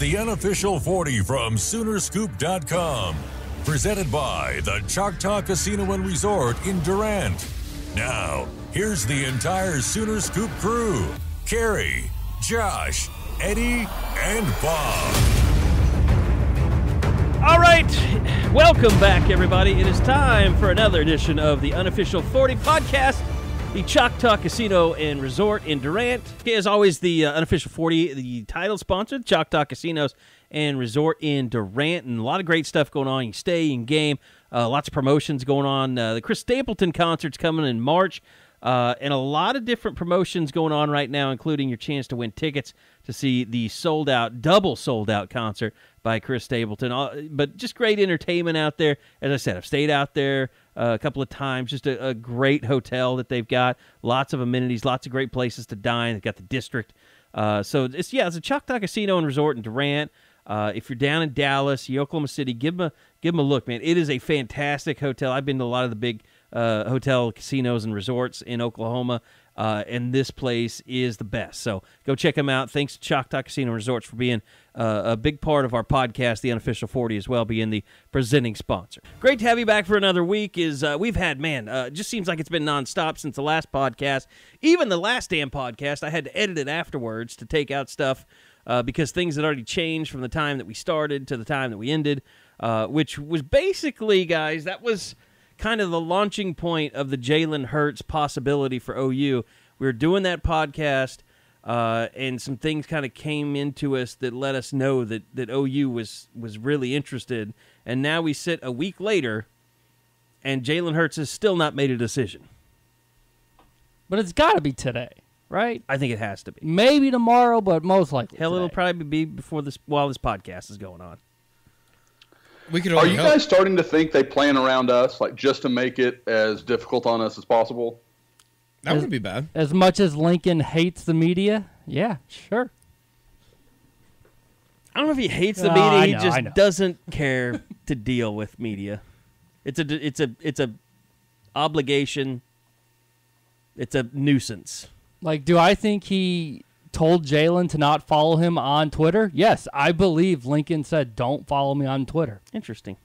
the unofficial 40 from Soonerscoop.com. Presented by the Choctaw Casino and Resort in Durant. Now, here's the entire Sooner Scoop crew Carey, Josh, Eddie, and Bob. All right, welcome back, everybody. It is time for another edition of the unofficial 40 podcast, the Choctaw Casino and Resort in Durant. Okay, As always, the uh, unofficial 40, the title sponsor, Choctaw Casinos and Resort in Durant, and a lot of great stuff going on. You stay in game, uh, lots of promotions going on. Uh, the Chris Stapleton concert's coming in March. Uh, and a lot of different promotions going on right now, including your chance to win tickets to see the sold out, double sold out concert by Chris Stapleton. Uh, but just great entertainment out there. As I said, I've stayed out there uh, a couple of times. Just a, a, great hotel that they've got. Lots of amenities, lots of great places to dine. They've got the district. Uh, so it's yeah, it's a Choctaw Casino and Resort in Durant. Uh, if you're down in Dallas, Oklahoma City, give them a give them a look, man. It is a fantastic hotel. I've been to a lot of the big uh, hotel casinos and resorts in Oklahoma. Uh, and this place is the best. So go check them out. Thanks to Choctaw Casino Resorts for being uh, a big part of our podcast, the unofficial 40 as well, being the presenting sponsor. Great to have you back for another week. Is uh, we've had man, uh, just seems like it's been nonstop since the last podcast. Even the last damn podcast, I had to edit it afterwards to take out stuff uh, because things had already changed from the time that we started to the time that we ended, uh, which was basically, guys, that was kind of the launching point of the Jalen Hurts possibility for OU. We were doing that podcast, uh, and some things kind of came into us that let us know that, that OU was was really interested. And now we sit a week later, and Jalen Hurts has still not made a decision. But it's got to be today, right? I think it has to be. Maybe tomorrow, but most likely. Hell, today. it'll probably be before this while this podcast is going on. We could. Are you help. guys starting to think they plan around us, like just to make it as difficult on us as possible? That wouldn't be bad. As much as Lincoln hates the media, yeah, sure. I don't know if he hates the Oh, media. I he know, just doesn't care to deal with media. It's a it's a it's a obligation. It's a nuisance. Like, do I think he told Jalen to not follow him on Twitter? Yes, I believe Lincoln said, "Don't follow me on Twitter." Interesting.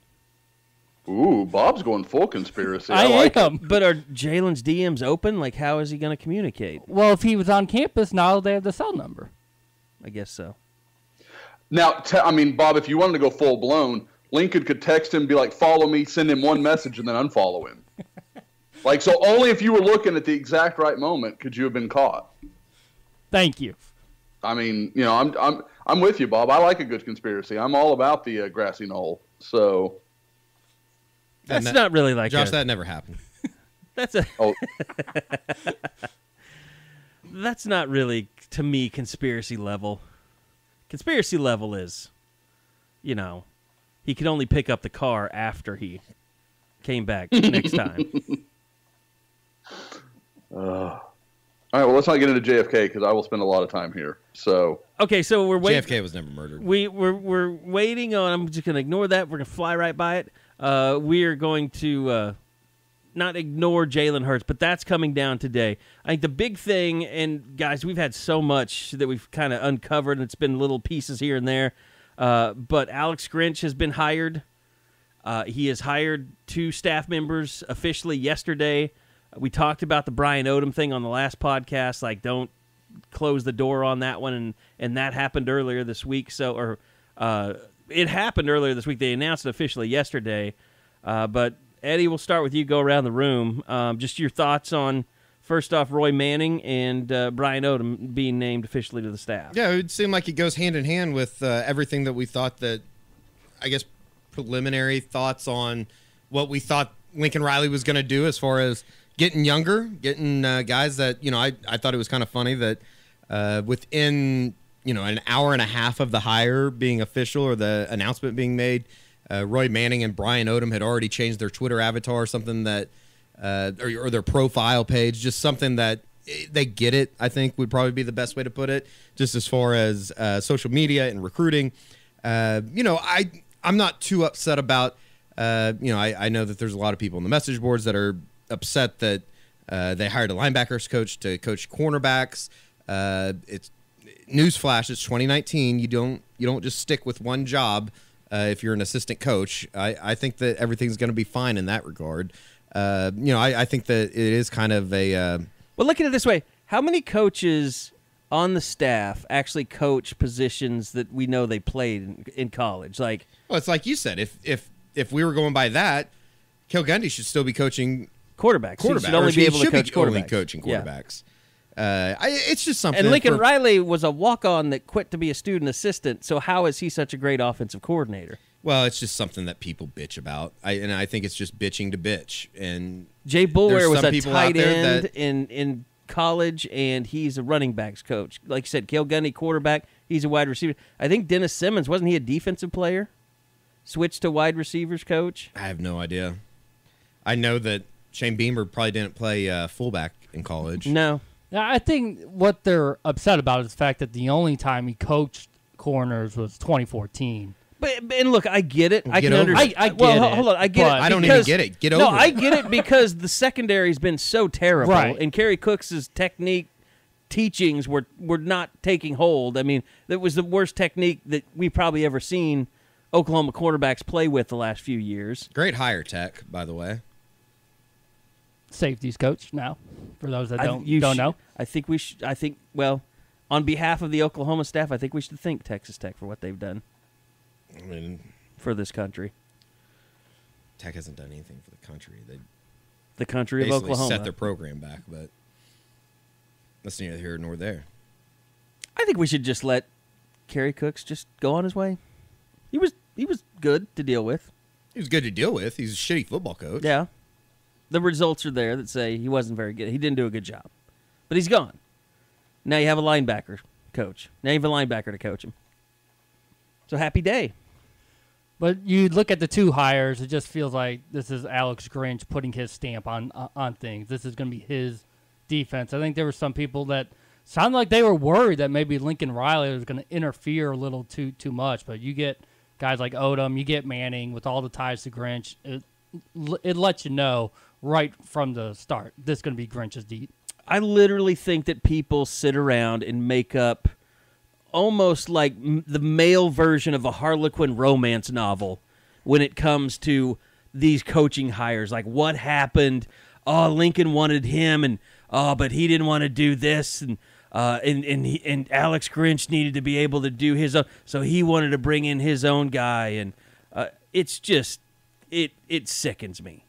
Ooh, Bob's going full conspiracy. I, I like am. it. But are Jalen's DMs open? Like, how is he going to communicate? Well, if he was on campus, now they have the cell number. I guess so. Now, te- I mean, Bob, if you wanted to go full blown, Lincoln could text him, be like, "Follow me," send him one message, and then unfollow him. like, so only if you were looking at the exact right moment could you have been caught. Thank you. I mean, you know, I'm I'm I'm with you, Bob. I like a good conspiracy. I'm all about the uh, grassy knoll. So, That That's ne- not really like Josh. a, That never happened. That's a oh, that's not really to me conspiracy level. Conspiracy level is, you know, he could only pick up the car after he came back next time. Uh, all right. Well, let's not get into JFK because I will spend a lot of time here. So, Okay, so we're waiting. JFK was never murdered. We we're we're waiting on. I'm just gonna ignore that. We're gonna fly right by it. Uh, we are going to uh, not ignore Jalen Hurts, but that's coming down today. I think the big thing, and guys, we've had so much that we've kind of uncovered, and it's been little pieces here and there. Uh, but Alex Grinch has been hired. Uh, he has hired two staff members officially yesterday. We talked about the Brian Odom thing on the last podcast. Like, don't close the door on that one, and and that happened earlier this week. So, or uh, it happened earlier this week. They announced it officially yesterday. Uh, but Eddie, we'll start with you. Go around the room. Um, just your thoughts on first off Roy Manning and uh, Brian Odom being named officially to the staff. Yeah, it would seem like it goes hand in hand with uh, everything that we thought that, I guess, preliminary thoughts on what we thought Lincoln Riley was going to do as far as getting younger, getting uh, guys that, you know, I, I thought it was kind of funny that uh, within, you know, an hour and a half of the hire being official or the announcement being made, uh, Roy Manning and Brian Odom had already changed their Twitter avatar, something that, uh, or, or their profile page, just something that eh, they get it. I think would probably be the best way to put it. Just as far as uh, social media and recruiting, uh, you know, I I'm not too upset about. Uh, you know, I, I know that there's a lot of people in the message boards that are upset that uh, they hired a linebackers coach to coach cornerbacks. Uh, it's newsflash, it's 2019. You don't you don't just stick with one job uh, if you're an assistant coach. I, I think that everything's going to be fine in that regard. Uh, you know, I, I think that it is kind of a uh, Well, look at it this way: how many coaches on the staff actually coach positions that we know they played in, in college? Like, well, it's like you said. If if if we were going by that, Cale Gundy should still be coaching quarterbacks. Quarterbacks. He quarterbacks. should only be able to coach be quarterbacks. coaching Yeah. Uh, I, it's just something. And Lincoln for- Riley was a walk-on that quit to be a student assistant. So how is he such a great offensive coordinator? Well, it's just something that people bitch about, I, and I think it's just bitching to bitch. And Jay There's was a tight end that- in in college, and he's a running backs coach. Like you said, Cale Gundy, quarterback. He's a wide receiver. I think Dennis Simmons wasn't he a defensive player? Switched to wide receivers coach. I have no idea. I know that Shane Beamer probably didn't play uh, fullback in college. No, I think what they're upset about is the fact that the only time he coached corners was 2014. But and look, I get it. I Get can understand. it. I- I well, get ho- it, hold on. I get but- it. I don't even because- get it. Get over. no, over I get it because the secondary's been so terrible, Right. and Kerry Cooks's technique teachings were were not taking hold. I mean, that was the worst technique that we've probably ever seen Oklahoma quarterbacks play with the last few years. Great hire tech, by the way. Safeties coach now, for those that don't you don't sh- know. I think we should. I think well, on behalf of the Oklahoma staff, I think we should thank Texas Tech for what they've done I mean, for this country, Tech hasn't done anything for the country. They the country of Oklahoma. set their program back, but that's neither here nor there. I think we should just let Kerry Cooks just go on his way. He was he was good to deal with. He was good to deal with. He's a shitty football coach. Yeah. The results are there that say he wasn't very good. He didn't do a good job. But he's gone. Now you have a linebacker coach. Now you have a linebacker to coach him. So happy day. But you look at the two hires, it just feels like this is Alex Grinch putting his stamp on on- on things. This is going to be his defense. I think there were some people that sounded like they were worried that maybe Lincoln Riley was going to interfere a little too too much. But you get guys like Odom, you get Manning with all the ties to Grinch. It, it lets you know right from the start this is going to be Grinch's deed. I literally think that people sit around and make up almost like m- the male version of a Harlequin romance novel when it comes to these coaching hires. Like, what happened? Oh, Lincoln wanted him, and oh, but he didn't want to do this, and uh, and and he, and Alex Grinch needed to be able to do his own, so he wanted to bring in his own guy, and uh, it's just it it sickens me.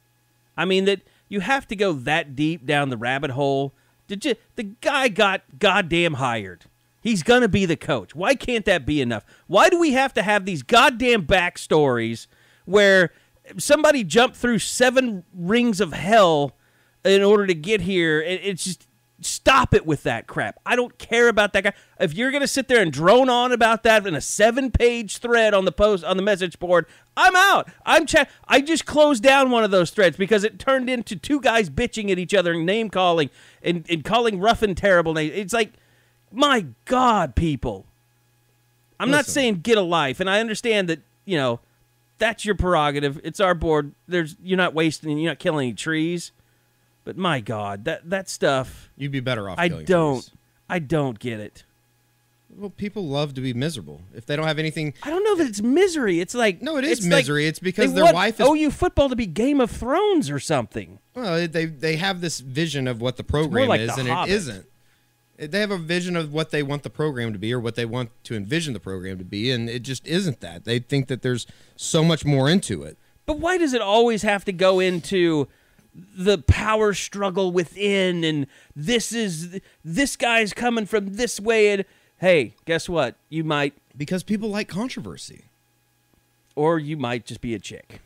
I mean that you have to go that deep down the rabbit hole. Did you? The guy got goddamn hired. He's gonna be the coach. Why can't that be enough? Why do we have to have these goddamn backstories where somebody jumped through seven rings of hell in order to get here? It- It's just stop it with that crap. I don't care about that guy. If you're gonna sit there and drone on about that in a seven-page thread on the post on the message board, I'm out. I'm cha- I just closed down one of those threads because it turned into two guys bitching at each other and name calling and, and calling rough and terrible names. It's like, my God, people. I'm not saying get a life, and I understand that you know that's your prerogative. It's our board. There's you're not wasting, you're not killing any trees. But my God, that that stuff, You'd be better off. I don't. I don't get it. Well, people love to be miserable. If they don't have anything, I don't know that it's misery. It's like No, it is it's like misery. It's because their wife is- OU football to be Game of Thrones or something. well, they they have this vision of what the program like is, The and Hobbit. it isn't. They have a vision of what they want the program to be, or what they want to envision the program to be, and it just isn't that. They think that there's so much more into it. But why does it always have to go into the power struggle within and this is this guy's coming from this way and hey, guess what? You might Because people like controversy. or you might just be a chick.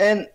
And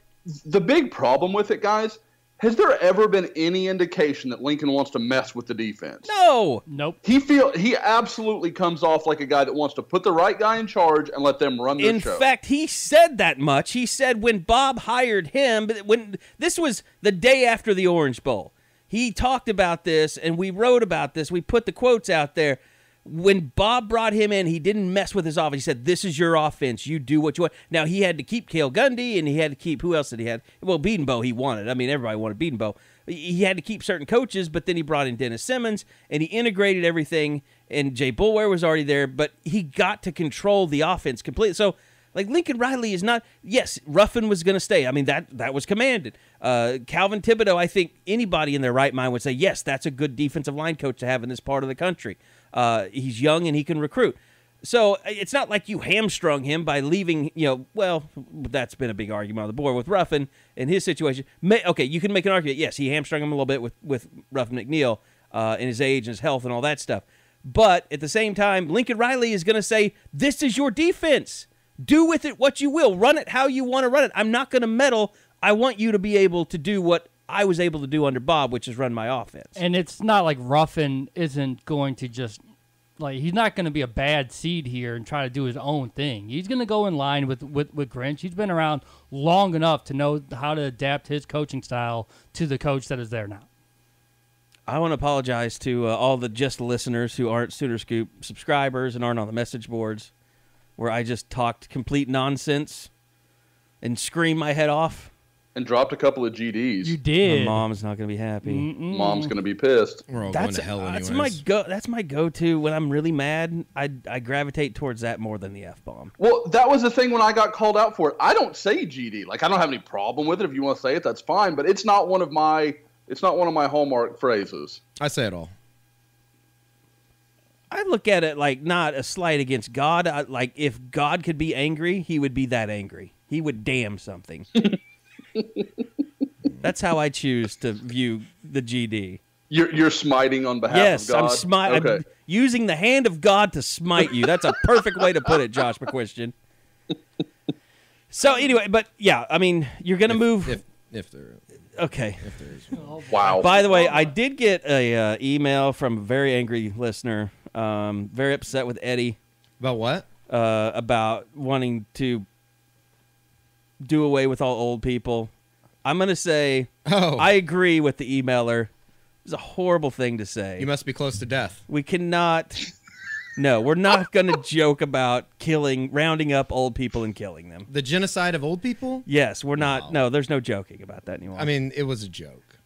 the big problem with it, guys, has there ever been any indication that Lincoln wants to mess with the defense? No. Nope. He feel he absolutely comes off like a guy that wants to put the right guy in charge and let them run their In show. In fact, he said that much. He said when Bob hired him, when this was the day after the Orange Bowl, he talked about this and we wrote about this. We put the quotes out there. When Bob brought him in, he didn't mess with his offense. He said, "This is your offense. You do what you want." Now he had to keep Cale Gundy, and he had to keep who else did he have? Well, Bedenbaugh he wanted. I mean, everybody wanted Bedenbaugh. He had to keep certain coaches, but then he brought in Dennis Simmons, and he integrated everything. and Jay Boulware was already there, but he got to control the offense completely. So, like Lincoln Riley is not. Yes, Ruffin was going to stay. I mean that that was commanded. Uh, Calvin Thibodeaux, I think anybody in their right mind would say yes, that's a good defensive line coach to have in this part of the country. Uh, he's young and he can recruit. So it's not like you hamstrung him by leaving, you know, well, that's been a big argument on the board with Ruffin in his situation. May, okay, you can make an argument. Yes, he hamstrung him a little bit with, with Ruffin McNeill uh, in his age and his health and all that stuff. But at the same time, Lincoln Riley is going to say, this is your defense. Do with it what you will. Run it how you want to run it. I'm not going to meddle. I want you to be able to do what I was able to do under Bob, which is run my offense. And it's not like Ruffin isn't going to just like he's not going to be a bad seed here and try to do his own thing. He's going to go in line with, with with Grinch. He's been around long enough to know how to adapt his coaching style to the coach that is there now. I want to apologize to uh, all the just listeners who aren't Sooner Scoop subscribers and aren't on the message boards, where I just talked complete nonsense and screamed my head off. And dropped a couple of GDs. You My did. mom's not going to be happy. Mom's gonna be pissed. We're all That's going to hell anyways. that's my go. That's my go-to when I'm really mad. I I gravitate towards that more than the f bomb. Well, that was the thing when I got called out for it. I don't say GD. Like I don't have any problem with it. If you want to say it, that's fine. But it's not one of my. It's not one of my hallmark phrases. I say it all. I look at it like not a slight against God. I, like if God could be angry, he would be that angry. He would damn something. That's how I choose to view the GD. You're you're smiting on behalf yes, of God. I'm smiting. Okay. I'm using the hand of God to smite you. That's a perfect way to put it, Josh McQuestion. So anyway, but yeah, I mean, you're gonna move. If if there okay. if there is one. wow. By the way, I did get a uh, email from a very angry listener, um, very upset with Eddie About what? uh, about wanting to do away with all old people. I'm gonna say Oh, I agree with the emailer. It's a horrible thing to say. you must be close to death. we cannot. No, we're not going to joke about killing, rounding up old people and killing them. The genocide of old people? Yes, we're not. Wow. No, there's no joking about that anymore. I mean, it was a joke.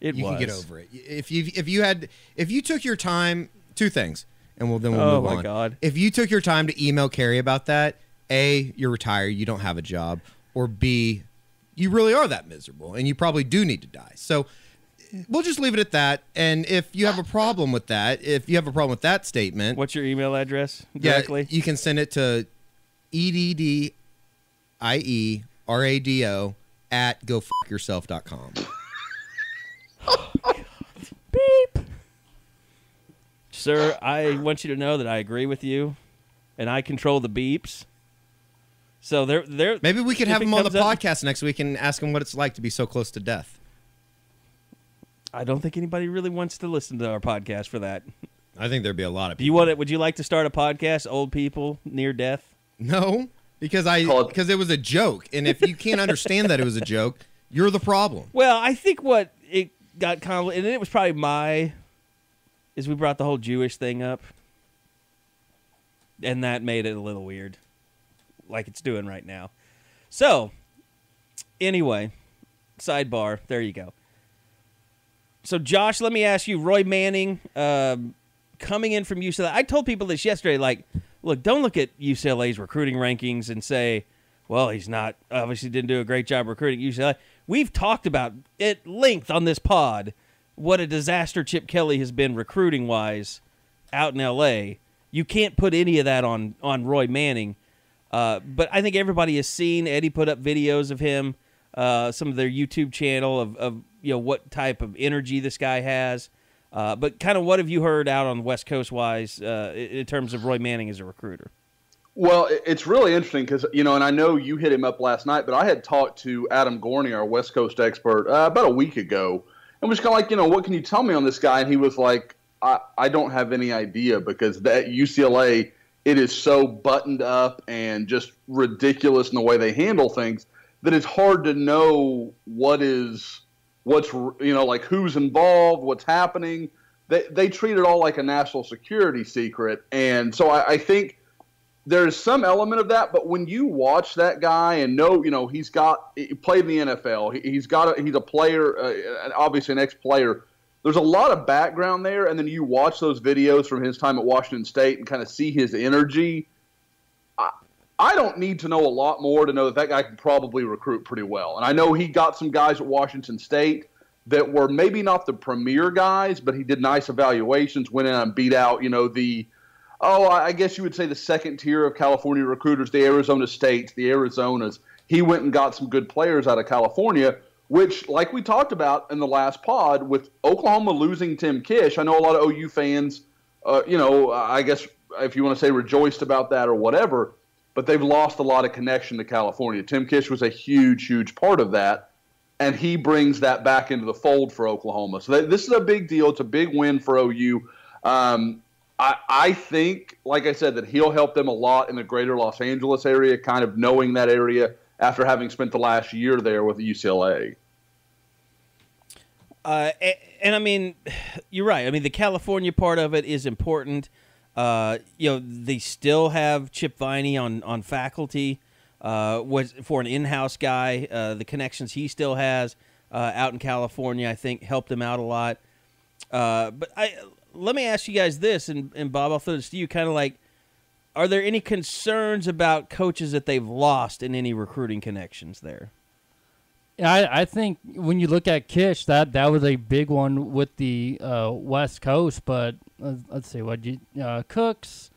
it you was. can get over it. If you if you had if you took your time, two things, and we'll then we'll Oh move my on. God. If you took your time to email Carey about that, a you're retired, you don't have a job, or b you really are that miserable, and you probably do need to die. So we'll just leave it at that. And if you have a problem with that, if you have a problem with that statement, What's your email address yeah, you can send it to e d d i e r a d o at gofuckyourself.com. Beep. Sir, I want you to know that I agree with you, and I control the beeps. So they're they're Maybe we could have it him on the comes up- podcast next week and ask him what it's like to be so close to death. I don't think anybody really wants to listen to our podcast for that. I think there'd be a lot of Do you want it? Would you like to start a podcast? Old people near death. No, because I it- because it was a joke, and if you can't understand that it was a joke, you're the problem. Well, I think what it got complicated, and it was probably my, is we brought the whole Jewish thing up, and that made it a little weird, like it's doing right now. So, anyway, sidebar. There you go. So, Josh, let me ask you, Roy Manning, um, coming in from UCLA. I told people this yesterday. Like, look, don't look at UCLA's recruiting rankings and say, well, he's not obviously didn't do a great job recruiting UCLA. We've talked about at length on this pod what a disaster Chip Kelly has been recruiting wise out in LA. You can't put any of that on on Roy Manning. Uh, but I think everybody has seen Eddie put up videos of him, uh, some of their YouTube channel of, of you know what type of energy this guy has. Uh, but kind of what have you heard out on the West Coast wise uh, in terms of Roy Manning as a recruiter? Well, it's really interesting because you know, and I know you hit him up last night, but I had talked to Adam Gorney, our West Coast expert, uh, about a week ago, and was kind of like, you know, what can you tell me on this guy? And he was like, I, I don't have any idea because that UCLA, it is so buttoned up and just ridiculous in the way they handle things that it's hard to know what is what's you know like who's involved, what's happening. They they treat it all like a national security secret, and so I, I think there's some element of that, but when you watch that guy and know, you know, he's got he played in the NFL, he, he's got a, he's a player, uh, obviously an ex-player. There's a lot of background there, and then you watch those videos from his time at Washington State and kind of see his energy. I, I don't need to know a lot more to know that that guy can probably recruit pretty well. And I know he got some guys at Washington State that were maybe not the premier guys, but he did nice evaluations, went in and beat out, you know, the oh, I guess you would say the second tier of California recruiters, the Arizona States, the Arizonas. He went and got some good players out of California, which, like we talked about in the last pod, with Oklahoma losing Tim Kish, I know a lot of OU fans, uh, you know, I guess if you want to say rejoiced about that or whatever, but they've lost a lot of connection to California. Tim Kish was a huge, huge part of that, and he brings that back into the fold for Oklahoma. So this is a big deal. It's a big win for OU. Um, I, I think, like I said, that he'll help them a lot in the greater Los Angeles area, kind of knowing that area after having spent the last year there with UCLA. Uh, and, and, I mean, you're right. I mean, the California part of it is important. Uh, you know, they still have Chip Viney on on faculty. Uh, was for an in-house guy. Uh, the connections he still has uh, out in California, I think, helped him out a lot. Uh, but I let me ask you guys this, and, and Bob, I'll throw this to you. Kind of like, are there any concerns about coaches that they've lost in any recruiting connections there? I, I think when you look at Kish, that that was a big one with the uh, West Coast. But uh, let's see what you uh, Cooks,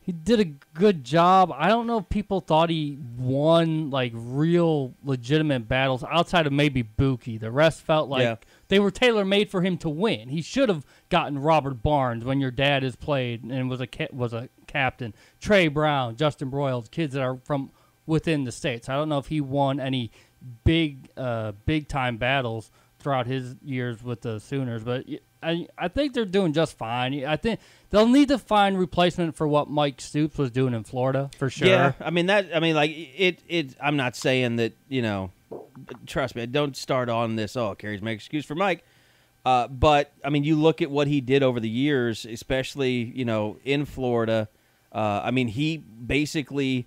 he did a good job. I don't know if people thought he won like real legitimate battles outside of maybe Bookie. The rest felt like. Yeah they were tailor made for him to win. He should have gotten Robert Barnes when your dad has played and was a was a captain. Tre Brown, Justin Broiles, kids that are from within the states. I don't know if he won any big uh, big time battles throughout his years with the Sooners, but I I think they're doing just fine. I think they'll need to find replacement for what Mike Stoops was doing in Florida for sure. Yeah, I mean that. I mean like it. It. I'm not saying that you know trust me, don't start on this. Oh, Carey's make excuse for Mike. Uh, but I mean, you look at what he did over the years, especially you know in Florida. Uh, I mean, he basically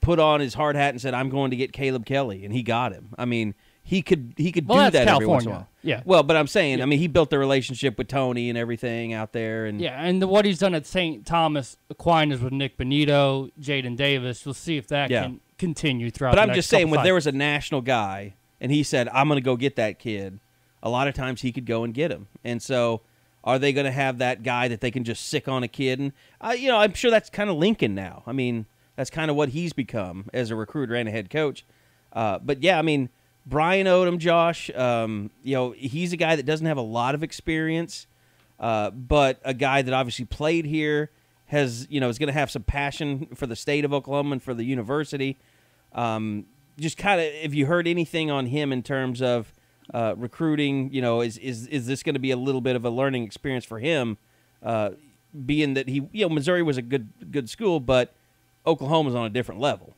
put on his hard hat and said, "I'm going to get Caleb Kelly," and he got him. I mean, he could he could well, do that California. every once in a while. Yeah. Well, but I'm saying, yeah. I mean, he built the relationship with Tony and everything out there, and yeah, and the, what he's done at St. Thomas Aquinas with Nick Benito, Jaden Davis. We'll see if that yeah. can continue throughout. But I'm just saying, when there was a national guy and he said, "I'm going to go get that kid," a lot of times he could go and get him. And so, are they going to have that guy that they can just sick on a kid? And uh, you know, I'm sure that's kind of Lincoln now. I mean, that's kind of what he's become as a recruiter and a head coach. Uh, but yeah, I mean, Brian Odom, Josh, um, you know, he's a guy that doesn't have a lot of experience, uh, but a guy that obviously played here has you know is going to have some passion for the state of Oklahoma and for the university. Um, just kind of, if you heard anything on him in terms of uh, recruiting, you know, is is is this going to be a little bit of a learning experience for him? Uh, being that he, you know, Missouri was a good good school, but Oklahoma's on a different level.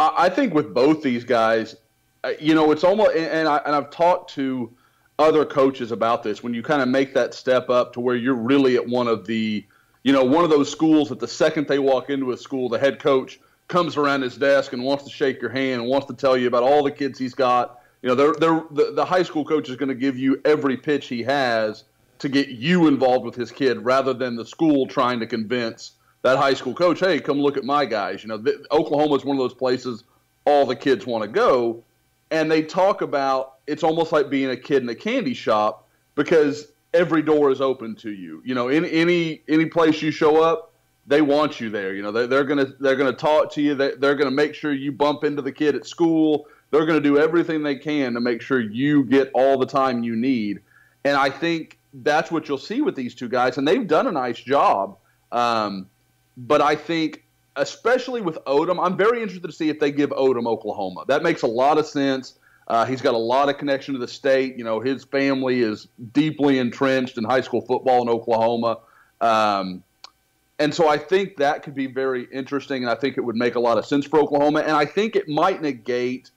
I think with both these guys, uh, you know, it's almost, and, I, and I've talked to other coaches about this. When you kind of make that step up to where you're really at one of the, you know, one of those schools that the second they walk into a school, the head coach comes around his desk and wants to shake your hand and wants to tell you about all the kids he's got. You know, they're, they're, the, the high school coach is going to give you every pitch he has to get you involved with his kid rather than the school trying to convince that high school coach, hey, come look at my guys. You know, Oklahoma is one of those places all the kids want to go. And they talk about it's almost like being a kid in a candy shop because every door is open to you. You know, in any any place you show up, they want you there. You know, they, they're gonna they're gonna talk to you. They, they're gonna make sure you bump into the kid at school. They're gonna do everything they can to make sure you get all the time you need. And I think that's what you'll see with these two guys, and they've done a nice job. Um, but I think, especially with Odom, I'm very interested to see if they give Odom Oklahoma. That makes a lot of sense. Uh, he's got a lot of connection to the state. You know, his family is deeply entrenched in high school football in Oklahoma. Um, and so I think that could be very interesting, and I think it would make a lot of sense for Oklahoma. And I think it might negate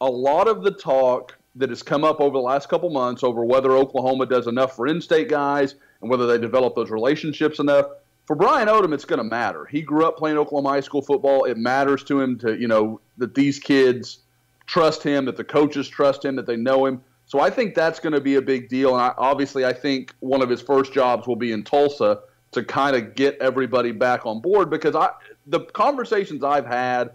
a lot of the talk that has come up over the last couple months over whether Oklahoma does enough for in-state guys and whether they develop those relationships enough. For Brian Odom, it's going to matter. He grew up playing Oklahoma high school football. It matters to him to you know that these kids trust him, that the coaches trust him, that they know him. So I think that's going to be a big deal. And I, obviously, I think one of his first jobs will be in Tulsa to kind of get everybody back on board because I the conversations I've had,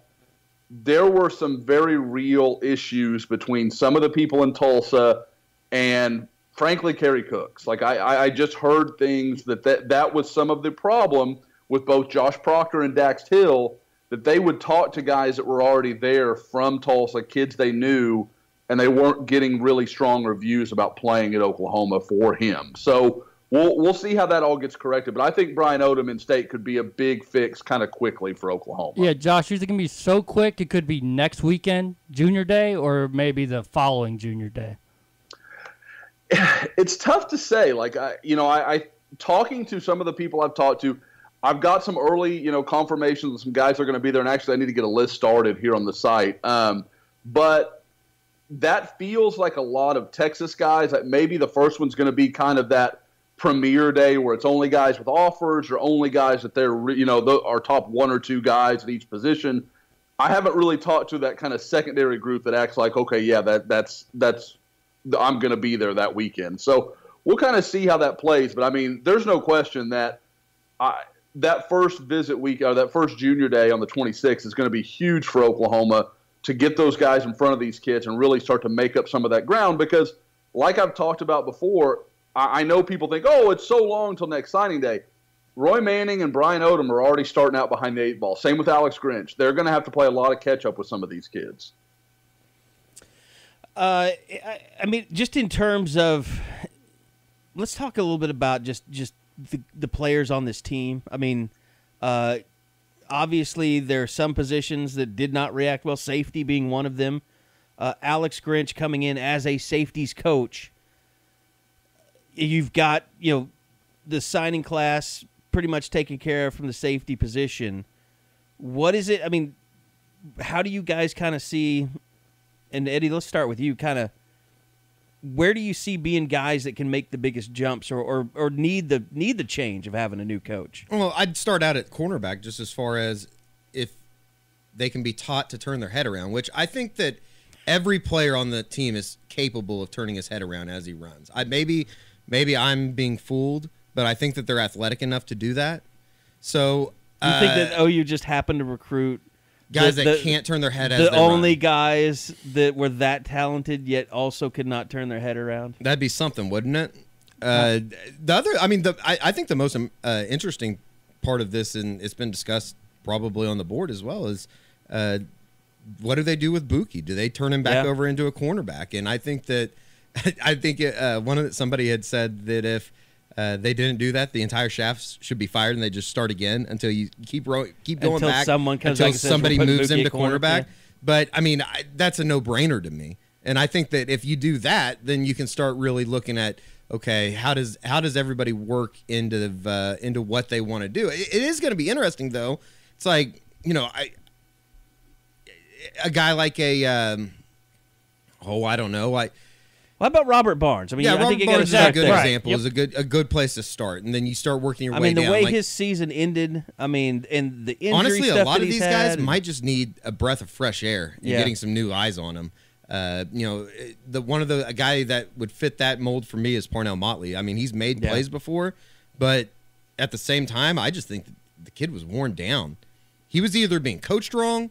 there were some very real issues between some of the people in Tulsa and frankly Kerry Cooks. Like I, I just heard things that, that that was some of the problem with both Josh Proctor and Dax Hill that they would talk to guys that were already there from Tulsa, kids they knew, and they weren't getting really strong reviews about playing at Oklahoma for him. So we'll we'll see how that all gets corrected. But I think Brian Odom in state could be a big fix kind of quickly for Oklahoma. Yeah, Josh, is it gonna be so quick? It could be next weekend, Junior Day, or maybe the following Junior Day. It's tough to say. Like I, you know, I, I talking to some of the people I've talked to. I've got some early, you know, confirmations. Some guys are going to be there, and actually, I need to get a list started here on the site. Um, but that feels like a lot of Texas guys. That maybe the first one's going to be kind of that premier day where it's only guys with offers or only guys that they're you know the, our top one or two guys at each position. I haven't really talked to that kind of secondary group that acts like okay, yeah, that that's that's I'm going to be there that weekend. So we'll kind of see how that plays. But I mean, there's no question that I, that first visit week or that first junior day on the 26th is going to be huge for Oklahoma to get those guys in front of these kids and really start to make up some of that ground because like I've talked about before, I, I know people think, oh, it's so long until next signing day. Roy Manning and Brian Odom are already starting out behind the eight ball. Same with Alex Grinch. They're going to have to play a lot of catch up with some of these kids. Uh, I, I mean, just in terms of, let's talk a little bit about just just the, the players on this team. I mean, uh, obviously there are some positions that did not react well. Safety being one of them. Uh, Alex Grinch coming in as a safeties coach you've got you know the signing class pretty much taken care of from the safety position. What is it? I mean, how do you guys kind of see? And Eddie, let's start with you. Kind of, where do you see being guys that can make the biggest jumps, or, or or need the need the change of having a new coach? Well, I'd start out at cornerback just as far as if they can be taught to turn their head around, which I think that every player on the team is capable of turning his head around as he runs. I maybe maybe I'm being fooled, but I think that they're athletic enough to do that. So you uh, think that OU just happened to recruit guys the- that the- can't turn their head the only guys that were that talented yet also could not turn their head around? That'd be something, wouldn't it? Uh, the other, I mean, the I, I think the most um, uh, interesting part of this, and it's been discussed probably on the board as well, is uh, what do they do with Bookie? Do they turn him back Yeah. over into a cornerback? And I think that I think uh, one of the, somebody had said that if uh, they didn't do that, the entire shafts should be fired, and they just start again until you keep ro- keep going Until back someone comes until says, somebody "We're moves him to corner." cornerback. Yeah. But I mean, I, that's a no brainer to me. And I think that if you do that, then you can start really looking at okay, how does how does everybody work into the, uh, into what they want to do? It, it is going to be interesting though. It's like you know, I a guy like a um, oh, I don't know, I. What about Robert Barnes? I mean, Yeah, I Robert think you got to Barnes is a good there. example. Yep. Is a good a good place to start, and then you start working your I way I mean, the down. way like- his season ended. I mean, and the injury honestly, stuff a lot of these guys had, might just need a breath of fresh air and Yeah. getting some new eyes on them. Uh, you know, the one of the a guy that would fit that mold for me is Parnell Motley. I mean, he's made Yeah. plays before, but at the same time, I just think the kid was worn down. He was either being coached wrong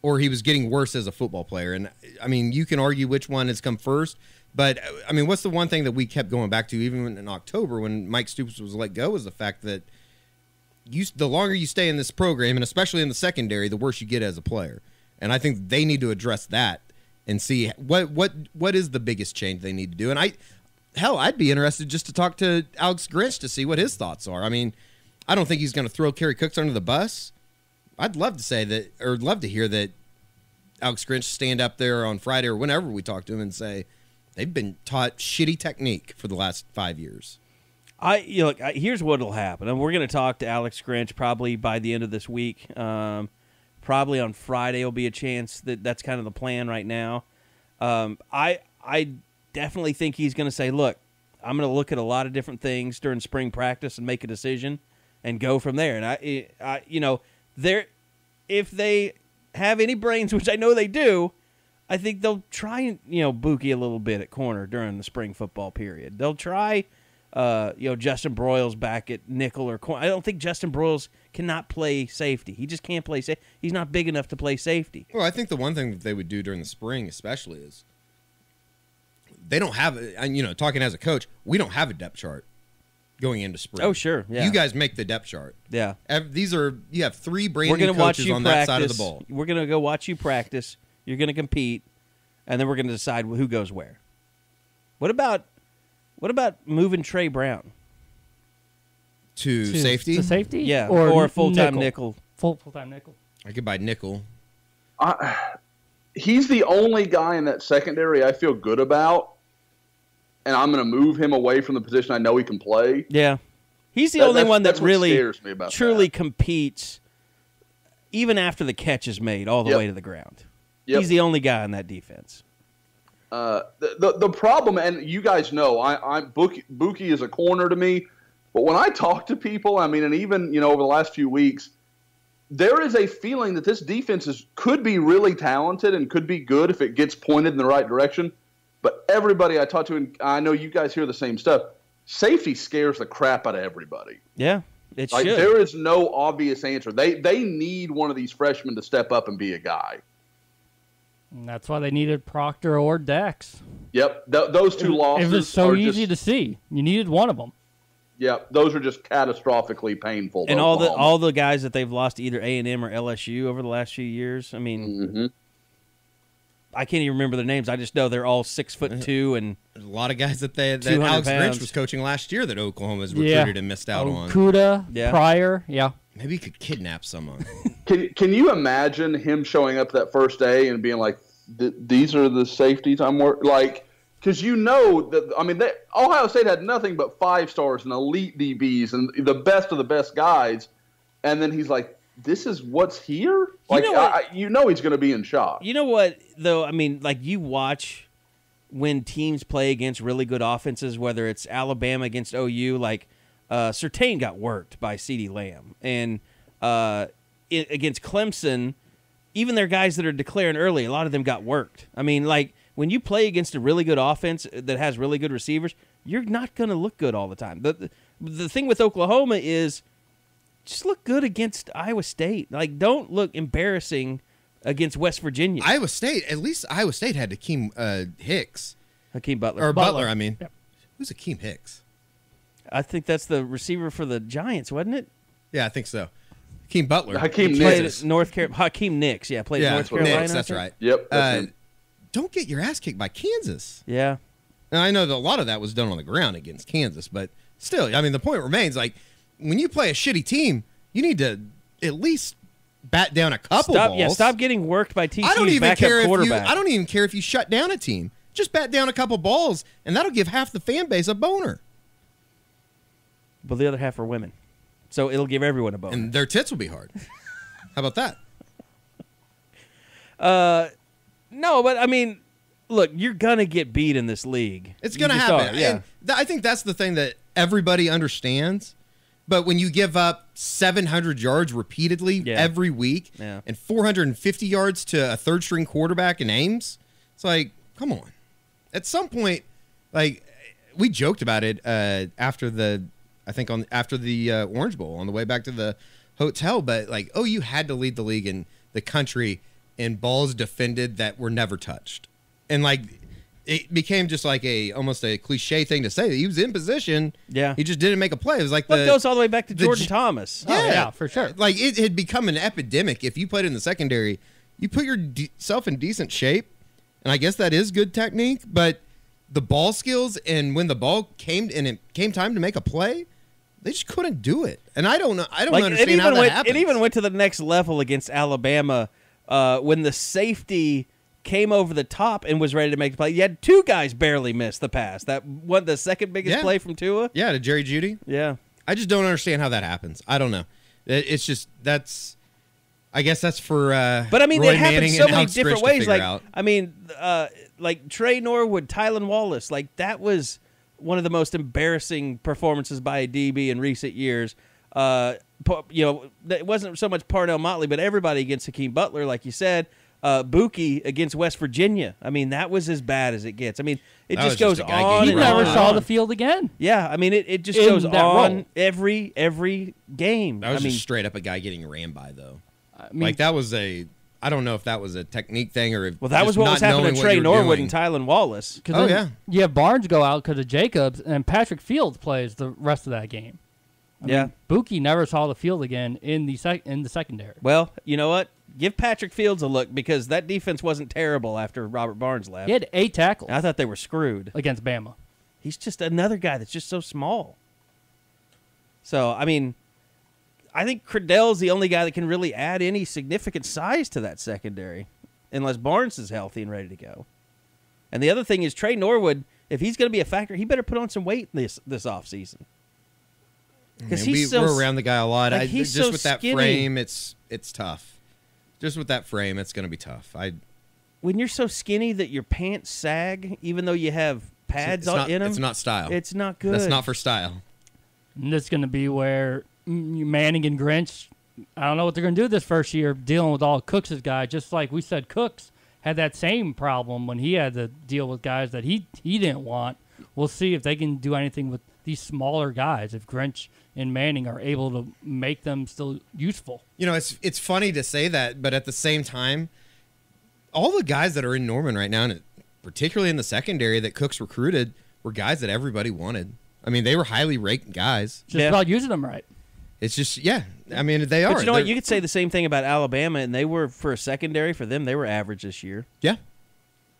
or he was getting worse as a football player. And I mean, you can argue which one has come first. But uh, I mean, what's the one thing that we kept going back to, even in October when Mike Stoops was let go, was the fact that you the longer you stay in this program, and especially in the secondary, the worse you get as a player. And I think they need to address that and see what what what is the biggest change they need to do. And I, hell, I'd be interested just to talk to Alex Grinch to see what his thoughts are. I mean, I don't think he's going to throw Kerry Cooks under the bus. I'd love to say that, or love to hear that Alex Grinch stand up there on Friday or whenever we talk to him and say they've been taught shitty technique for the last five years. I you look, here's what'll happen, and we're going to talk to Alex Grinch probably by the end of this week. Um, probably on Friday will be a chance that that's kind of the plan right now. Um, I I definitely think he's going to say, look, I'm going to look at a lot of different things during spring practice and make a decision and go from there. And I, I you know, there, if they have any brains, which I know they do, I think they'll try and you know Bookie a little bit at corner during the spring football period. They'll try, uh, you know, Justin Broiles back at nickel or corner. I don't think Justin Broiles cannot play safety. He just can't play safety. He's not big enough to play safety. Well, I think the one thing that they would do during the spring, especially, is they don't have. a- And you know, talking as a coach, we don't have a depth chart going into spring. Oh, sure, yeah. You guys make the depth chart. Yeah. These are you have three brand we're gonna watch coaches you on practice. that side of the ball. We're gonna go watch you practice. You're gonna compete, and then we're gonna decide who goes where. What about what about moving Tre Brown? To, To- safety, To safety? Yeah, Or, or, a full time nickel? nickel. Full full time nickel. I could buy nickel. I, he's the only guy in that secondary I feel good about, and I'm going to move him away from the position I know he can play. Yeah, he's the That- only that's- one that that's really scares me about truly that. competes, even after the catch is made, all the Yep. way to the ground. Yep. He's the only guy on that defense. Uh, the, the the problem, and you guys know, I, I Bookie, Bookie is a corner to me. But when I talk to people, I mean, and even you know over the last few weeks, there is a feeling that this defense is could be really talented and could be good if it gets pointed in the right direction. But everybody I talk to, and I know you guys hear the same stuff. Safety scares the crap out of everybody. Yeah, it Like should. there is no obvious answer. They they need one of these freshmen to step up and be a guy. And that's why they needed Proctor or Dax. Yep, th- those two losses It was so are easy just, to see. You needed one of them. Yep, those are just catastrophically painful. and all the all the guys that they've lost to either A and M or LSU over the last few years. I mean, Mhm. I can't even remember their names. I just know they're all six foot two and There's a lot of guys that they that 200 Alex Grinch was coaching last year that Oklahoma's Yeah. recruited and missed out on. Okudah, Yeah. Pryor, yeah. Maybe he could kidnap someone. Can can you imagine him showing up that first day and being like, "These are the safeties I'm working like." Because you know that I mean, they, Ohio State had nothing but five stars and elite DBs and the best of the best guys, and then he's like, "This is what's here." Like, know what? I, I- you know, he's going to be in shock. You know what though? I mean, like you watch when teams play against really good offenses, whether it's Alabama against OU, like uh, Sertain got worked by CeeDee Lamb, and uh, i against Clemson, even their guys that are declaring early, a lot of them got worked. I mean, like when you play against a really good offense that has really good receivers, you're not going to look good all the time. The, the the thing with Oklahoma is just look good against Iowa State. Like, don't look embarrassing against West Virginia. Iowa State, at least Iowa State had Akeem uh, Hicks Hakeem Butler. or Butler. Butler. I mean, Yep. who's Akeem Hicks? I think that's the receiver for the Giants, wasn't it? Yeah, I think so. Hakeem Butler. Hakeem Jesus. Played North Carolina. Hakeem Nicks, yeah, played Yeah, North Carolina. Nicks, that's right. Yep, that's Uh, don't get your ass kicked by Kansas. Yeah, And I know that a lot of that was done on the ground against Kansas, but still, I mean, the point remains like when you play a shitty team, you need to at least bat down a couple stop. balls. Yeah, stop getting worked by TCU's I don't even backup care if you. I don't even care if you shut down a team. Just bat down a couple balls, and that'll give half the fan base a boner, But the other half are women, so it'll give everyone a bone. and their tits will be hard. How about that? Uh, no, but I mean, look, you're gonna get beat in this league. It's going to happen. are, yeah. And th- I think that's the thing that everybody understands. But when you give up 700 yards repeatedly Yeah. every week Yeah. and 450 yards to a third string quarterback in Ames, it's like, come on. At some point, like we joked about it uh, after the, I think on after the uh, Orange Bowl on the way back to the hotel. But like, oh, you had to lead the league in the country in balls defended that were never touched, and like it became just like a almost a cliche thing to say. that He was in position. Yeah. he just didn't make a play. It was like Well, the it goes all the way back to the Jordan G- Thomas. Oh, yeah, for sure. Like it had become an epidemic. If you played in the secondary, you put yourself in decent shape, and I guess that is good technique. But the ball skills and when the ball came and it came time to make a play, they just couldn't do it. And I don't know. I don't like it understand even how that went, happens. it even went to the next level against Alabama uh, when the safety came over the top and was ready to make the play. You had two guys barely miss the pass. That one, the second biggest Yeah. play from Tua. yeah, to Jerry Jeudy. Yeah, I just don't understand how that happens. I don't know. It- It's just that's. I guess that's for. Uh, but I mean, Roy it happens so many different ways. Like, out. I mean, uh, like Tre Norwood, Tylan Wallace, like that was one of the most embarrassing performances by a DB in recent years. Uh, you know, it wasn't so much Parnell Motley, but everybody against Hakeem Butler, like you said. uh, Bookie against West Virginia. I mean, that was as bad as it gets. I mean, it That just was just goes a on. He and never on saw the field again. Yeah, I mean, it, it just In goes on role. every every game. That was I mean, just straight up a guy getting ran by though. I mean, like that was a. I don't know if that was a technique thing or if well, that just was what was happening to Tre Norwood doing. and Tylan Wallace. 'cause Oh, then yeah. You have Barnes go out because of Jacobs, and Patrick Fields plays the rest of that game. I Yeah. mean, Bookie never saw the field again in the sec- in the secondary. Well, you know what? Give Patrick Fields a look because that defense wasn't terrible after Robert Barnes left. He had eight tackles I thought they were screwed. against Bama. He's just another guy that's just so small. So, I mean, I think Cradell's the only guy that can really add any significant size to that secondary, unless Barnes is healthy and ready to go. And the other thing is Tre Norwood, if he's going to be a factor, he better put on some weight this this offseason. Because Man, he's we, so we're around the guy a lot. like, I, he's just so with that skinny. frame, it's it's tough. Just with that frame, it's going to be tough. I when you're so skinny that your pants sag, even though you have pads it's on not, in them, It's not style. It's not good. That's not for style. And this is going to be where Mm, Manning and Grinch, I don't know what they're going to do this first year dealing with all Cooks' guys. Just like we said, Cooks had that same problem when he had to deal with guys that he he didn't want. We'll see if they can do anything with these smaller guys. If Grinch and Manning are able to make them still useful. You know, it's it's funny to say that, but at the same time, all the guys that are in Norman right now, and particularly in the secondary that Cooks recruited, were guys that everybody wanted. I mean, they were highly ranked guys. Just Yeah. about using them right. It's just, yeah. I mean, they are. But you know what? They're- You could say the same thing about Alabama, and they were for a secondary for them. They were average this year. yeah.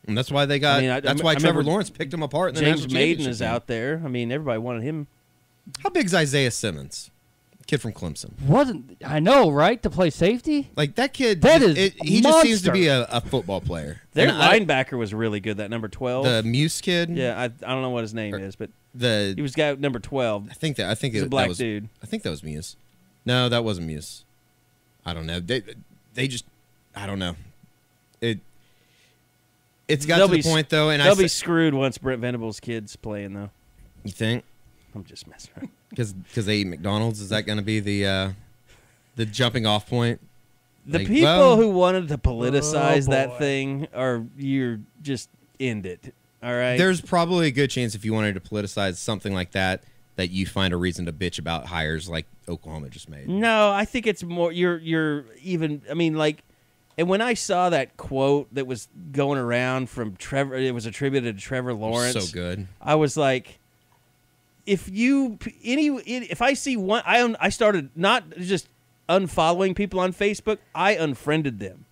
And that's why they got. I mean, I- that's I why Trevor Lawrence picked them apart. James Maiden is out there. I mean, everybody wanted him. How big's Isaiah Simmons? Kid from Clemson. Wasn't I know right to play safety? Like that kid. That is. it, he just seems to be a, a football player. Their And I- linebacker was really good. That number twelve. the Muse kid. yeah, I, I don't know what his name is, but The he was guy number twelve. I think that I think He's it, a black was, dude. I think that was Muse. No, that wasn't Muse. I don't know. They they just I don't know. It it's got They'll to the be s- point though, and I They'll be screwed once Brent Venables' kids playing though. you think I'm just messing around. Because because they eat McDonald's is that going to be the uh, the jumping off point? The Like, people well- who wanted to politicize Oh, that thing are you're just end it. All right. There's probably a good chance if you wanted to politicize something like that that you find a reason to bitch about hires like Oklahoma just made. No, I think it's more you're you're even I mean like and when I saw that quote that was going around from Trevor it was attributed to Trevor Lawrence. So good. I was like if you any if I see one I un- I started not just unfollowing people on Facebook, I unfriended them.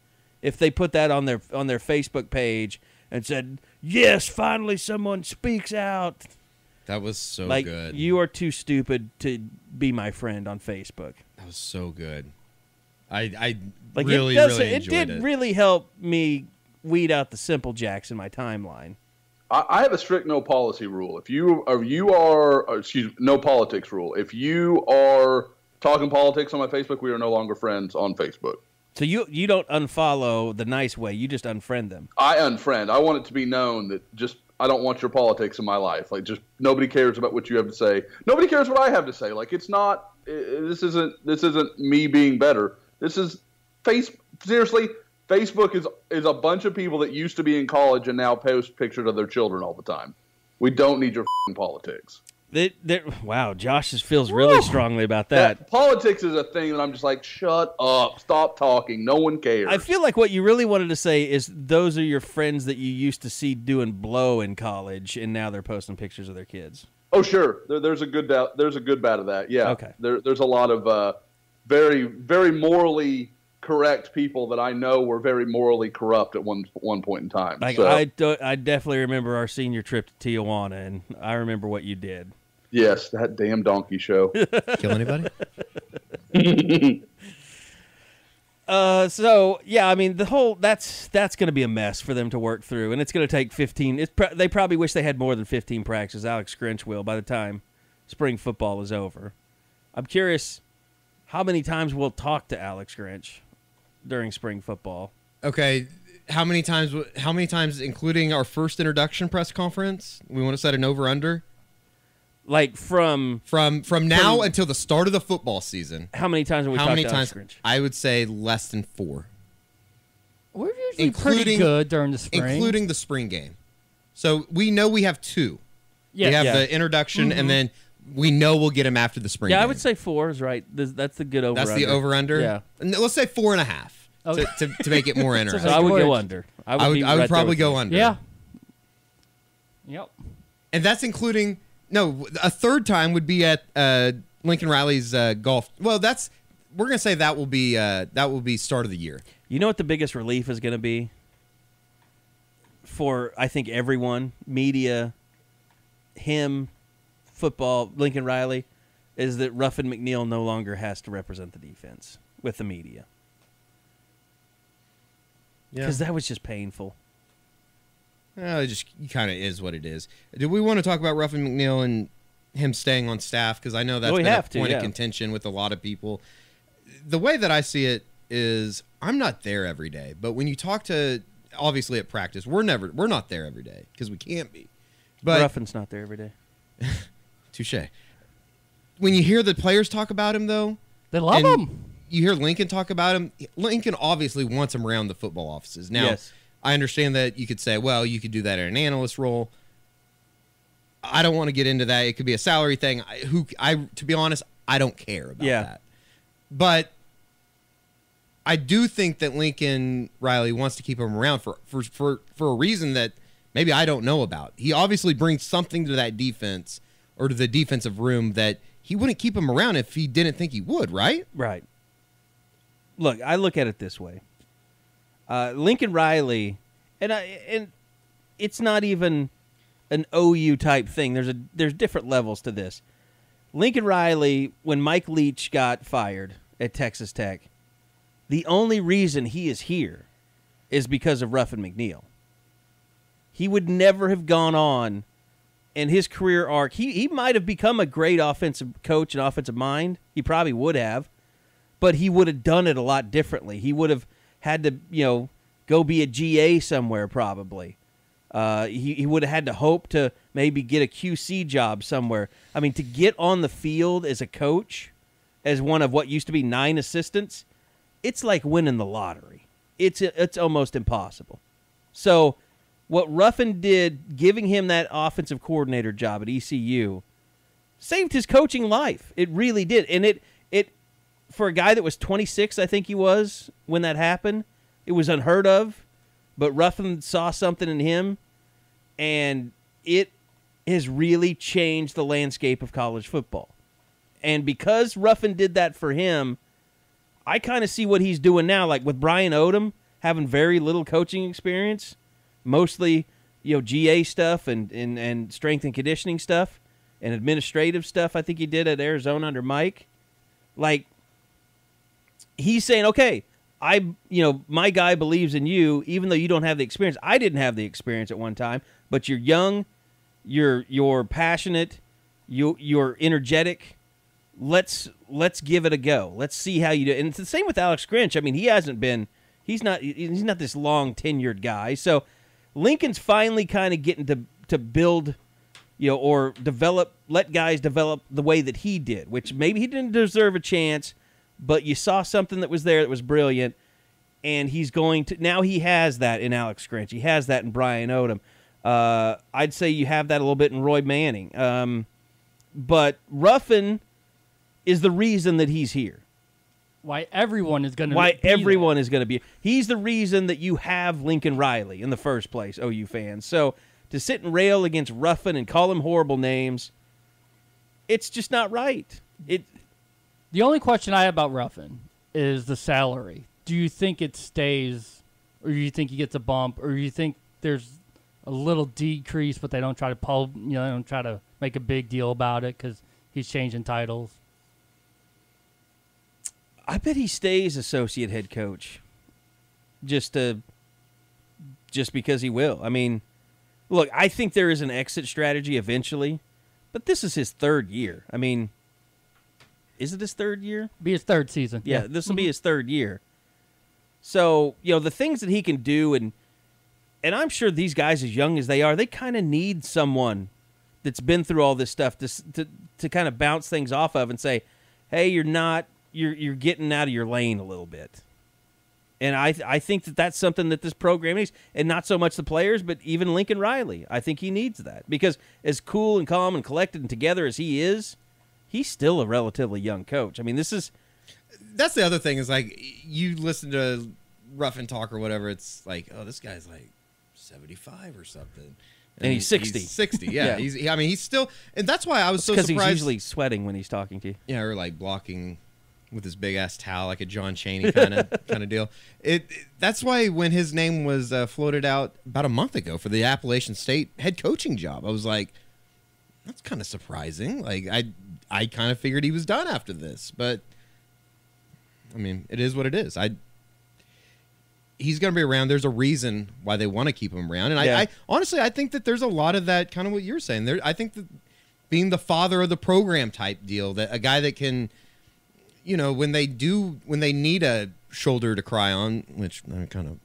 If they put that on their on their Facebook page and said, "Yes, finally someone speaks out." That was so like good. you are too stupid to be my friend on Facebook. that was so good. I I Like really it does, really it did it. really help me weed out the simple jacks in my timeline. I, I have a strict no policy rule. If you are you are uh, excuse me, no politics rule. If you are talking politics on my Facebook, we are no longer friends on Facebook. So you you don't unfollow the nice way. You just unfriend them. I unfriend. I want it to be known that just I don't want your politics in my life. Like just nobody cares about what you have to say. Nobody cares what I have to say. Like it's not. This isn't. This isn't me being better. This is face. Seriously, Facebook is is a bunch of people that used to be in college and now post pictures of their children all the time. We don't need your fing politics. They, they, wow, Josh just feels really strongly about that. politics is a thing that I'm just like, shut up, stop talking. No one cares. I feel like what you really wanted to say is those are your friends that you used to see doing blow in college, and now they're posting pictures of their kids. Oh, sure. There, there's a good doubt. There's a good bad of that. Yeah. Okay. There, there's a lot of uh, very, very morally correct people that I know were very morally corrupt at one one point in time. Like so, I, do, I definitely remember our senior trip to Tijuana, and I remember what you did. yes, that damn donkey show. Kill anybody? Uh, so yeah, I mean the whole that's that's going to be a mess for them to work through, and it's going to take fifteen. It's pr- they probably wish they had more than fifteen practices. Alex Grinch will by the time spring football is over. I'm curious how many times we'll talk to Alex Grinch during spring football. Okay, how many times? How many times, including our first introduction press conference? We want to set an over under Like from from from now From- until the start of the football season. how many times have we how talked many to times? Alex Grinch? I would say less than four. We've usually usually pretty including- good during the spring. including the spring game. So we know we have two. yeah, we have Yeah. the introduction, and mm-hmm. then we know we'll get him after the spring. Yeah, I would say four is right. That's the good over. that's the over under. Yeah. let's say four and a half Okay. to, to, to make it more So interesting. I would go under. I would, I would, I would right probably go under. yeah. Yep. and that's including no a third time would be at uh, Lincoln Riley's uh, golf. Well, that's we're gonna say that will be uh, that will be start of the year. You know what the biggest relief is going to be for I think everyone, media, him, football, Lincoln Riley, is that Ruffin McNeill no longer has to represent the defense with the media because that was just painful. Uh, it just kind of is what it is. Do we want to talk about Ruffin McNeill and him staying on staff? Because I know that's Well, we been a to, point yeah. of contention with a lot of people. The way that I see it is, I'm not there every day, but when you talk to, obviously at practice, we're never, we're not there every day because we can't be. But Ruffin's not there every day. touche. When you hear the players talk about him, though, They love him. You hear Lincoln talk about him. Lincoln obviously wants him around the football offices. Now, Yes. I understand that you could say, well, you could do that in an analyst role. I don't want to get into that. It could be a salary thing. I, who I to be honest, I don't care about Yeah. that. But I do think that Lincoln Riley wants to keep him around for for for for a reason that maybe I don't know about. He obviously brings something to that defense or to the defensive room that he wouldn't keep him around if he didn't think he would, right? Right. Look, I look at it this way. Uh, Lincoln Riley, and I, and it's not even an OU type thing. There's a there's different levels to this. Lincoln Riley, when Mike Leach got fired at Texas Tech, the only reason he is here is because of Ruffin McNeill. He would never have gone on in his career arc. He he might have become a great offensive coach and offensive mind. He probably would have, but he would have done it a lot differently. He would have had to, you know, go be a GA somewhere probably. Uh, he, he would have had to hope to maybe get a QC job somewhere. I mean, to get on the field as a coach, as one of what used to be nine assistants, it's like winning the lottery. It's it's almost impossible. So, what Ruffin did, giving him that offensive coordinator job at ECU, saved his coaching life. It really did, and it it for a guy that was 26, I think he was when that happened. It was unheard of, but Ruffin saw something in him, and it has really changed the landscape of college football. And because Ruffin did that for him, I kind of see what he's doing now. Like with Brian Odom having very little coaching experience, mostly you know GA stuff and and and strength and conditioning stuff and administrative stuff. I think he did at Arizona under Mike. Like he's saying, okay, I you know my guy believes in you, even though you don't have the experience. I didn't have the experience at one time, but you're young, you're you're passionate, you you're energetic. Let's let's give it a go. Let's see how you do. And it's the same with Alex Grinch. I mean, he hasn't been he's not he's not this long tenured guy. So Lincoln's finally kind of getting to to build you know, or develop, let guys develop the way that he did, which maybe he didn't deserve a chance, but you saw something that was there that was brilliant, and he's going to now he has that in Alex Grinch, he has that in Brian Odom. Uh, I'd say you have that a little bit in Roy Manning, um, but Ruffin is the reason that he's here. Why everyone is going to Why everyone is going to be. He's the reason that you have Lincoln Riley in the first place, OU fans. So to sit and rail against Ruffin and call him horrible names, it's just not right. It The only question I have about Ruffin is the salary. Do you think it stays, or do you think he gets a bump, or do you think there's a little decrease, but they don't try to pull you know, they don't try to make a big deal about it because he's changing titles? I bet he stays associate head coach. Just to just because he will. I mean, look, I think there is an exit strategy eventually, but this is his third year. I mean, is it his third year? Be his third season. Yeah, this will be mm-hmm. his third year. So, you know, the things that he can do and and I'm sure these guys as young as they are, they kind of need someone that's been through all this stuff to to to kind of bounce things off of and say, "Hey, you're not you're you're getting out of your lane a little bit." And I I think that that's something that this program needs, and not so much the players, but even Lincoln Riley. I think he needs that because as cool and calm and collected and together as he is, he's still a relatively young coach. I mean, this is That's the other thing is like you listen to Ruffin Talk or whatever. It's like, oh, this guy's like seventy five or something, And he's 60. Sixty, yeah. Yeah. He's. I mean, he's still, and that's why I was so because he's surprised. usually sweating when he's talking to you. yeah, or like blocking with his big ass towel, like a John Cheney kind of kind of deal. It, it- That's why when his name was uh, floated out about a month ago for the Appalachian State head coaching job, I was like, that's kind of surprising. Like I I kind of figured he was done after this, but I mean, it is what it is. I he's going to be around. There's a reason why they want to keep him around, and Yeah. I, I honestly I think that there's a lot of that kind of what you're saying. There, I think that being the father of the program type deal, that a guy that can, you know, when they do when they need a shoulder to cry on, which they're kind of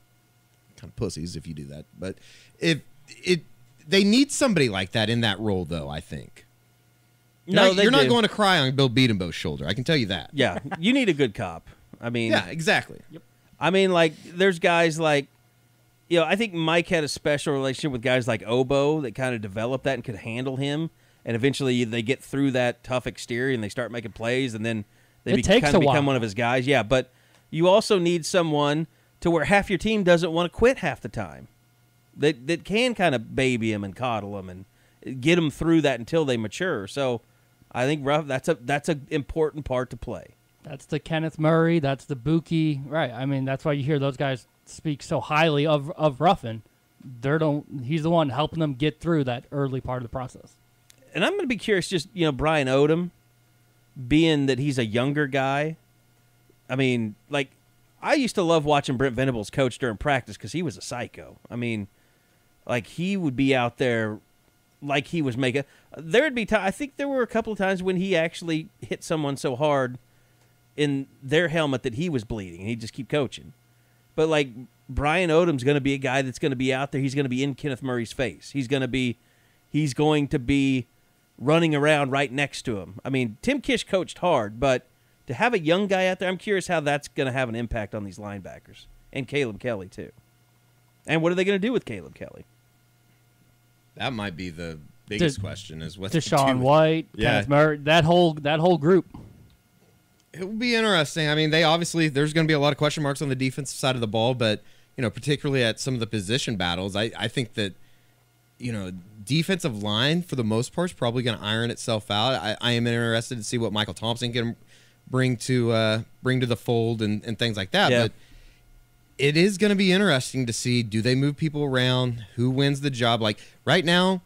kind of pussies if you do that, but if it they need somebody like that in that role though. I think. You're No, not, you're not going to cry on Bill Bedenbaugh's shoulder. I can tell you that. Yeah, you need a good cop. I mean, Yeah, exactly. Yep. I mean, like, there's guys like, you know, I think Mike had a special relationship with guys like Obo that kind of developed that and could handle him. And eventually they get through that tough exterior and they start making plays and then they It be- takes kind of a become while. one of his guys. Yeah, but you also need someone to where half your team doesn't want to quit half the time. That that can kind of baby him and coddle him and get them through that until they mature. So I think rough that's a that's an important part to play. That's the Kenneth Murray. That's the Bookie. Right. I mean, that's why you hear those guys speak so highly of of Ruffin. They're don't. He's the one helping them get through that early part of the process. and I'm going to be curious. Just you know, Brian Odom, being that he's a younger guy. I mean, like I used to love watching Brent Venables coach during practice because he was a psycho. I mean, like he would be out there like he was making. There'd be time. I think there were a couple of times when he actually hit someone so hard in their helmet that he was bleeding, and he'd just keep coaching. But like Brian Odom's going to be a guy that's going to be out there. He's going to be in Kenneth Murray's face. He's going to be, he's going to be running around right next to him. I mean, Tim Kish coached hard, but to have a young guy out there, I'm curious how that's going to have an impact on these linebackers and Caleb Kelly too. And what are they going to do with Caleb Kelly? That might be the biggest Des- question is what they Deshaun do. White, Yeah. Kenneth Murray, that whole that whole group. It will be interesting. I mean, they obviously there's going to be a lot of question marks on the defensive side of the ball, but you know, particularly at some of the position battles, I I think that you know defensive line for the most part is probably going to iron itself out. I, I am interested to see what Michael Thompson can bring to uh, bring to the fold and, and things like that. Yeah. But it is going to be interesting to see do they move people around, who wins the job. Like right now,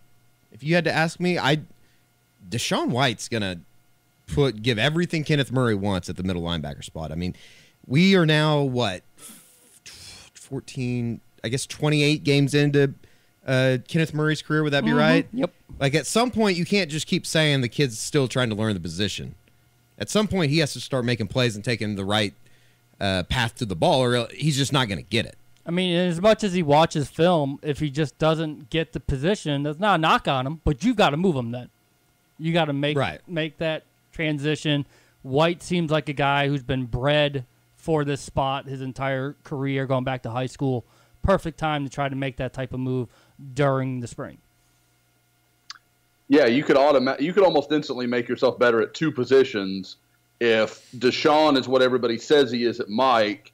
if you had to ask me, I Deshaun White's going to put give everything Kenneth Murray wants at the middle linebacker spot. I mean, we are now what 14 I guess 28 games into uh, Kenneth Murray's career, would that be right? Yep. Like at some point you can't just keep saying the kid's still trying to learn the position. At some point he has to start making plays and taking the right uh, path to the ball or he's just not going to get it. I mean, as much as he watches film, if he just doesn't get the position, that's not a knock on him. But you've got to move him then. You got to make Right. make that transition. White seems like a guy who's been bred for this spot his entire career, going back to high school. Perfect time to try to make that type of move during the spring. Yeah, you could automa- you could almost instantly make yourself better at two positions if Deshaun is what everybody says he is at Mike,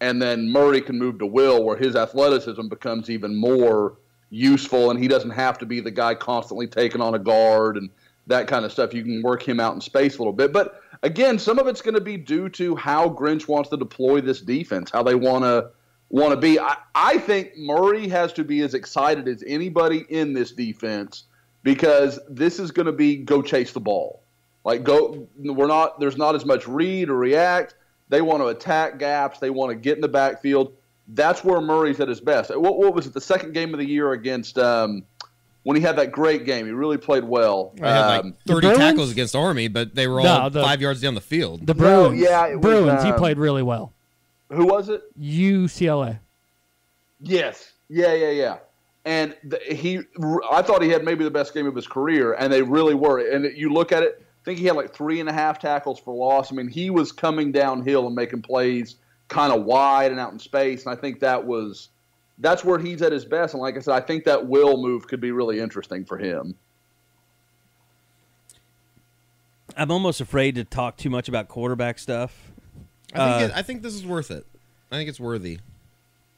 and then Murray can move to Will, where his athleticism becomes even more useful, and he doesn't have to be the guy constantly taking on a guard and that kind of stuff. You can work him out in space a little bit, but again, some of it's going to be due to how Grinch wants to deploy this defense, how they want to want to be. I, I think Murray has to be as excited as anybody in this defense because this is going to be go chase the ball. Like go, we're not. There's not as much read or react. They want to attack gaps. They want to get in the backfield. That's where Murray's at his best. What, what was it? The second game of the year against um, when he had that great game. He really played well. I had like Um, 30 Bruins? tackles against Army, but they were all No, the- 5 yards down the field. The No, Bruins, yeah, it was, Bruins, he um, played really well. Who was it? UCLA. Yes. Yeah, yeah, yeah. And the, he, I thought he had maybe the best game of his career, and they really were. And you look at it, I think he had like three and a half tackles for loss. I mean, he was coming downhill and making plays kind of wide and out in space. And I think that was that's where he's at his best. And like I said, I think that will move could be really interesting for him. I'm almost afraid to talk too much about quarterback stuff. I think, Uh, it, I think this is worth it. I think it's worthy.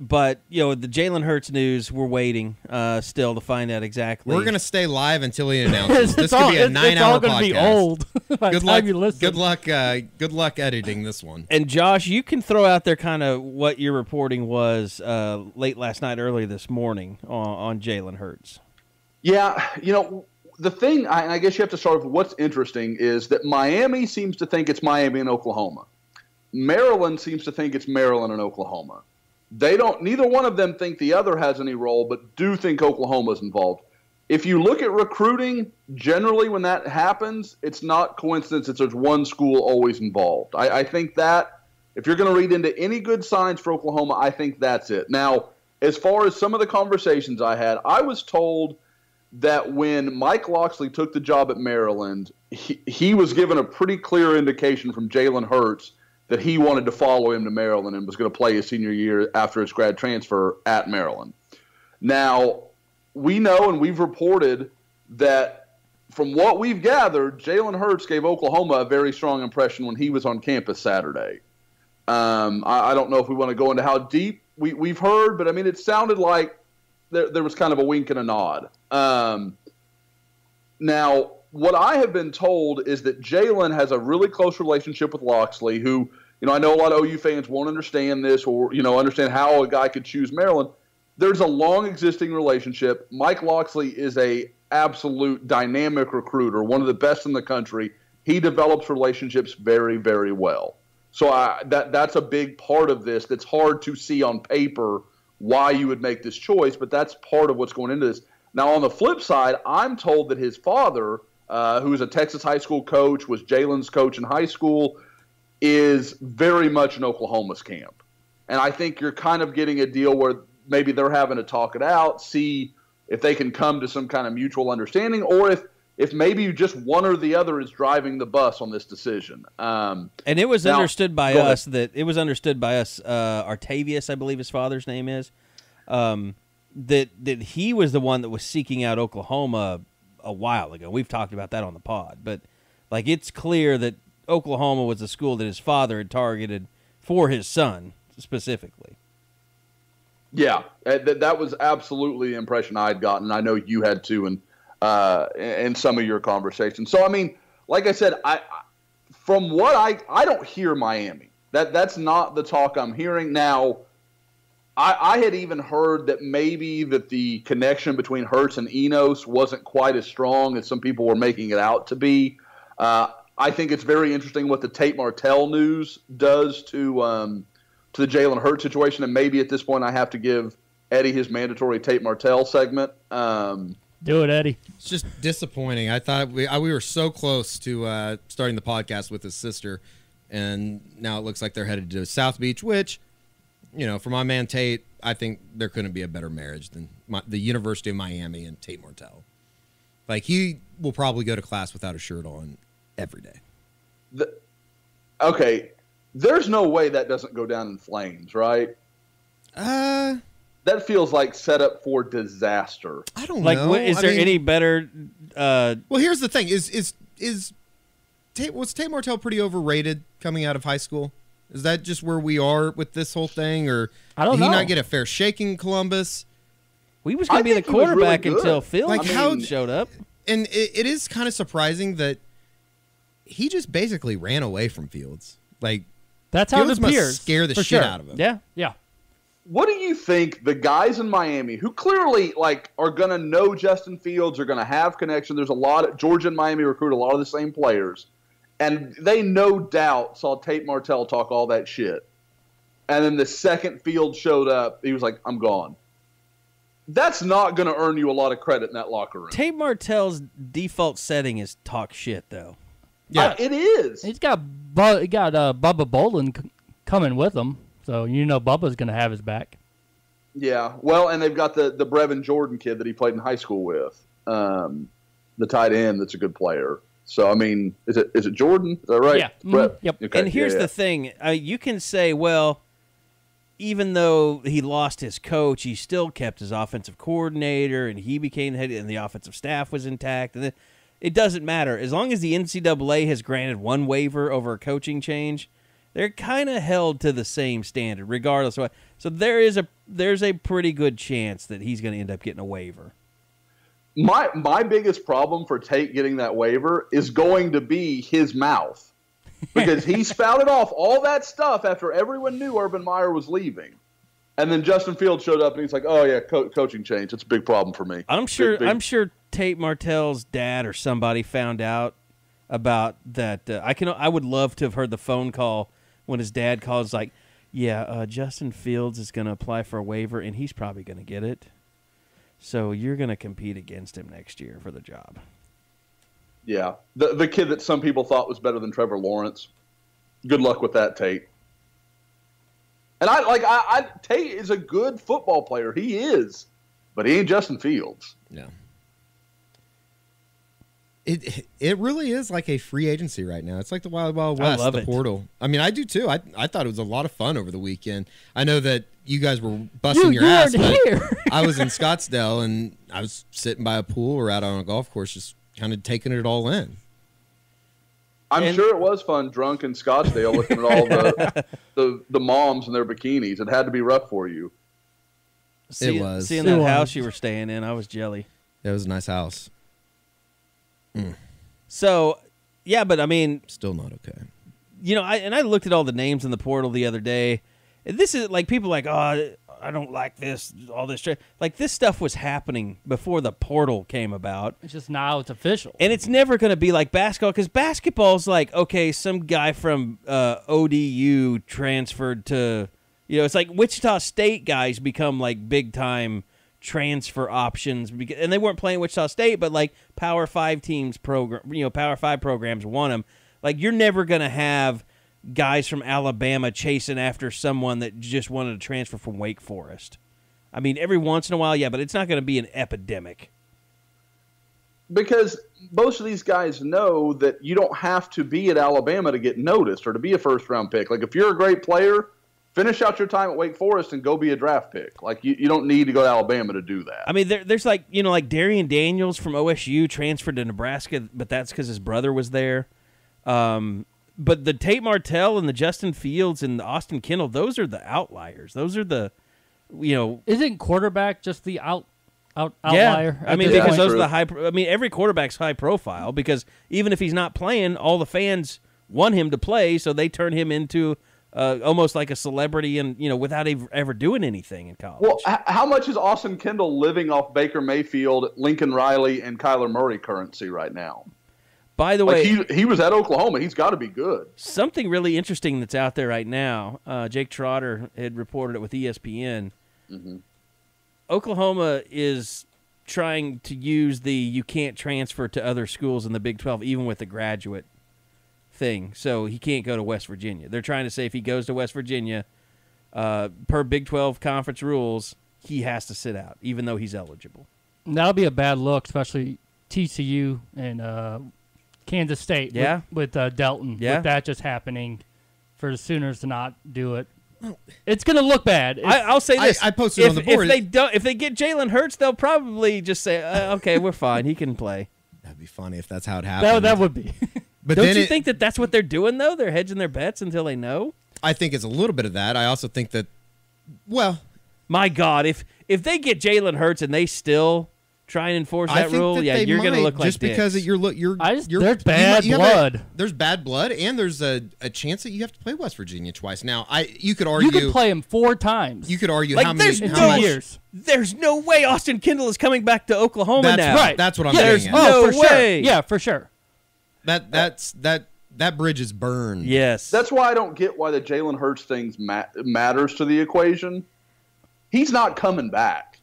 But you know, the Jalen Hurts news, we're waiting uh, still to find out exactly. We're gonna stay live until he announces. it's, this all, could be a it's, it's nine-hour all gonna podcast. be old. by Good time luck. you listen. Good luck. Uh, good luck editing this one. And Josh, you can throw out there kind of what your reporting was uh, late last night, early this morning on, on Jalen Hurts. Yeah, you know, the thing, I, and I guess you have to start with what's interesting is that Miami seems to think it's Miami and Oklahoma. Maryland seems to think it's Maryland and Oklahoma. They don't, neither one of them think the other has any role, but do think Oklahoma's involved. If you look at recruiting, generally when that happens, it's not coincidence that there's one school always involved. I, I think that if you're going to read into any good signs for Oklahoma, I think that's it. Now, as far as some of the conversations I had, I was told that when Mike Locksley took the job at Maryland, he, he was given a pretty clear indication from Jalen Hurts that he wanted to follow him to Maryland and was going to play his senior year after his grad transfer at Maryland. Now, we know and we've reported that from what we've gathered, Jalen Hurts gave Oklahoma a very strong impression when he was on campus Saturday. Um, I, I don't know if we want to go into how deep we, we've heard, but I mean, it sounded like there, there was kind of a wink and a nod. Um, now, what I have been told is that Jalen has a really close relationship with Locksley, who, you know, I know a lot of OU fans won't understand this or, you know, understand how a guy could choose Maryland. There's a long existing relationship. Mike Locksley is a absolute dynamic recruiter, one of the best in the country. He develops relationships very, very well. So I, that that's a big part of this. That's hard to see on paper why you would make this choice, but that's part of what's going into this. Now, on the flip side, I'm told that his father, uh, who is a Texas high school coach, was Jalen's coach in high school, is very much in Oklahoma's camp. And I think you're kind of getting a deal where maybe they're having to talk it out, see if they can come to some kind of mutual understanding, or if if maybe just one or the other is driving the bus on this decision. Um, And it was Now- understood by go ahead. us that it was understood by us, uh, Artavius, I believe his father's name is, um, that that he was the one that was seeking out Oklahoma a while ago. We've talked about that on the pod, but like it's clear that Oklahoma was a school that his father had targeted for his son specifically. Yeah, th- that was absolutely the impression I had gotten. I know you had too, and uh, in some of your conversations. So I mean, like I said, I- from what I I don't hear Miami. That that's not the talk I'm hearing now. I, I had even heard that maybe that the connection between Hurts and Enos wasn't quite as strong as some people were making it out to be. Uh, I think it's very interesting what the Tate Martell news does to um, to the Jalen Hurts situation, and maybe at this point I have to give Eddie his mandatory Tate Martell segment. Um, Do it, Eddie. It's just disappointing. I thought we I, we were so close to uh, starting the podcast with his sister, and now it looks like they're headed to South Beach. Which, you know, for my man Tate, I think there couldn't be a better marriage than my, the University of Miami and Tate Martell. Like he will probably go to class without a shirt on every day. the, okay, there's no way that doesn't go down in flames, right? Uh, That feels like set up for disaster. I don't Like, know. what, is I there mean- any better? Uh, Well, here's the thing: is is is Tate, was Tate Martell pretty overrated coming out of high school? Is that just where we are with this whole thing, or I don't did he know. not get a fair shake in Columbus? we was going I to be the think he was really quarterback until Phil Like, how- showed up. And it, it is kind of surprising that he just basically ran away from Fields. Like That's how Fields it must appears. scare the shit sure. out of him. Yeah, Yeah. What do you think the guys in Miami who clearly like are going to know Justin Fields are going to have connection? There's a lot of Georgia and Miami recruit a lot of the same players, and they no doubt saw Tate Martell talk all that shit. And then the second field showed up, he was like, "I'm gone." That's not going to earn you a lot of credit in that locker room. Tate Martell's default setting is talk shit though. Yeah. Uh, it is. He's got Bu- he got uh, Bubba Bolden c- coming with him, so you know Bubba's gonna have his back. Yeah, well, and they've got the the Brevin Jordan kid that he played in high school with, um, the tight end. That's a good player. So I mean, is it is it Jordan? Is that right? Yeah. Mhm. Yep. Okay, and here's yeah, yeah. the thing: uh, you can say, well, even though he lost his coach, he still kept his offensive coordinator, and he became the head, and the offensive staff was intact. And it, it doesn't matter as long as the NCAA has granted one waiver over a coaching change. They're kind of held to the same standard, regardless of what. So there is a there's a pretty good chance that he's going to end up getting a waiver. My my biggest problem for Tate getting that waiver is going to be his mouth. Because he spouted off all that stuff after everyone knew Urban Meyer was leaving. And then Justin Fields showed up and he's like, "Oh yeah, co- coaching change. It's a big problem for me." I'm sure. Big, big- I'm sure Tate Martell's dad or somebody found out about that. Uh, I can. I would love to have heard the phone call when his dad calls, like, "Yeah, uh, Justin Fields is going to apply for a waiver, and he's probably going to get it. So you're going to compete against him next year for the job." Yeah, the the kid that some people thought was better than Trevor Lawrence. Good luck with that, Tate. And I like I, I Tate is a good football player. He is, but he ain't Justin Fields. No. It it really is like a free agency right now. It's like the Wild Wild I West, love the it. portal. I mean, I do too. I I thought it was a lot of fun over the weekend. I know that you guys were busting You- your you ass, but here. I was in Scottsdale and I was sitting by a pool or out on a golf course, just kind of taking it all in. I'm And- sure it was fun drunk in Scottsdale looking at all the, the the moms in their bikinis. It had to be rough for you. It was. seeing It that was. house you were staying in. I was jelly. It was a nice house. Mm. So, yeah, but I mean, Still not okay. you know, I and I looked at all the names in the portal the other day. This is like people like, oh, I don't like this, all this. tra-" Like this stuff was happening before the portal came about, It's just now it's official. and it's never going to be like basketball because basketball's like, okay, some guy from uh, ODU transferred to, you know, it's like Wichita State guys become like big time transfer options, beca- and they weren't playing Wichita State, but like Power Five teams program, you know, Power Five programs want them. Like you're never going to have guys from Alabama chasing after someone that just wanted to transfer from Wake Forest. I mean, every once in a while, yeah, but it's not going to be an epidemic. Because most of these guys know that you don't have to be at Alabama to get noticed or to be a first round pick. Like if you're a great player, finish out your time at Wake Forest and go be a draft pick. Like you, you don't need to go to Alabama to do that. I mean, there, there's like you know, like Darrion Daniels from OSU transferred to Nebraska, but that's because his brother was there. Um, but the Tate Martell and the Justin Fields and the Austin Kendall, those are the outliers. Those are the, you know, Isn't quarterback just the out out yeah. outlier? I mean, because point? those are the high. I mean, every quarterback's high profile because even if he's not playing, all the fans want him to play, so they turn him into uh, almost like a celebrity, and you know, without ever, ever doing anything in college. Well, h- how much is Austin Kendall living off Baker Mayfield, Lincoln Riley, and Kyler Murray currency right now? By the Like way, he he was at Oklahoma. He's got to be good. Something really interesting that's out there right now. Uh, Jake Trotter had reported it with ESPN. Oklahoma is trying to use the you can't transfer to other schools in the Big 12, even with the graduate thing. So he can't go to West Virginia. They're trying to say if he goes to West Virginia, uh, per Big 12 conference rules, he has to sit out, even though he's eligible. That'll be a bad look, especially TCU and uh, Kansas State. with- Yeah. with, uh, Delton. Yeah. with that just happening for the Sooners to not do it. It's gonna look bad. I, I'll say this: I posted if, on the board- If they don't, if they get Jalen Hurts, they'll probably just say, uh, "Okay, we're fine. He can play." That'd be funny if that's how it happened. that, that would be. but Don't you it- think that that's what they're doing though? They're hedging their bets until they know. I think it's a little bit of that. I also think that, well, My God, if if they get Jalen Hurts and they still try and enforce I that think rule, that yeah, they you're gonna might, look like just because dicks. you're look you're, I just- you're there's you bad might- you have a- blood. there's bad blood, and there's a, a chance that you have to play West Virginia twice. Now, I you could argue you could play him four times. you could argue Like, how many there's in how two no- much- years. There's no way Austin Kendall is coming back to Oklahoma That's now. Right. That's what I'm yeah, There's getting at. no oh, for way. Sure. Yeah, for sure. That that's that that bridge is burned. Yes, That's why I don't get why the Jalen Hurts things ma- matters to the equation. He's not coming back.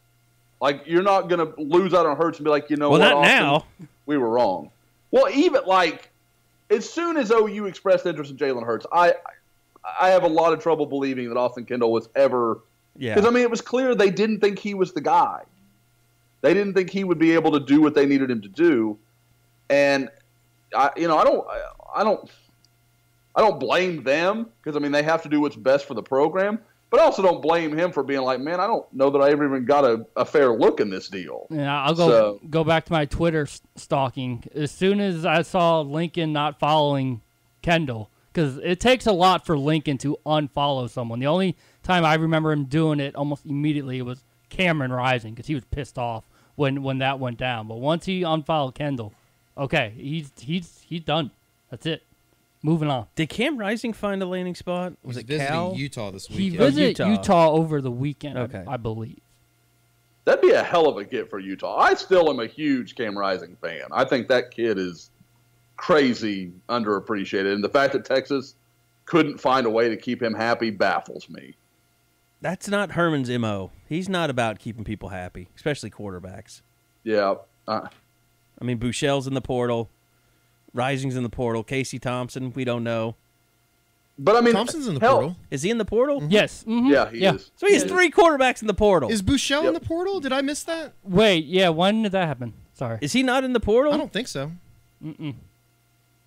Like you're not going to lose out on Hurts and be like, you know well, what? not Austin, now. We were wrong. Well, even like as soon as OU expressed interest in Jalen Hurts, I I have a lot of trouble believing that Austin Kendall was ever Yeah, because I mean it was clear they didn't think he was the guy. They didn't think he would be able to do what they needed him to do, and I, you know, I don't, I don't, I don't blame them because I mean they have to do what's best for the program. But I also don't blame him for being like, man, I don't know that I ever even got a, a fair look in this deal. Yeah, I'll go So- go back to my Twitter stalking. As soon as I saw Lincoln not following Kendall, because it takes a lot for Lincoln to unfollow someone. The only time I remember him doing it almost immediately was Cameron Rising, because he was pissed off when when that went down. But once he unfollowed Kendall, okay, he's he's he's done. That's it. Moving on. Did Cam Rising find a landing spot? Was He's it visiting Cal? Utah this He weekend. visited Utah. Utah. over the weekend, I- Okay. I believe. That'd be a hell of a get for Utah. I still am a huge Cam Rising fan. I think that kid is crazy underappreciated. And the fact that Texas couldn't find a way to keep him happy baffles me. That's not Herman's mo. He's not about keeping people happy, especially quarterbacks. Yeah. Uh, I mean, Buechele's in the portal, Rising's in the portal, Casey Thompson, we don't know. but I mean, Thompson's in the hell, portal. Is he in the portal? Yes. mhm, Yeah, he yeah. is. So he has three quarterbacks in the portal. Is Buechele in the portal? Did I miss that? Wait, yeah. When did that happen? Sorry. Is he not in the portal? I don't think so. Mm-mm.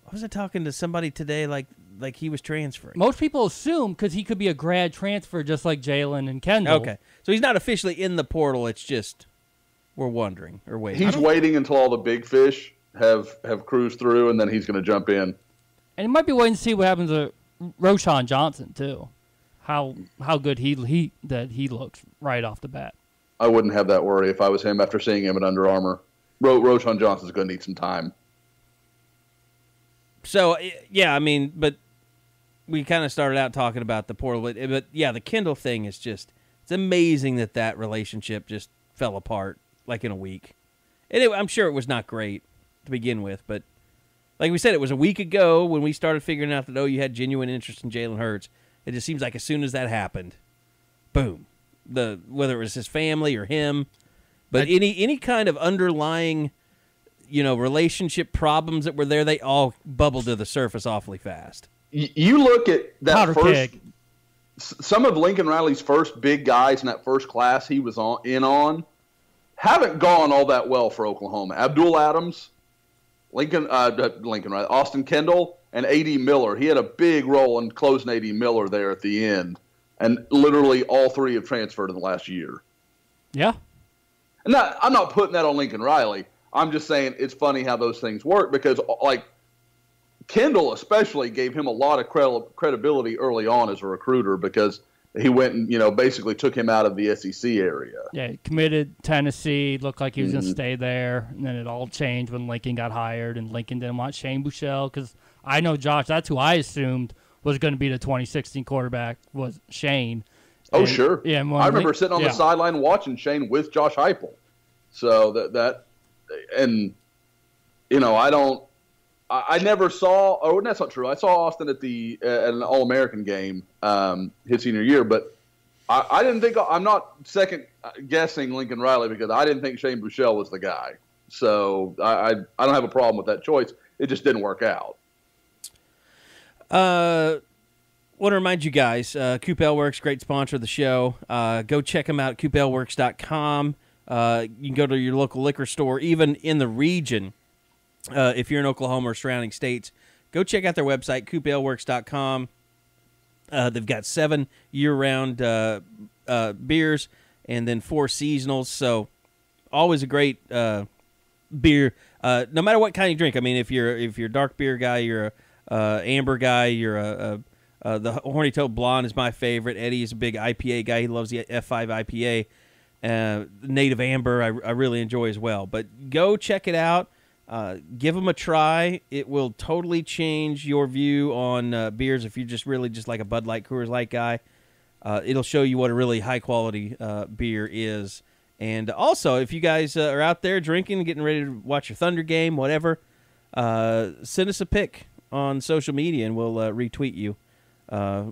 I was talking to somebody today like like he was transferring. Most people assume because he could be a grad transfer just like Jalen and Kendall. Okay. So he's not officially in the portal, it's just we're wondering or waiting. He's waiting until all the big fish have have cruised through, and then he's going to jump in. And it might be waiting to see what happens to Roschon Johnson too. How how good he he that he looks right off the bat. I wouldn't have that worry if I was him after seeing him at Under Armour. Ro- Roschon Johnson's going to need some time. So yeah, I mean, but we kind of started out talking about the portal, but, but yeah, the Kendall thing is just it's amazing that that relationship just fell apart like in a week. And it, I'm sure it was not great to begin with, but like we said, it was a week ago when we started figuring out that oh, you had genuine interest in Jalen Hurts. It just seems like as soon as that happened, boom, the whether it was his family or him, but I- any any kind of underlying you know relationship problems that were there, they all bubbled to the surface awfully fast. You look at that Powder first. keg. Some of Lincoln Riley's first big guys in that first class he was on in on haven't gone all that well for Oklahoma. Abdul Adams, Lincoln, uh, uh, Lincoln Riley, Austin Kendall, and A.D. Miller. He had a big role in closing A.D. Miller there at the end, and literally all three have transferred in the last year. Yeah. And not, I'm not putting that on Lincoln Riley. I'm just saying it's funny how those things work because, like, Kendall especially gave him a lot of credi- credibility early on as a recruiter because he went and you know basically took him out of the SEC area. Yeah, he committed Tennessee. Looked like he was Mm-hmm. going to stay there, and then it all changed when Lincoln got hired, and Lincoln didn't want Shane Buechele because I know Josh. That's who I assumed was going to be the 2016 quarterback was Shane. Oh And- sure, Yeah, I remember sitting on yeah. the sideline watching Shane with Josh Heupel. So that that and you know I don't. I, I never saw. Oh, that's not true. I saw Austin at the uh, at an All American game um, his senior year, but I, I didn't think I'm not second guessing Lincoln Riley because I didn't think Shane Buechele was the guy. So I, I I don't have a problem with that choice. It just didn't work out. Uh, want to remind you guys, uh, Coop Ale Works, great sponsor of the show. Uh, go check them out at coopaleworks.com. Uh, you can go to your local liquor store, even in the region. Uh, if you're in Oklahoma or surrounding states, go check out their website, coopaleworks.com. Uh, they've got seven year-round uh, uh, beers and then four seasonals. So always a great uh, beer, uh, no matter what kind you drink. I mean, if you're if you're a dark beer guy, you're a uh, amber guy, you're a, a uh, the horny toad blonde is my favorite. Eddie is a big IPA guy. He loves the F5 IPA. Native amber, I, I really enjoy as well. But go check it out. Uh, give them a try. It will totally change your view on uh, beers if you're just really just like a Bud Light, Coors Light guy. Uh, it'll show you what a really high quality uh, beer is. And also, if you guys uh, are out there drinking, getting ready to watch your Thunder game, whatever, send us a pic on social media and we'll retweet you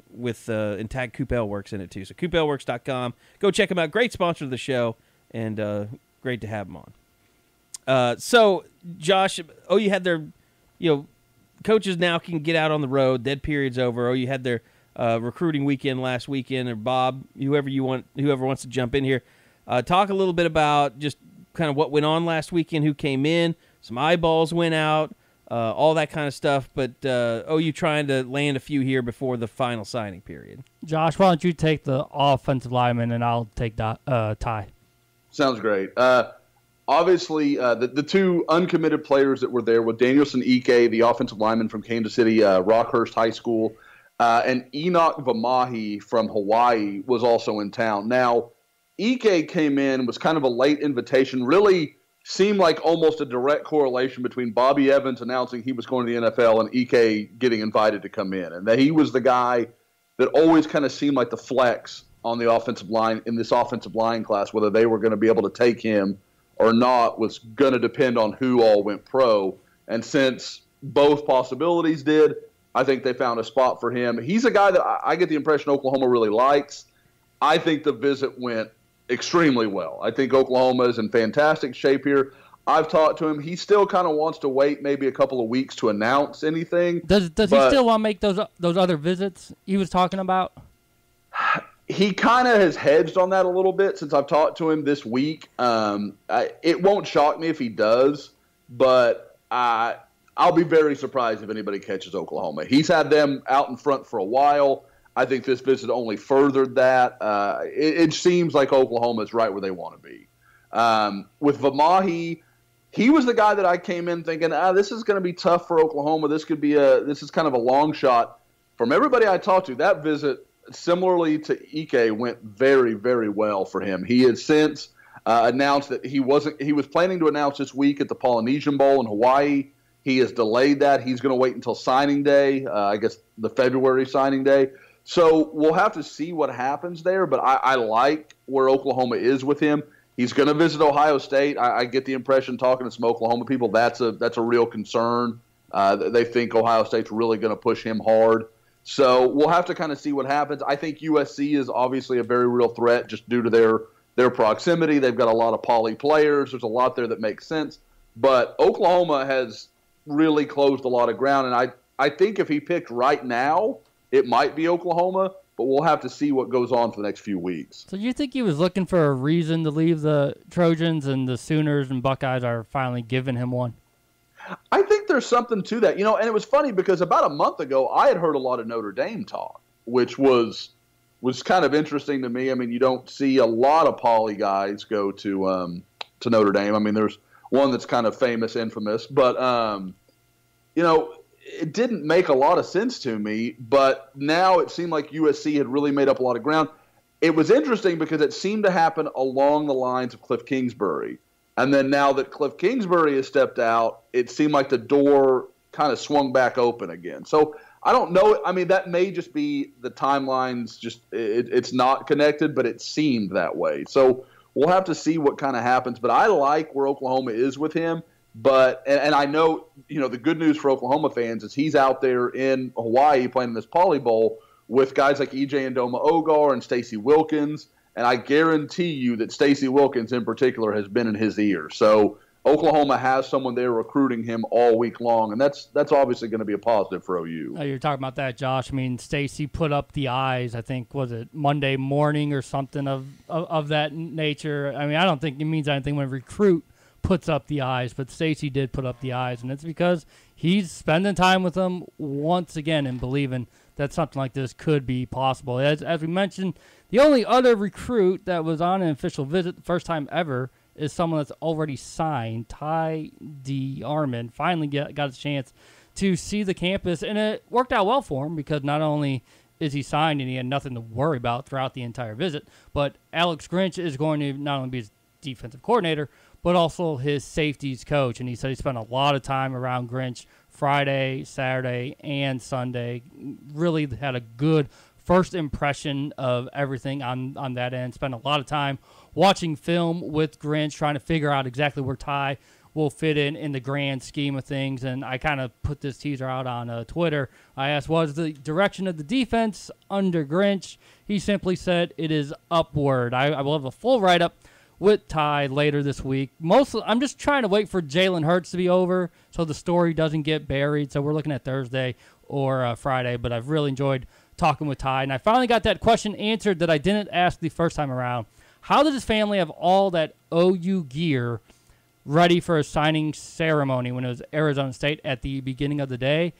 with and tag Coop Ale Works in it too. So CoopAleWorks.com. Go check them out. Great sponsor of the show and great to have them on. Uh, so, Josh, oh, you had their, you know, coaches now can get out on the road. Dead period's over. Oh, you had their uh, recruiting weekend last weekend, or Bob, whoever you want, whoever wants to jump in here, uh, talk a little bit about just kind of what went on last weekend, who came in, some eyeballs went out. uh, all that kind of stuff. But uh, you trying to land a few here before the final signing period. Josh, why don't you take the offensive lineman and I'll take uh, Ty. Sounds great. Uh, obviously, uh, the, the two uncommitted players that were there were Danielson Ike, the offensive lineman from Kansas City, uh, Rockhurst High School, uh, and Enokk Vimahi from Hawaii was also in town. Now, Ike came in, was kind of a late invitation, really seemed like almost a direct correlation between Bobby Evans announcing he was going to the NFL and Ike getting invited to come in. And that he was the guy that always kind of seemed like the flex on the offensive line in this offensive line class, whether they were going to be able to take him or not was going to depend on who all went pro. And since both possibilities did, I think they found a spot for him. He's a guy that I get the impression Oklahoma really likes. I think the visit went extremely well. I think Oklahoma is in fantastic shape here. I've talked to him. He still kind of wants to wait maybe a couple of weeks to announce anything. Does Does he still want to make those those other visits he was talking about? He kind of has hedged on that a little bit since I've talked to him this week. Um, I, it won't shock me if he does, but I I'll be very surprised if anybody catches Oklahoma. He's had them out in front for a while. I think this visit only furthered that. Uh, it, it, seems like Oklahoma is right where they want to be. Um, with Vimahi, he was the guy that I came in thinking, ah, this is going to be tough for Oklahoma. This could be a this is kind of a long shot. From everybody I talked to, that visit, similarly to Ike, went very very well for him. He has since uh, announced that he wasn't he was planning to announce this week at the Polynesian Bowl in Hawaii. He has delayed that. He's going to wait until signing day, uh, I guess the February signing day. So we'll have to see what happens there. But I, I like where Oklahoma is with him. He's going to visit Ohio State. I, I, get the impression talking to some Oklahoma people that's a that's a real concern. Uh, they think Ohio State's really going to push him hard. So we'll have to kind of see what happens. I think USC is obviously a very real threat just due to their their proximity. They've got a lot of poly players. There's a lot there that makes sense. But Oklahoma has really closed a lot of ground, and I I think if he picked right now, it might be Oklahoma, but we'll have to see what goes on for the next few weeks. So you think he was looking for a reason to leave the Trojans, and the Sooners and Buckeyes are finally giving him one? I think there's something to that, you know. And it was funny because about a month ago, I had heard a lot of Notre Dame talk, which was was kind of interesting to me. I mean, you don't see a lot of poly guys go to um, to Notre Dame. I mean, there's one that's kind of famous, infamous, but um, you know, it didn't make a lot of sense to me, but now it seemed like USC had really made up a lot of ground. It was interesting because it seemed to happen along the lines of Cliff Kingsbury. And then now that Cliff Kingsbury has stepped out, it seemed like the door kind of swung back open again. So I don't know. I mean, that may just be the timelines, just it, it's not connected, but it seemed that way. So we'll have to see what kind of happens. But I like where Oklahoma is with him. But and, and, I know you know the good news for Oklahoma fans is he's out there in Hawaii playing in this Poly Bowl with guys like EJ Ndoma-Ogar and Stacy Wilkins, and I guarantee you that Stacy Wilkins in particular has been in his ear. So Oklahoma has someone there recruiting him all week long, and that's that's obviously going to be a positive for OU. Oh, uh, you're talking about that, Josh. I mean, Stacy put up the eyes. I think was it Monday morning or something of, of, of that nature. I mean, I don't think it means anything when a recruit puts up the eyes, but Stacy did put up the eyes, and it's because he's spending time with them once again and believing that something like this could be possible. As, as we mentioned, the only other recruit that was on an official visit, the first time ever, is someone that's already signed. Ty D. Finally get, got a chance to see the campus, and it worked out well for him because not only is he signed and he had nothing to worry about throughout the entire visit, but Alex Grinch is going to not only be his defensive coordinator, but also his safeties coach. And he said he spent a lot of time around Grinch Friday, Saturday, and Sunday. Really had a good first impression of everything on, on that end. Spent a lot of time watching film with Grinch, trying to figure out exactly where Ty will fit in in the grand scheme of things. And I kind of put this teaser out on uh, Twitter. I asked, "What is the direction of the defense under Grinch?" He simply said, "It is upward." I, I will have a full write up with Ty later this week. Mostly, I'm just trying to wait for Jalen Hurts to be over so the story doesn't get buried. So we're looking at Thursday or uh, Friday. But I've really enjoyed talking with Ty, and I finally got that question answered that I didn't ask the first time around. How did his family have all that OU gear ready for a signing ceremony when it was Arizona State at the beginning of the day.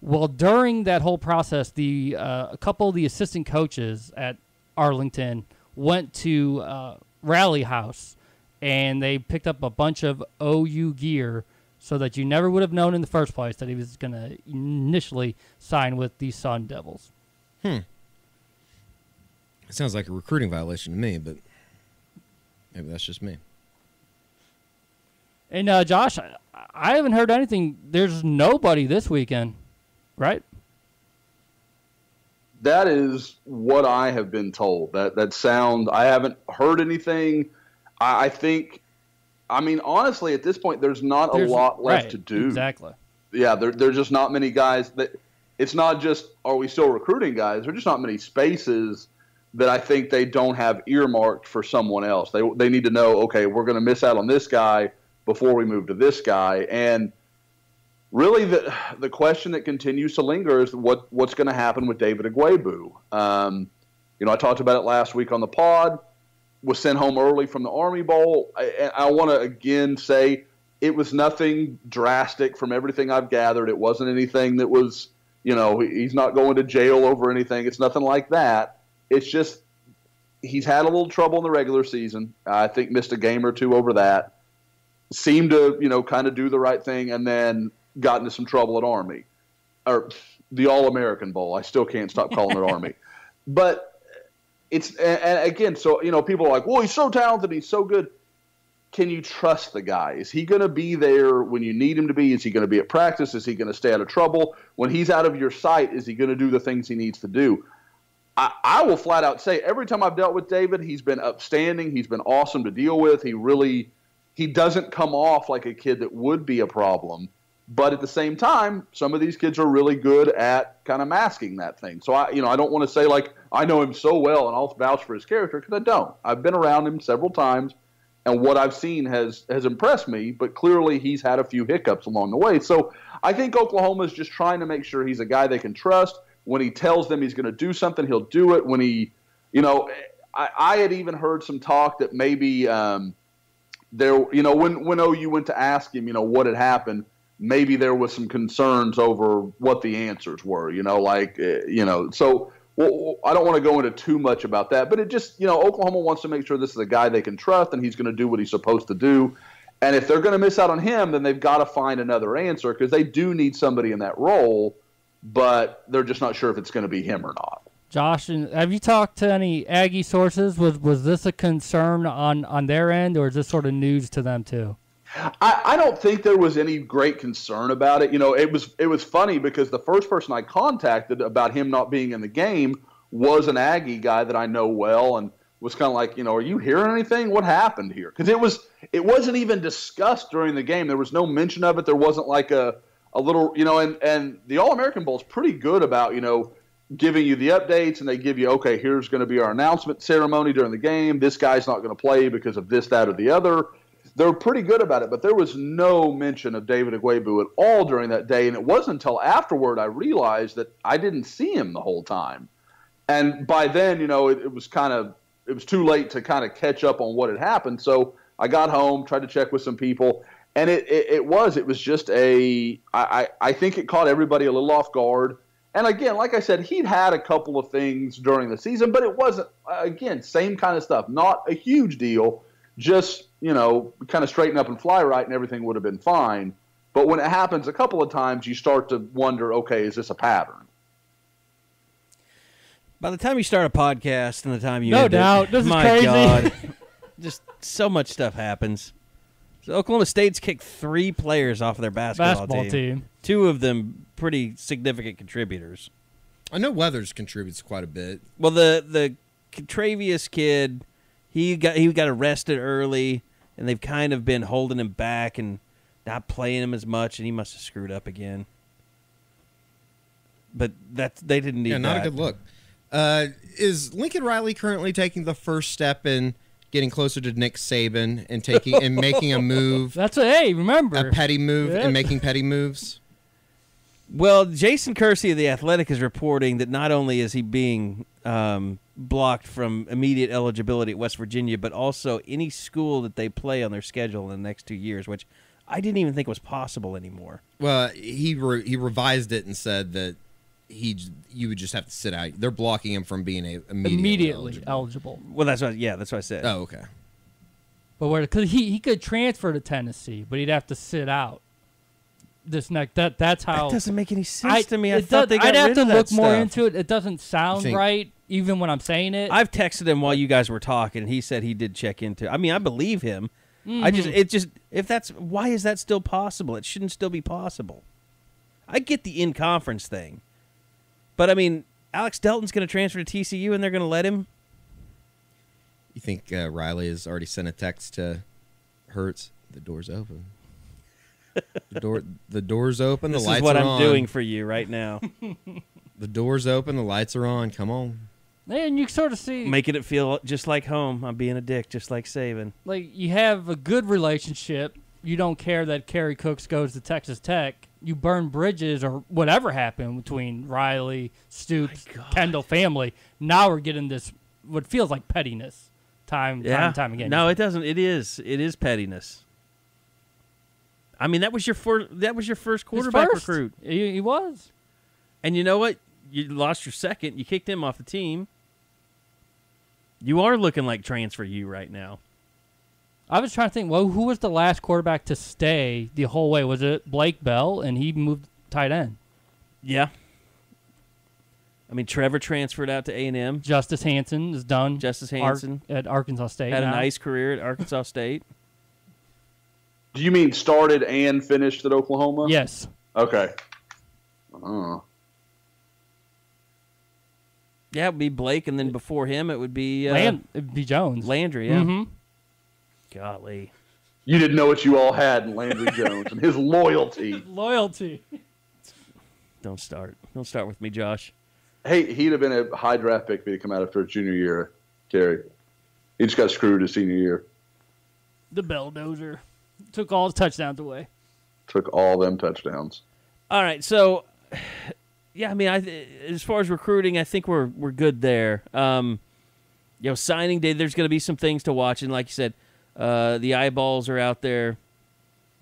Well, during that whole process, the uh, a couple of the assistant coaches at Arlington went to uh, Rally House and they picked up a bunch of OU gear so that you never would have known in the first place that he was going to initially sign with the Sun Devils. Hmm. It sounds like a recruiting violation to me, but maybe that's just me. And uh, Josh, I, I haven't heard anything. There's nobody this weekend, right? That is what I have been told. That that sound. I haven't heard anything. I, I think. I mean, honestly, at this point, there's not There's- a lot left right, to do. Exactly. Yeah, there, there's just not many guys that. It's not just are we still recruiting guys? There's just not many spaces that I think they don't have earmarked for someone else. They they need to know. Okay, we're going to miss out on this guy before we move to this guy, and really the the question that continues to linger is what what's going to happen with David Ugwoegbu. Um, you know, I talked about it last week on the pod. Was sent home early from the Army Bowl. I, I want to again say it was nothing drastic from everything I've gathered. It wasn't anything that was, you know, he's not going to jail over anything. It's nothing like that. It's just he's had a little trouble in the regular season. I think missed a game or two over that. Seemed to, you know, kind of do the right thing, and then got into some trouble at Army or the All American Bowl. I still can't stop calling it Army, but it's and, and again, so you know, people are like, "Well, he's so talented, he's so good." Can you trust the guy? Is he going to be there when you need him to be? Is he going to be at practice? Is he going to stay out of trouble? When he's out of your sight, is he going to do the things he needs to do? I, I will flat out say every time I've dealt with David, he's been upstanding. He's been awesome to deal with. He really he doesn't come off like a kid that would be a problem. But at the same time, some of these kids are really good at kind of masking that thing. So I, you know, I don't want to say like I know him so well and I'll vouch for his character because I don't. I've been around him several times, and what I've seen has has impressed me. But clearly, he's had a few hiccups along the way. So I think Oklahoma is just trying to make sure he's a guy they can trust. When he tells them he's going to do something, he'll do it. When he, you know, I, I had even heard some talk that maybe um, there, you know, when when OU went to ask him, you know, what had happened, maybe there was some concerns over what the answers were. You know, like uh, you know, so. Well, I don't want to go into too much about that, but it just, you know, Oklahoma wants to make sure this is a guy they can trust and he's going to do what he's supposed to do. And if they're going to miss out on him, then they've got to find another answer because they do need somebody in that role, but they're just not sure if it's going to be him or not. Josh, have you talked to any Aggie sources? Was was this a concern on on their end, or is this sort of news to them too? I, I don't think there was any great concern about it. You know, it was it was funny because the first person I contacted about him not being in the game was an Aggie guy that I know well, and was kind of like, you know, are you hearing anything? What happened here? Because it was it wasn't even discussed during the game. There was no mention of it. There wasn't like a a little, you know, and and the All American Bowl is pretty good about you know giving you the updates, and they give you okay, here's going to be our announcement ceremony during the game. This guy's not going to play because of this, that, or the other they're pretty good about it, but there was no mention of David Ugwoegbu at all during that day. And it wasn't until afterward I realized that I didn't see him the whole time. And by then, you know, it, it was kind of it was too late to kind of catch up on what had happened. So I got home, tried to check with some people, and it, it, it was it was just a I, I, I think it caught everybody a little off guard. And again, like I said, he'd had a couple of things during the season, but it wasn't again same kind of stuff. Not a huge deal just you know kind of straighten up and fly right and everything would have been fine but when it happens a couple of times you start to wonder okay is this a pattern By the time you start a podcast and the time you No end it, doubt. This is my crazy. God, just so much stuff happens. So Oklahoma State's kicked three players off of their basketball, Basketball team. Two of them pretty significant contributors. I know Weathers contributes quite a bit. Well, the the Travius kid, he got he got arrested early, and they've kind of been holding him back and not playing him as much, and he must have screwed up again. But that they didn't need Yeah, not that. a good look. Uh, is Lincoln Riley currently taking the first step in getting closer to Nick Saban and taking and making a move, That's a hey, remember? a petty move, Yeah. and making petty moves? Well, Jason Kersey of the Athletic is reporting that not only is he being um, blocked from immediate eligibility at West Virginia, but also any school that they play on their schedule in the next two years, which I didn't even think was possible anymore. Well, he re- he revised it and said that he you would just have to sit out. They're blocking him from being a immediately, Immediately eligible. eligible. Well, that's what. Yeah, that's what I said. Oh, okay. But where because he he could transfer to Tennessee, but he'd have to sit out. This next that that's how that doesn't make any sense I, to me. I thought does, they got I'd have to of look more stuff. into it. It doesn't sound think- right, even when I'm saying it. I've texted him while you guys were talking, and he said he did check into. I mean, I believe him. I just, Mm-hmm. it just, if that's why is that still possible? It shouldn't still be possible. I get the in conference thing, but I mean, Alex Delton's going to transfer to TCU, and they're going to let him. You think uh, Riley has already sent a text to Hurts? The door's open. the door, the door's open. This the lights is what I'm on. doing for you right now, The door's open. The lights are on. Come on. And you sort of see making it feel just like home. I'm being a dick, just like saving. like you have a good relationship. You don't care that Kerry Cooks goes to Texas Tech. You burn bridges or whatever happened between Riley, Stoops, Kendall family. Now we're getting this what feels like pettiness time time Yeah, and time again. No, it doesn't. It is. It is pettiness. I mean, that was your first. That was your first quarterback first, recruit. He, he was. And you know what? You lost your second. You kicked him off the team. You are looking like transfer you right now. I was trying to think. Well, who was the last quarterback to stay the whole way? Was it Blake Bell? And he moved tight end. Yeah. I mean, Trevor transferred out to A and M. Justice Hanson is done. Justice Ar- Hanson at Arkansas State. had a nice career at Arkansas State. Do you mean started and finished at Oklahoma? Yes. Okay. Uh, Yeah, it would be Blake, and then before him, it would be uh, Land, it'd be Jones. Landry. Yeah. hmm Golly. you didn't know what you all had in Landry Jones and his loyalty. Loyalty. Don't start. Don't start with me, Josh. Hey, he'd have been a high draft pick if he'd come out after his junior year, Kerry. He just got screwed his senior year. The Belldozer. Took all his touchdowns away. Took all them touchdowns. All right, so yeah, I mean, I as far as recruiting, I think we're we're good there. Um, you know, signing day, there's going to be some things to watch, and like you said, uh, the eyeballs are out there,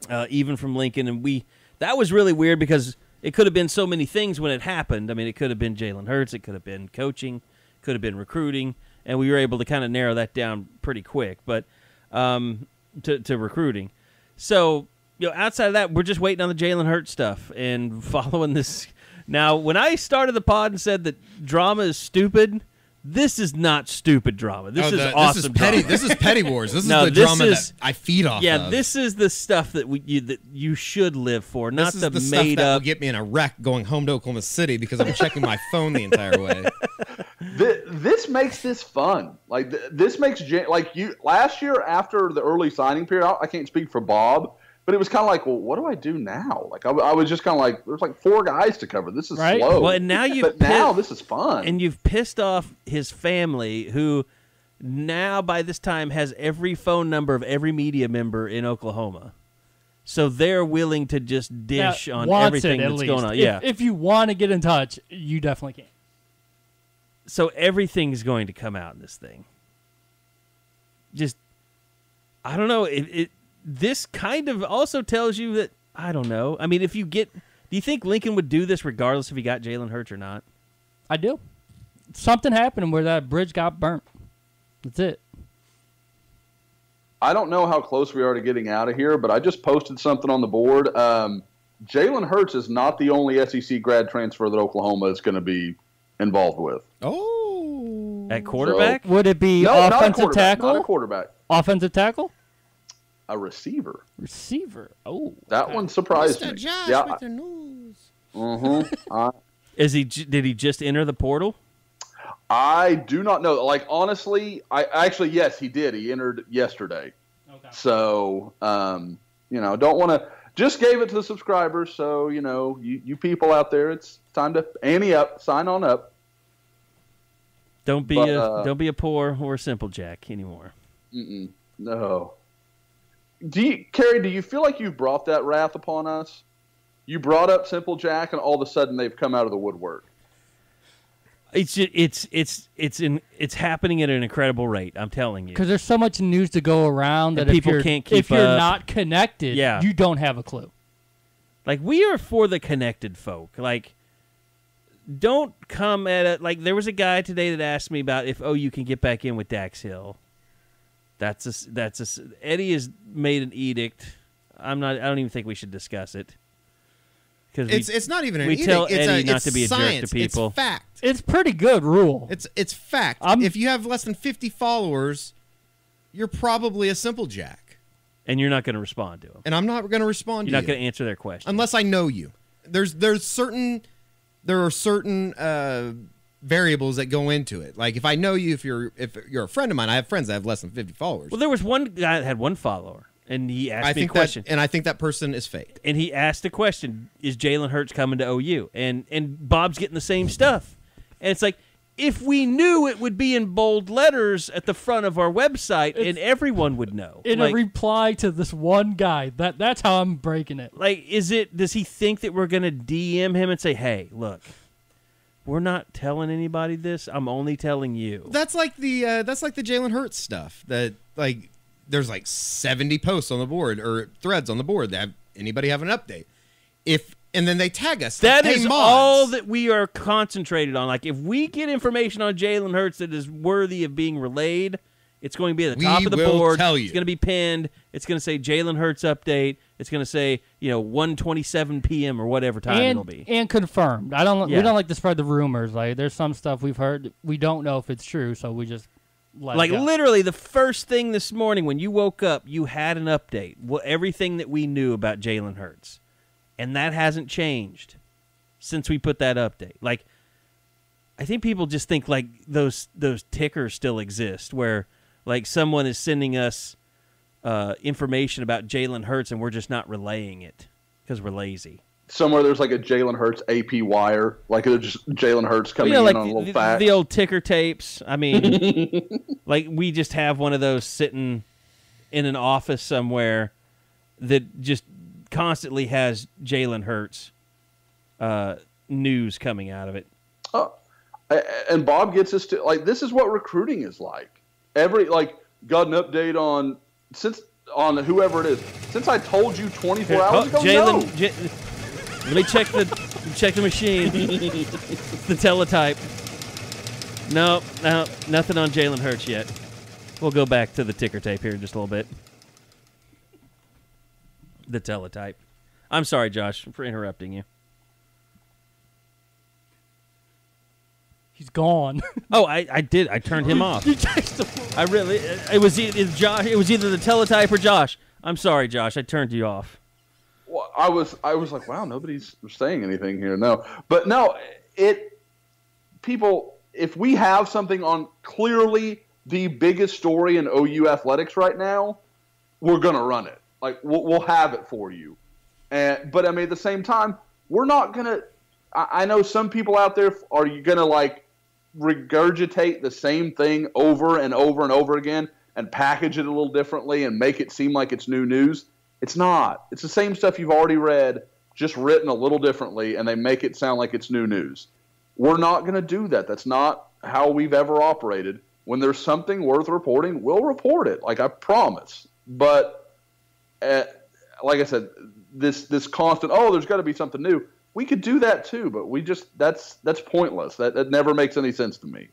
uh, even from Lincoln, and we that was really weird because it could have been so many things when it happened. I mean, it could have been Jalen Hurts, it could have been coaching, could have been recruiting, and we were able to kind of narrow that down pretty quick. But um, to to recruiting, so you know, outside of that, we're just waiting on the Jalen Hurts stuff and following this. Now, when I started the pod and said that drama is stupid, this is not stupid drama. This Oh, is the- awesome. This is petty. drama. This is petty wars. This No, is the this drama is- that I feed off. yeah, of. this is the stuff that we you, that you should live for, not This is the, the stuff made that up. will get me in a wreck going home to Oklahoma City because I'm checking my phone the entire way. This, this makes this fun. Like th- this makes like you last year after the early signing period. I, I can't speak for Bob, but it was kind of like, well, what do I do now? Like I was just kind of like, there's like four guys to cover. This is Right. slow. Well, and now you've but now this is fun. and you've pissed off his family, who now by this time has every phone number of every media member in Oklahoma. So they're willing to just dish Now, on everything it, that's least. going on. If- yeah. If, you want to get in touch, you definitely can. so everything's going to come out in this thing. Just, I don't know. It, it this kind of also tells you that I don't know. I mean, if you get, do you think Lincoln would do this regardless if he got Jalen Hurts or not? I do. Something happened where that bridge got burnt. That's it. I don't know how close we are to getting out of here, but I just posted something on the board. Um, Jalen Hurts is not the only SEC grad transfer that Oklahoma is going to be involved with. Oh, At quarterback? Would it be No, not a offensive quarterback. Not a tackle? quarterback. Offensive tackle? A receiver. Receiver. Oh. That one surprised Mr. me. Josh yeah. with the news. Mm-hmm. I, Is he? Did he just enter the portal? I do not know. Like honestly, I actually yes, he did. He entered yesterday. Okay. So um, you know, don't want to. Just gave it to the subscribers. So you know, you, you people out there, it's time to ante up, sign on up. Don't be But, a uh, don't be a poor or a simple jack anymore. Mm-mm. No. Do you, Kerry? Do you feel like you've brought that wrath upon us? You brought up Simple Jack, and all of a sudden they've come out of the woodwork. It's it's it's it's in it's happening at an incredible rate. I'm telling you. Because there's so much news to go around And that people if you're, can't keep if you're up. not connected, Yeah. you don't have a clue. Like we are for the connected folk. Like don't come at it like there was a guy today that asked me about if oh you can get back in with Dax Hill. That's a that's a Eddie has made an edict. I'm not I don't even think we should discuss it. Cuz It's it's not even an we edict. tell it's Eddie a, not it's to be a jerk to people. It's fact. It's pretty good rule. It's it's fact. I'm- if you have less than 50 followers, you're probably a simple jack, and you're not going to respond to them. and I'm not going to respond You're to not you going to answer their question. unless I know you. There's there's certain there are certain uh, variables that go into it. Like if I know you, if you're if you're a friend of mine, I have friends that have less than 50 followers. well, there was one guy that had one follower, and he asked I me a question. that, and I think that person is fake. and he asked the question: Is Jalen Hurts coming to OU? And and Bob's getting the same stuff, and it's like if we knew it would be in bold letters at the front of our website, and everyone would know. in like, a reply to this one guy. That that's how I'm breaking it. like, is it? Does he think that we're gonna DM him and say, "Hey, look, we're not telling anybody this. I'm only telling you." That's like the uh, that's like the Jalen Hurts stuff. That like there's like 70 posts on the board or threads on the board that have anybody have an update. If and then they tag us. That hey, is all that we are concentrated on. Like, if we get information on Jalen Hurts that is worthy of being relayed, it's going to be at the We top of the will board. tell It's going to be pinned. It's going to say Jalen Hurts update. It's going to say you know 1:27 p.m. or whatever time and it'll be. and confirmed. I don't. Yeah. We don't like to spread the rumors. Like there's some stuff we've heard. We don't know if it's true, so we just let Like it go. literally, the first thing this morning when you woke up, you had an update. Well, everything that we knew about Jalen Hurts, and that hasn't changed since we put that update. Like, I think people just think like those those tickers still exist, where like someone is sending us uh, information about Jalen Hurts, and we're just not relaying it because we're lazy. Somewhere there's like a Jalen Hurts AP wire, like it's just Jalen Hurts coming you know, in on a little the, fact. the old ticker tapes. I mean, like we just have one of those sitting in an office somewhere that just constantly has Jalen Hurts uh, news coming out of it. Oh, and Bob gets us to like this is what recruiting is like. Every like got an update on since on whoever it is. Since I told you 24 Oh, hours ago, Jalen, no. J- let me check the check the machine. It's the teletype. No, no, nothing on Jalen Hurts yet. We'll go back to the ticker tape here in just a little bit. The teletype. I'm sorry, Josh, for interrupting you. He's gone. Oh, I, I did. I turned him off. you chased him. I really. It was either Josh. It was either the teletype or Josh. I'm sorry, Josh. I turned you off. Well, I was I was like, wow, nobody's saying anything here. No, but no, it people. If we have something on clearly the biggest story in OU athletics right now, we're gonna run it. Like we'll, we'll have it for you. And but I mean, at the same time, we're not gonna. I, I know some people out there are you gonna like regurgitate the same thing over and over and over again and package it a little differently and make it seem like it's new news. It's not. It's the same stuff you've already read, just written a little differently, and they make it sound like it's new news. We're not going to do that. That's not how we've ever operated. When there's something worth reporting, we'll report it. Like I promise. But uh, like I said, this this constant. Oh, there's got to be something new. We could do that too, but we just that's that's pointless. That that never makes any sense to me.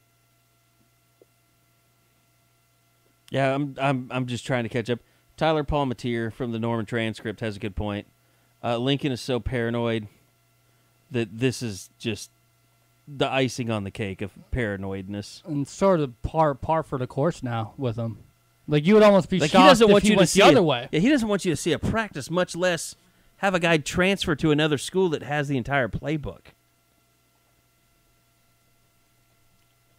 Yeah, I'm I'm I'm just trying to catch up. Tyler Palmateer from the Norman transcript has a good point. Uh, Lincoln is so paranoid that this is just the icing on the cake of paranoidness. and sort of par par for the course now with him. Like you would almost be Like he doesn't if want he you to see the other a- way. Yeah, he doesn't want you to see a practice, much less have a guy transfer to another school that has the entire playbook.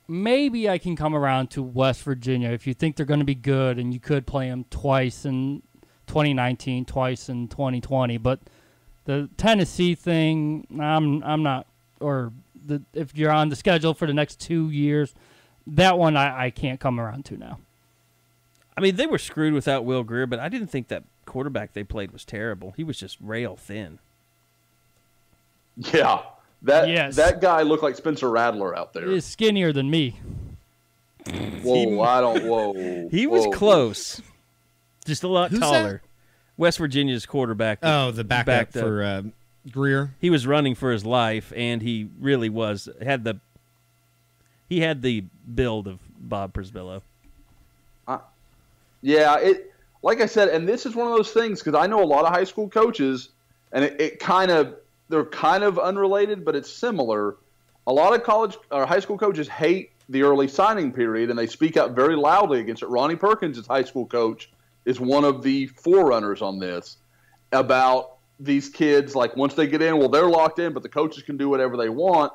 Maybe I can come around to West Virginia if you think they're going to be good and you could play them twice in 2019, twice in 2020. But the Tennessee thing, I'm I'm not. Or the if you're on the schedule for the next two years, that one I, I can't come around to now. I mean, they were screwed without Will Grier, but I didn't think that quarterback they played was terrible. He was just rail thin. Yeah, That Yes. that guy looked like Spencer Rattler out there. He is skinnier than me. Whoa, I don't. Whoa, He was close, just a lot Who's that? taller. West Virginia's quarterback. Oh, the backup backed for uh, Grier. he was running for his life, and he really was had the he had the build of Bob Przybylo. Yeah, it. Like I said, and this is one of those things because I know a lot of high school coaches, and it, it kind of they're kind of unrelated, but it's similar. A lot of college or high school coaches hate the early signing period, and they speak out very loudly against it. Ronnie Perkins, his high school coach, is one of the forerunners on this about these kids. Like once they get in, well, they're locked in, but the coaches can do whatever they want,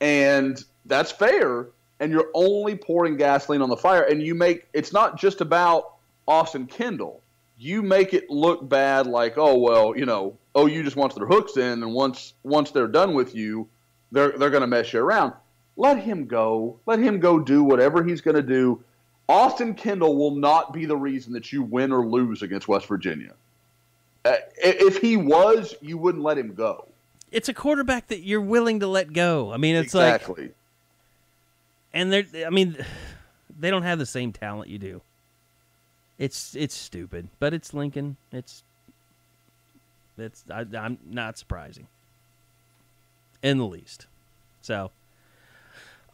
and that's fair. And you're only pouring gasoline on the fire, and you make it's not just about Austin Kendall. You make it look bad, like oh well, you know, OU just wants their hooks in, and once once they're done with you, they're they're going to mess you around. Let him go. Let him go do whatever he's going to do. Austin Kendall will not be the reason that you win or lose against West Virginia. Uh, if he was, you wouldn't let him go. It's a quarterback that you're willing to let go. I mean, it's like, exactly. and they're I mean, they don't have the same talent you do. It's it's stupid, but it's Lincoln. It's it's I, I'm not surprising in the least. So,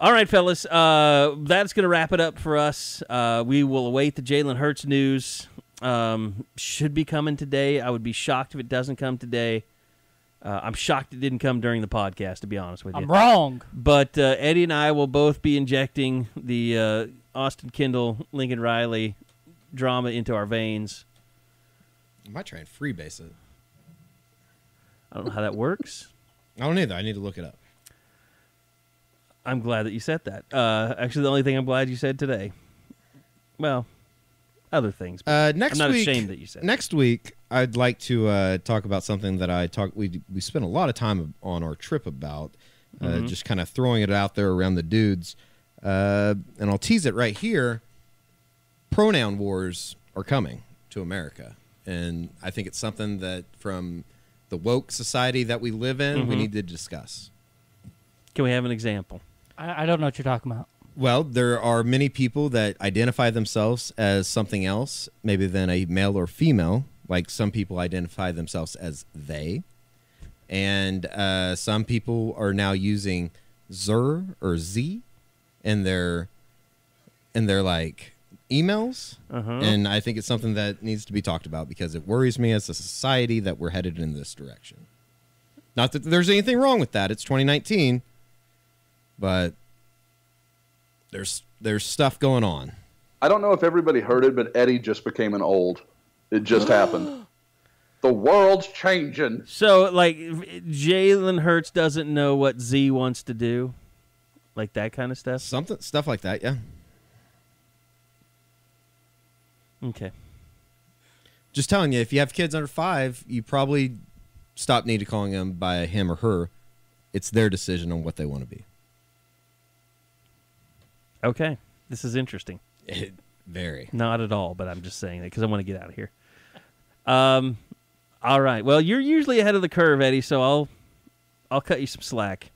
all right, fellas, uh, that's going to wrap it up for us. Uh, we will await the Jalen Hurts news. Um, should be coming today. I would be shocked if it doesn't come today. Uh, I'm shocked it didn't come during the podcast, to be honest with you. I'm wrong. But uh, Eddie and I will both be injecting the uh, Austin Kendall, Lincoln Riley drama into our veins. I might try and freebase it. I don't know how that works. I don't either. I need to look it up. I'm glad that you said that. Uh, actually, the only thing I'm glad you said today. Well, other things. but Uh, next I'm not week, ashamed that you said. Next week, I'd like to uh, talk about something that I talk. We we spent a lot of time on our trip about, uh, Mm-hmm. just kind of throwing it out there around the dudes, uh, and I'll tease it right here. Pronoun wars are coming to America, and I think it's something that from the woke society that we live in, we Mhm. need to discuss. Can we have an example? I, I don't know what you're talking about. Well, there are many people that identify themselves as something else, maybe than a male or female. Like some people identify themselves as they, and uh, some people are now using zer or z in their in their like emails. Uh-huh. And I think it's something that needs to be talked about because it worries me as a society that we're headed in this direction. Not that there's anything wrong with that. It's 2019, but there's there's stuff going on. I don't know if everybody heard it, but Eddie just became an old. It just happened. The world's changing. So, like, Jalen Hurts doesn't know what Z wants to do, like that kind of stuff. Something stuff like that, yeah. Okay. Just telling you, if you have kids under five, you probably stop need to calling them by him or her. It's their decision on what they want to be. Okay. This is interesting. It, very. Not at all, but I'm just saying that because I want to get out of here. Um, all right. Well, you're usually ahead of the curve, Eddie. So I'll, I'll cut you some slack.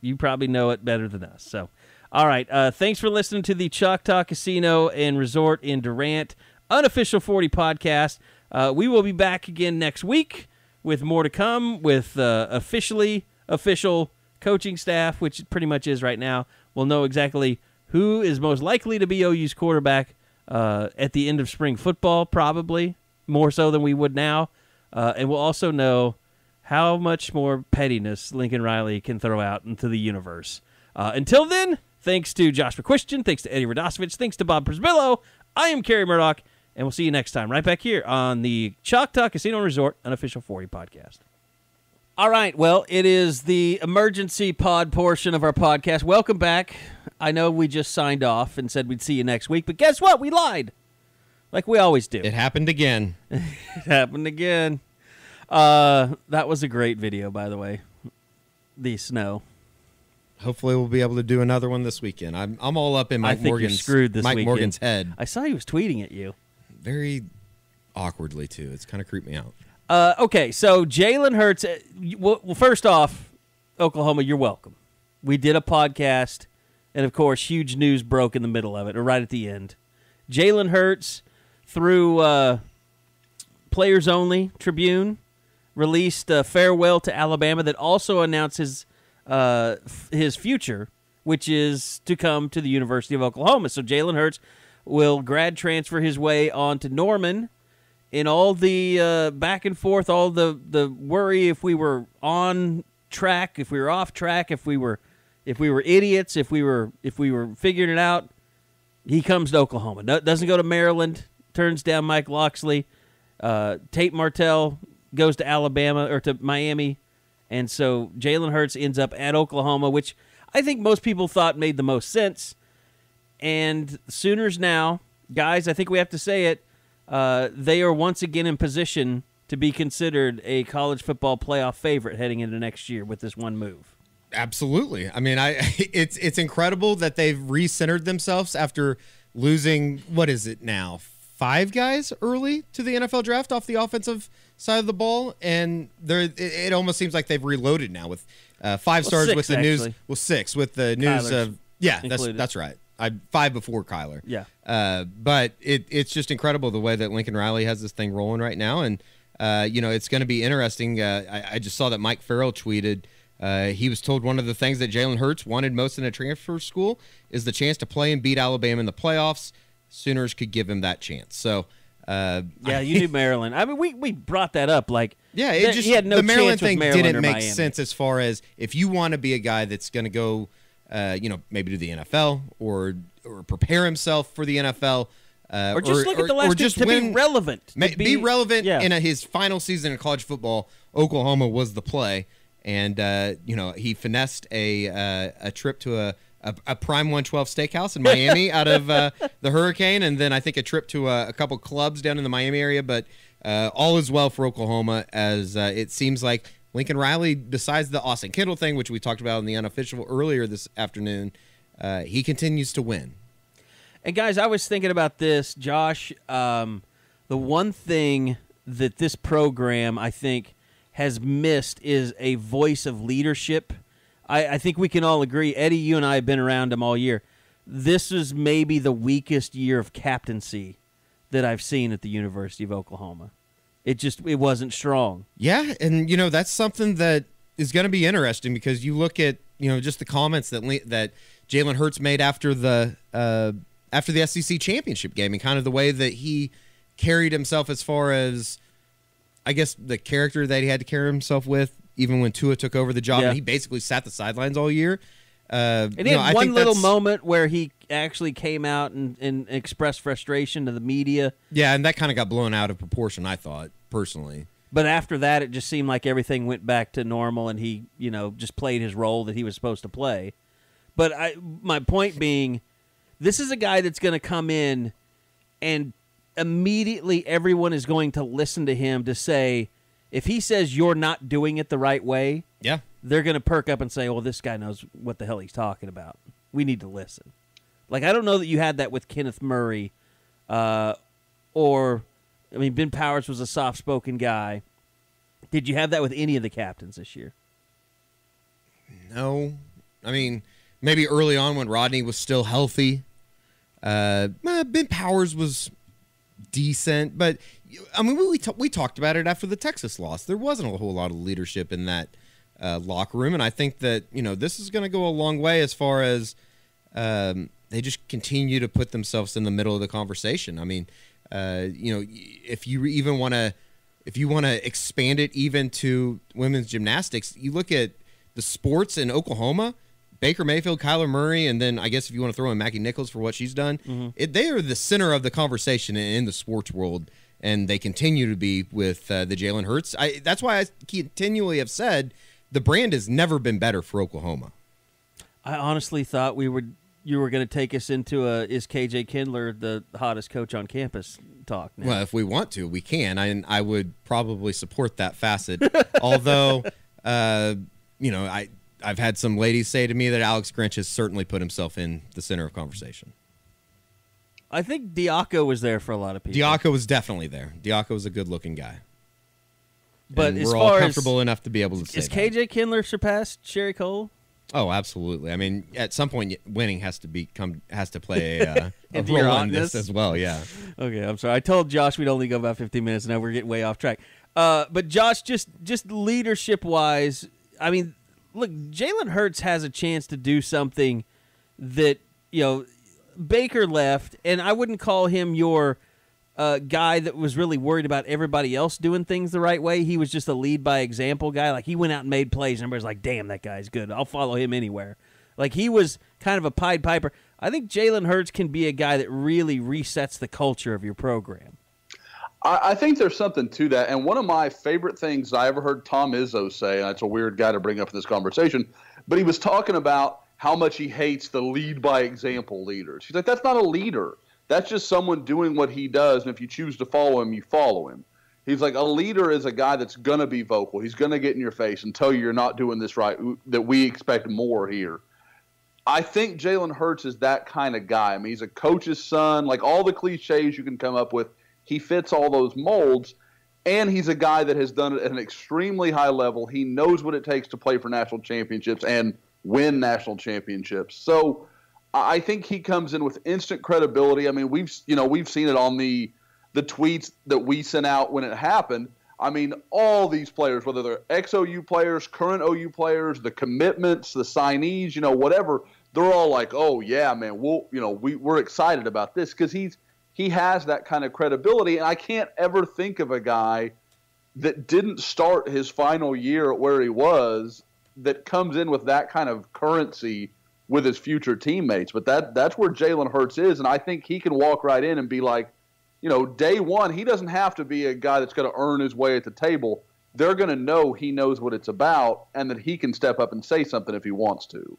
You probably know it better than us. So, all right. Uh, thanks for listening to the Choctaw Casino and Resort in Durant unofficial 40 podcast. Uh, we will be back again next week with more to come with uh, officially official coaching staff, which pretty much is right now. We'll know exactly who is most likely to be OU's quarterback uh, at the end of spring football, probably more so than we would now. Uh, and we'll also know how much more pettiness Lincoln Riley can throw out into the universe. Uh, until then, thanks to Josh McCuistion, thanks to Eddie Radosevich, thanks to Bob Przybylo. I am Kerry Murdoch, and we'll see you next time right back here on the Choctaw Casino and Resort unofficial 40 podcast. All right. Well, it is the emergency pod portion of our podcast. Welcome back. I know we just signed off and said we'd see you next week, but guess what? We lied. Like we always do. It happened again. It happened again. Uh, that was a great video, by the way. The snow. Hopefully, we'll be able to do another one this weekend. I'm I'm all up in Mike Morgan's screwed this Mike weekend. Morgan's head I saw he was tweeting at you. very awkwardly too. It's kind of creeped me out. Uh, okay, so Jalen Hurts. uh, Well, well, first off, Oklahoma, you're welcome. We did a podcast, and of course, huge news broke in the middle of it, or right at the end. Jalen Hurts, through uh, Players Only Tribune, released a farewell to Alabama that also announces uh, his future, which is to come to the University of Oklahoma. So Jalen Hurts will grad transfer his way on to Norman. In all the uh, back and forth, all the, the worry if we were on track, if we were off track, if we were if we were idiots, if we were if we were figuring it out, he comes to Oklahoma. No, doesn't go to Maryland. Turns down Mike Locksley. Uh, Tate Martell goes to Alabama or to Miami, and so Jalen Hurts ends up at Oklahoma, which I think most people thought made the most sense. And Sooners now, guys, I think we have to say it. Uh, they are once again in position to be considered a college football playoff favorite heading into next year with this one move. Absolutely. I mean, I it's it's incredible that they've recentered themselves after losing what is it now? Five guys early to the NFL draft off the offensive side of the ball, and they're it, it almost seems like they've reloaded now with uh, five Well, stars six, with the news. Well, six with the news of yeah, that's included. that's right. I five before Kyler. Yeah. Uh, but it it's just incredible the way that Lincoln Riley has this thing rolling right now, and uh, you know it's going to be interesting. Uh, I, I just saw that Mike Farrell tweeted. Uh, he was told one of the things that Jalen Hurts wanted most in a transfer school is the chance to play and beat Alabama in the playoffs. Sooners could give him that chance. So, uh, Yeah, you knew Maryland. I mean, we, we brought that up. Like, yeah, it just he had no the Maryland thing Maryland didn't or make Miami. sense as far as if you want to be a guy that's going to go, uh, you know, maybe to the NFL or or prepare himself for the NFL, uh, Or just look at the or last two just to win, be relevant. to Ma- be, relevant yeah. in a, his final season in college football. Oklahoma was the play, and uh, you know he finessed a uh, a trip to a, a, a prime 112 steakhouse in Miami out of uh, the hurricane, and then I think a trip to a, a couple clubs down in the Miami area. But uh, all is well for Oklahoma, as uh, it seems like Lincoln Riley, besides the Austin Kendall thing, which we talked about in the unofficial earlier this afternoon, uh, he continues to win. And guys, I was thinking about this, Josh. Um, the one thing that this program, I think, has missed is a voice of leadership. I, I think we can all agree. Eddie, you and I have been around him all year. This is maybe the weakest year of captaincy that I've seen at the University of Oklahoma. It just it wasn't strong. Yeah, and you know that's something that is going to be interesting because you look at you know just the comments that that Jalen Hurts made after the uh, after the SEC championship game and kind of the way that he carried himself as far as I guess the character that he had to carry himself with even when Tua took over the job Yeah. and he basically sat the sidelines all year. Uh, And he had one little that's- moment where he actually came out and, and expressed frustration to the media. Yeah, and that kind of got blown out of proportion. I thought personally. But after that, it just seemed like everything went back to normal, and he, you know, just played his role that he was supposed to play. But I, my point being, this is a guy that's going to come in, and immediately everyone is going to listen to him to say, if he says you're not doing it the right way, Yeah, they're going to perk up and say, "Well, this guy knows what the hell he's talking about. We need to listen." Like I don't know that you had that with Kenneth Murray, uh, or I mean, Ben Powers was a soft-spoken guy. Did you have that with any of the captains this year? No, I mean maybe early on when Rodney was still healthy. Uh, eh, Ben Powers was decent, but I mean we we, talked about it after the Texas loss. There wasn't a whole lot of leadership in that uh, locker room, and I think that you know this is going to go a long way as far as um, they just continue to put themselves in the middle of the conversation. I mean, uh, you know, if you even want to, if you want to expand it even to women's gymnastics, you look at the sports in Oklahoma. Baker Mayfield, Kyler Murray, and then I guess if you want to throw in Maggie Nichols for what she's done, it, they are the center of the conversation in, in the sports world, and they continue to be with uh, the Jalen Hurts. I, that's why I continually have said the brand has never been better for Oklahoma. I honestly thought we would you were going to take us into a is KJ Kindler the hottest coach on campus talk. Now. Well, if we want to, we can. I I would probably support that facet. Although, uh, you know, I I've had some ladies say to me that Alex Grinch has certainly put himself in the center of conversation. I think Diaco was there for a lot of people. Diaco was definitely there. Diaco was a good-looking guy. But and as we're far all as- comfortable enough to be able to say Is. KJ Kindler surpassed Sherri Coale? Oh, absolutely. I mean, at some point, winning has to become has to play uh, a role in this as well. Yeah. Okay, I'm sorry. I told Josh we'd only go about 15 minutes. And now we're getting way off track. Uh, but Josh, just just leadership wise, I mean, look, Jalen Hurts has a chance to do something that you know Baker left, and I wouldn't call him your uh, guy that was really worried about everybody else doing things the right way. He was just a lead by example guy. Like he went out and made plays, and everybody's like, "Damn, that guy's good. I'll follow him anywhere." Like he was kind of a Pied Piper. I think Jalen Hurts can be a guy that really resets the culture of your program. I, I think there's something to that. And one of my favorite things I ever heard Tom Izzo say, and it's a weird guy to bring up in this conversation, but he was talking about how much he hates the lead by example leaders. He's like, that's not a leader. That's just someone doing what he does. And if you choose to follow him, you follow him. He's like, a leader is a guy that's going to be vocal. He's going to get in your face and tell you you're not doing this right, that we expect more here. I think Jalen Hurts is that kind of guy. I mean, he's a coach's son, like all the cliches you can come up with. He fits all those molds, and he's a guy that has done it at an extremely high level. He knows what it takes to play for national championships and win national championships. So I think he comes in with instant credibility. I mean, we've you know we've seen it on the the tweets that we sent out when it happened. I mean, all these players, whether they're ex-OU players, current OU players, the commitments, the signees, you know, whatever, they're all like, "Oh yeah, man, we'll, you know, we we're excited about this because he's he has that kind of credibility." And I can't ever think of a guy that didn't start his final year where he was that comes in with that kind of currency with his future teammates. But that that's where Jalen Hurts is, and I think he can walk right in and be like, you know, day one, he doesn't have to be a guy that's going to earn his way at the table. They're going to know he knows what it's about, and that he can step up and say something if he wants to.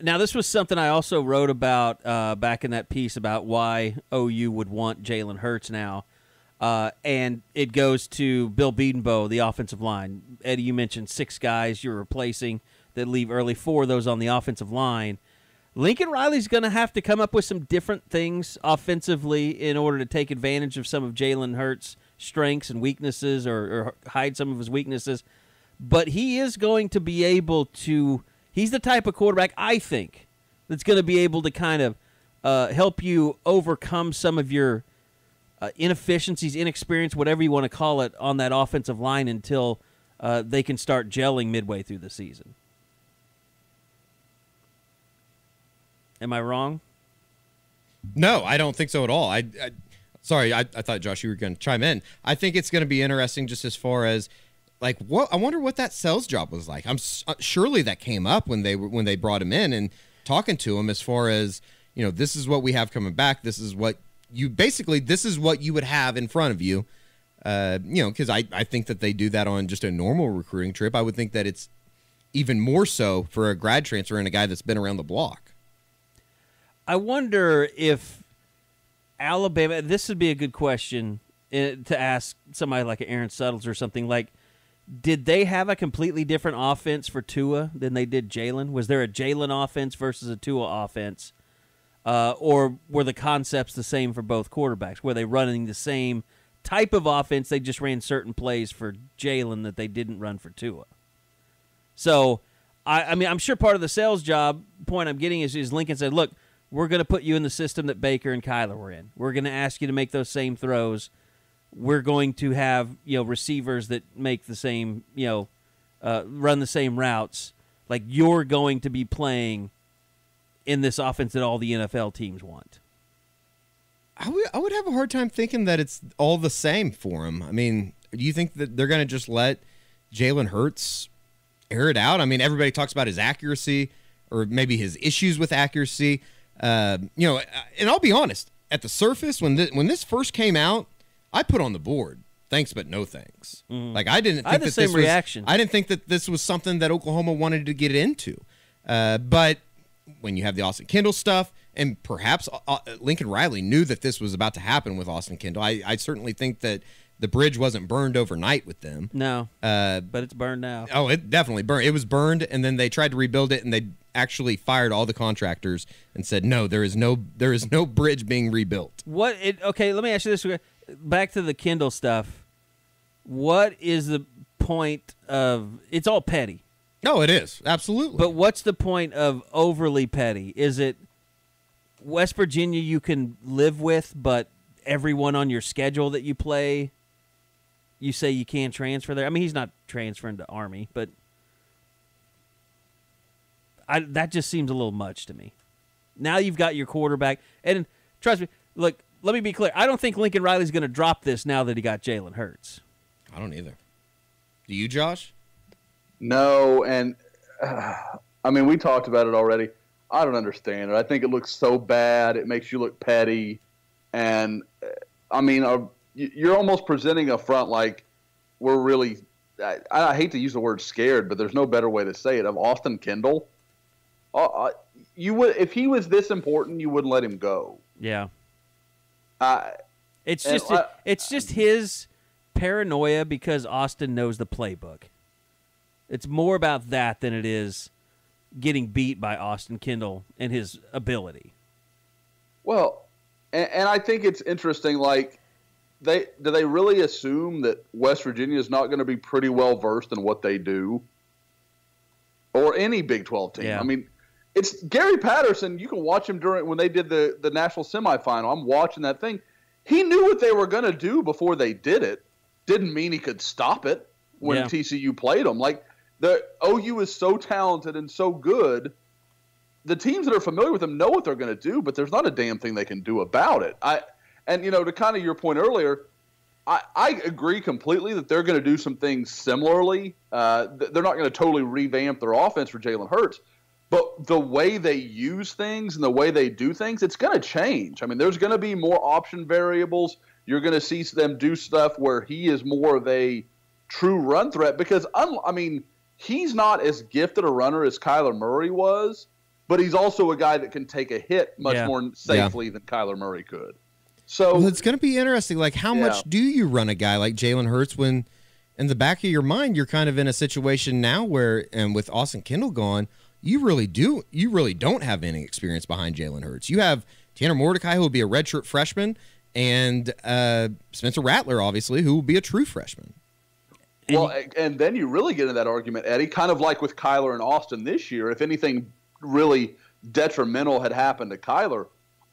Now, this was something I also wrote about uh, back in that piece about why OU would want Jalen Hurts now. Uh, and it goes to Bill Bedenbaugh, the offensive line. Eddie, you mentioned six guys you're replacing that leave early, four of those on the offensive line. Lincoln Riley's going to have to come up with some different things offensively in order to take advantage of some of Jalen Hurts' strengths and weaknesses or, or hide some of his weaknesses. But he is going to be able to. He's the type of quarterback, I think, that's going to be able to kind of uh, help you overcome some of your uh, inefficiencies, inexperience, whatever you want to call it, on that offensive line until uh, they can start gelling midway through the season. Am I wrong? No, I don't think so at all. I, I sorry, I, I thought Josh you were going to chime in. I think it's going to be interesting just as far as like what I wonder what that sales job was like. I'm uh, surely that came up when they were when they brought him in and talking to him as far as you know this is what we have coming back. This is what you basically this is what you would have in front of you. Uh, you know, because I I think that they do that on just a normal recruiting trip. I would think that it's even more so for a grad transfer and a guy that's been around the block. I wonder if Alabama. This would be a good question uh, to ask somebody like Aaron Suttles or something. Like, did they have a completely different offense for Tua than they did Jalen? Was there a Jalen offense versus a Tua offense, uh, or were the concepts the same for both quarterbacks? Were they running the same type of offense? They just ran certain plays for Jalen that they didn't run for Tua. So, I, I mean, I'm sure part of the sales job point I'm getting is, is Lincoln said, look, we're going to put you in the system that Baker and Kyler were in. We're going to ask you to make those same throws. We're going to have you know receivers that make the same you know uh, run the same routes. Like you're going to be playing in this offense that all the NFL teams want. I would I would have a hard time thinking that it's all the same for him. I mean, do you think that they're going to just let Jalen Hurts air it out? I mean, everybody talks about his accuracy or maybe his issues with accuracy. Uh, you know, and I'll be honest. At the surface, when this, when this first came out, I put on the board. Thanks, but no thanks. Like I didn't. Think I had the that same this was- reaction. I didn't think that this was something that Oklahoma wanted to get into. Uh, but when you have the Austin Kendall stuff, and perhaps uh, uh, Lincoln Riley knew that this was about to happen with Austin Kendall, I, I certainly think that the bridge wasn't burned overnight with them. No, Uh, but it's burned now. oh, it definitely burned. It was burned, and then they tried to rebuild it, and they actually fired all the contractors and said, "No, there is no there is no bridge being rebuilt." What it okay, let me ask you this back to the Kendall stuff. What is the point of it's all petty. No, it is absolutely. But what's the point of overly petty? Is it West Virginia you can live with, but everyone on your schedule that you play, you say you can't transfer there? I mean, he's not transferring to Army, but I, that just seems a little much to me. Now you've got your quarterback, and trust me, look, let me be clear. I don't think Lincoln Riley's going to drop this now that he got Jalen Hurts. I don't either. Do you, Josh? No, and uh, I mean we talked about it already. I don't understand it. I think it looks so bad. It makes you look petty, and uh, I mean uh, you're almost presenting a front like we're really. I, I, hate to use the word scared, but there's no better way to say it. Of Austin Kendall, uh, uh you would if he was this important, you wouldn't let him go. Yeah. Uh, it's just it's just his paranoia because Austin knows the playbook. It's more about that than it is getting beat by Austin Kendall and his ability. Well, and, and I think it's interesting. Like, they do they really assume that West Virginia is not going to be pretty well versed in what they do, or any Big Twelve team? Yeah. I mean, it's Gary Patterson. You can watch him during when they did the the national semifinal. I'm watching that thing. He knew what they were going to do before they did it. Didn't mean he could stop it when Yeah. TCU played them. Like the OU is so talented and so good. The teams that are familiar with them know what they're going to do, but there's not a damn thing they can do about it. I and you know to kind of your point earlier, I, I agree completely that they're going to do some things similarly. Uh, they're not going to totally revamp their offense for Jalen Hurts, but the way they use things and the way they do things, it's going to change. I mean, there's going to be more option variables. You're going to see them do stuff where he is more of a true run threat because, un- I mean, he's not as gifted a runner as Kyler Murray was, but he's also a guy that can take a hit much Yeah. more safely than Kyler Murray could. So Well, it's going to be interesting. Like, how Yeah. much do you run a guy like Jalen Hurts when, in the back of your mind, you're kind of in a situation now where, and with Austin Kendall gone, you really do, you really don't have any experience behind Jalen Hurts. You have Tanner Mordecai, who will be a redshirt freshman, and uh, Spencer Rattler, obviously, who will be a true freshman. And well, and then you really get into that argument, Eddie, kind of like with Kyler and Austin this year. If anything really detrimental had happened to Kyler,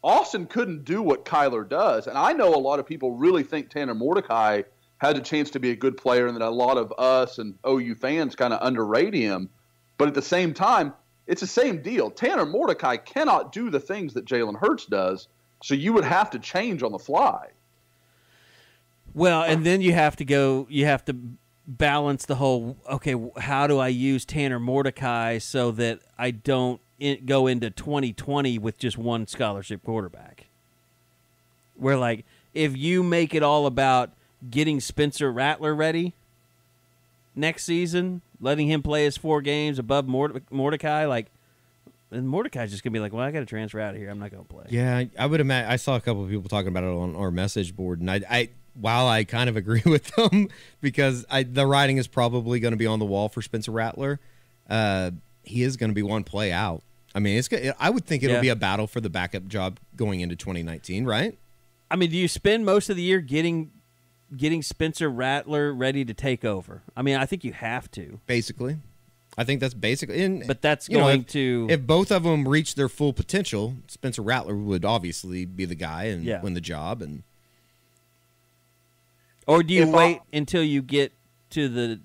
Austin couldn't do what Kyler does. And I know a lot of people really think Tanner Mordecai had a chance to be a good player, and that a lot of us and OU fans kind of underrate him. But at the same time, it's the same deal. Tanner Mordecai cannot do the things that Jalen Hurts does, so you would have to change on the fly. Well, and then you have to go. You have to balance the whole. Okay, how do I use Tanner Mordecai so that I don't in, go into 2020 with just one scholarship quarterback? Where like, if you make it all about getting Spencer Rattler ready next season, letting him play his four games above Morde- Mordecai, like, and Mordecai's just gonna be like, well, I got to transfer out of here. I'm not gonna play. Yeah, I, would imagine. I saw a couple of people talking about it on our message board, and I, I while I kind of agree with them because I, the writing is probably going to be on the wall for Spencer Rattler. Uh, he is going to be one play out. I mean, it's. I would think it'll Yeah. be a battle for the backup job going into 2019, right? I mean, do you spend most of the year getting getting Spencer Rattler ready to take over? I mean, I think you have to, Basically, I think that's basically. And, but that's you know, going if- to if both of them reach their full potential, Spencer Rattler would obviously be the guy and Yeah. win the job. And or do you if I- wait until you get to the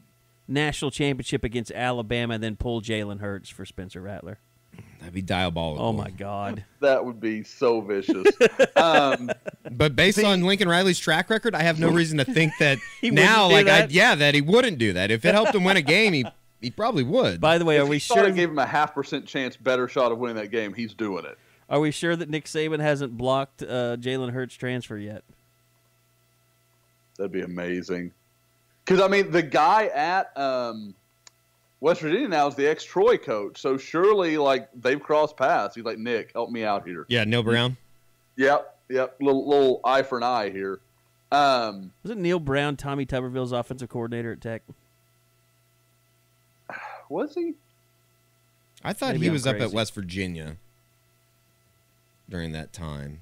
national championship against Alabama and then pull Jalen Hurts for Spencer Rattler? that'd be diabolical. Oh my God! That would be so vicious. um, But based on Lincoln Riley's track record, I have no reason to think that He now, wouldn't do like, I, yeah, that he wouldn't do that. If it helped him win a game, he he probably would. By the way, are if we he sure? it gave him a half percent chance better shot of winning that game, he's doing it. Are we sure that Nick Saban hasn't blocked uh, Jalen Hurts transfer yet? That'd be amazing. Because I mean, the guy at um, West Virginia now is the ex Troy coach, so surely like they've crossed paths. He's like, Nick, help me out here. yeah, Neal Brown. Yep, yep. Little little eye for an eye here. Um, Was it Neal Brown, Tommy Tuberville's offensive coordinator at Tech? was he? I thought Maybe he I'm was up at. West Virginia during that time.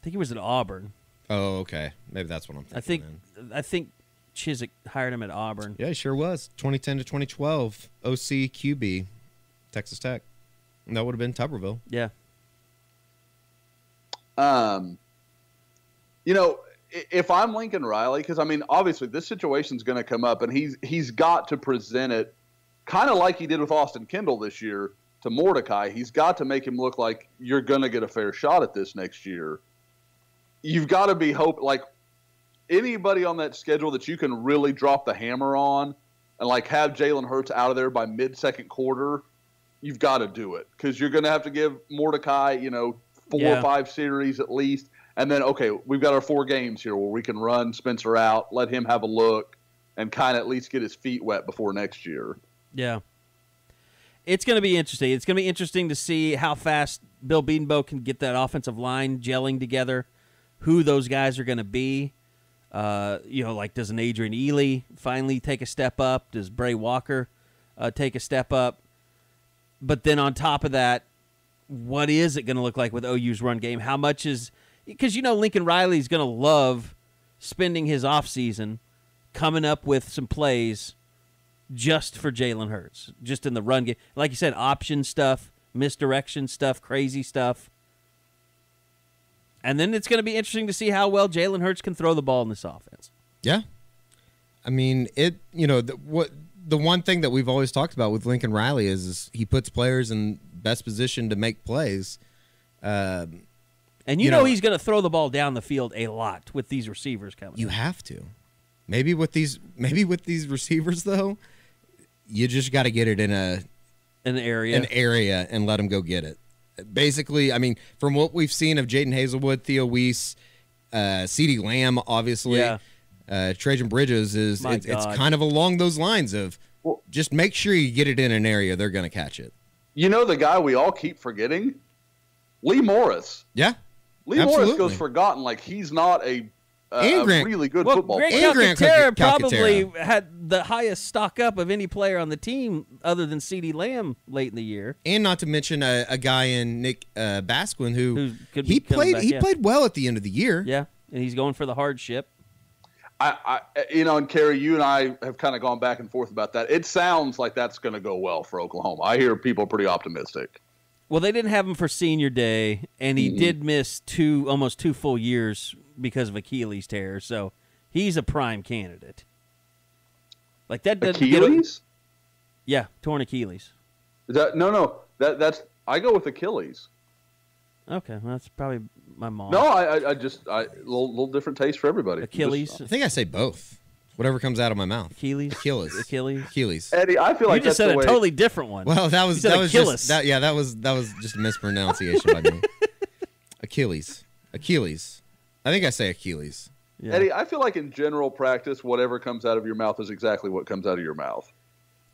I think he was at Auburn. Oh, okay. Maybe that's what I'm thinking. I think then. I think Chizik hired him at Auburn. Yeah, he sure was. 2010 to 2012, OC QB, Texas Tech. And that would have been Tuberville. Yeah. Um, you know, if I'm Lincoln Riley, because I mean, obviously this situation's going to come up, and he's he's got to present it kind of like he did with Austin Kendall this year to Mordecai. He's got to make him look like you're going to get a fair shot at this next year. You've got to be hope like anybody on that schedule that you can really drop the hammer on and like have Jalen Hurts out of there by mid second quarter. You've got to do it because you're going to have to give Mordecai, you know, four Yeah. or five series at least. And then, okay, we've got our four games here where we can run Spencer out, let him have a look, and kind of at least get his feet wet before next year. Yeah. It's going to be interesting. It's going to be interesting to see how fast Bill Bedenbaugh can get that offensive line gelling together, who those guys are going to be. Uh, you know, like does an Adrian Ealy finally take a step up? Does Bray Walker uh, take a step up? But then on top of that, what is it going to look like with OU's run game? How much is because you know Lincoln Riley's going to love spending his offseason coming up with some plays just for Jalen Hurts, just in the run game. Like you said, option stuff, misdirection stuff, crazy stuff. And then it's going to be interesting to see how well Jalen Hurts can throw the ball in this offense. Yeah. I mean, it, you know, the, what the one thing that we've always talked about with Lincoln Riley is, is he puts players in best position to make plays. Um, And you, You know, know- he's going to throw the ball down the field a lot with these receivers coming. you have to. Maybe with these maybe with these receivers though, you just got to get it in a the area. an area and let them go get it. Basically, I mean, from what we've seen of Jadon Haselwood, Theo Wease, uh, CeeDee Lamb, obviously, Yeah. uh, Trejan Bridges is it's, it's kind of along those lines of Well- just make sure you get it in an area they're going to catch it. You know the guy we all keep forgetting? Lee Morris. Yeah, Lee Morris goes forgotten like he's not a, a, And a Grant- really good well, football Grant player. And Grant Calcaterra Cal- probably had the highest stock up of any player on the team other than CeeDee Lamb late in the year. and not to mention a, a guy in Nick uh, Basquine who, Who could be he played back, he yeah. played well at the end of the year. Yeah, and he's going for the hardship. I, I, you know, and Kerry, you and I have kind of gone back and forth about that. It sounds like that's going to go well for Oklahoma. I hear people pretty optimistic. Well, they didn't have him for senior day, and he Mhm. did miss two, almost two full years because of Achilles tear. So he's a prime candidate. Like that doesn't get- Achilles? yeah, torn Achilles. Is that no, no? That that's I go with Achilles. Okay, well, that's probably my mom. No, I, I, I just I little, little different taste for everybody. Achilles, Just- I think I say both. Whatever comes out of my mouth. Achilles, Achilles. Achilles. Achilles. Eddie, I feel You like just that's said the a way. totally different one. Well, that was You said that was just that. Yeah, that was that was just a mispronunciation by me. Achilles. Achilles. I think I say Achilles. Yeah. Eddie, I feel like in general practice, whatever comes out of your mouth is exactly what comes out of your mouth.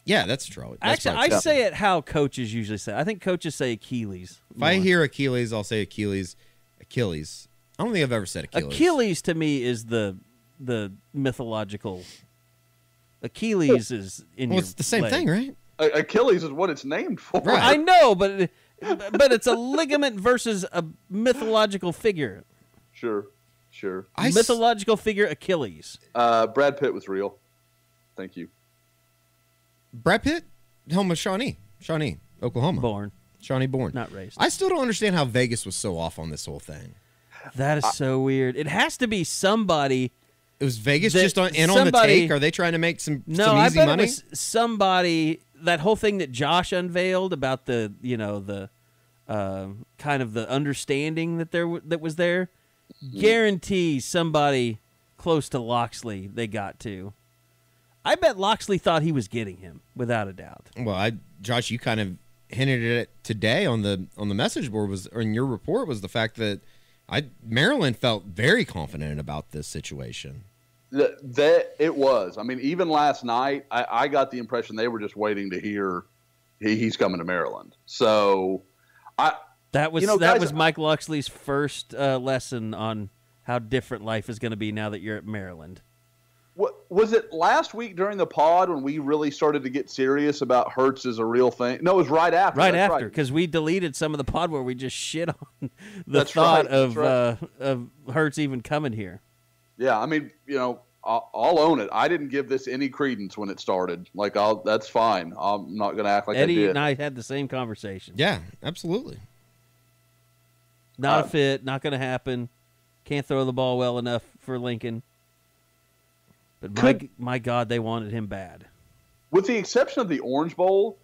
Yeah, that's true. That's Actually, I true. say it how coaches usually say. it. I think coaches say Achilles. if I hear Achilles, I'll say Achilles. Achilles. I don't think I've ever said Achilles. Achilles to me is the the mythological. Achilles is in Well, your it's the same leg. thing, right? Achilles is what it's named for. Right. I know, but but it's a ligament versus a mythological figure. Sure, sure. I s- mythological figure Achilles. Uh, Brad Pitt was real. Thank you. Brad Pitt, home of Shawnee, Shawnee, Oklahoma. Born, Shawnee born. not raised. I still don't understand how Vegas was so off on this whole thing. That is so weird. It has to be somebody. It was Vegas That just on in on the take. Are they trying to make some No, some I bet money? it was somebody. That whole thing that Josh unveiled about the you know the uh, kind of the understanding that there that was there. Guarantee somebody close to Locksley they got to. I bet Locksley thought he was getting him without a doubt. Well, I Josh, you kind of hinted at it today on the on the message board was or in your report was the fact that I Maryland felt very confident about this situation. Th- that it was. I mean, even last night, I, I got the impression they were just waiting to hear he, he's coming to Maryland. So, I That was You know, that guys- was Mike Locksley's first uh, lesson on how different life is going to be now that you're at Maryland. What, was it last week during the pod when we really started to get serious about Hurts as a real thing? No, it was right after. right after because we deleted some of the pod where we just shit on the That's thought right, of that's uh, of Hurts even coming here. Yeah, I mean, you know, I'll, I'll own it. I didn't give this any credence when it started. Like, I'll that's fine. I'm not going to act like I Eddie did. and I had the same conversation. Yeah, absolutely. Not Uh, a fit. Not going to happen. Can't throw the ball well enough for Lincoln. But my Could- my God, they wanted him bad. With the exception of the Orange Bowl,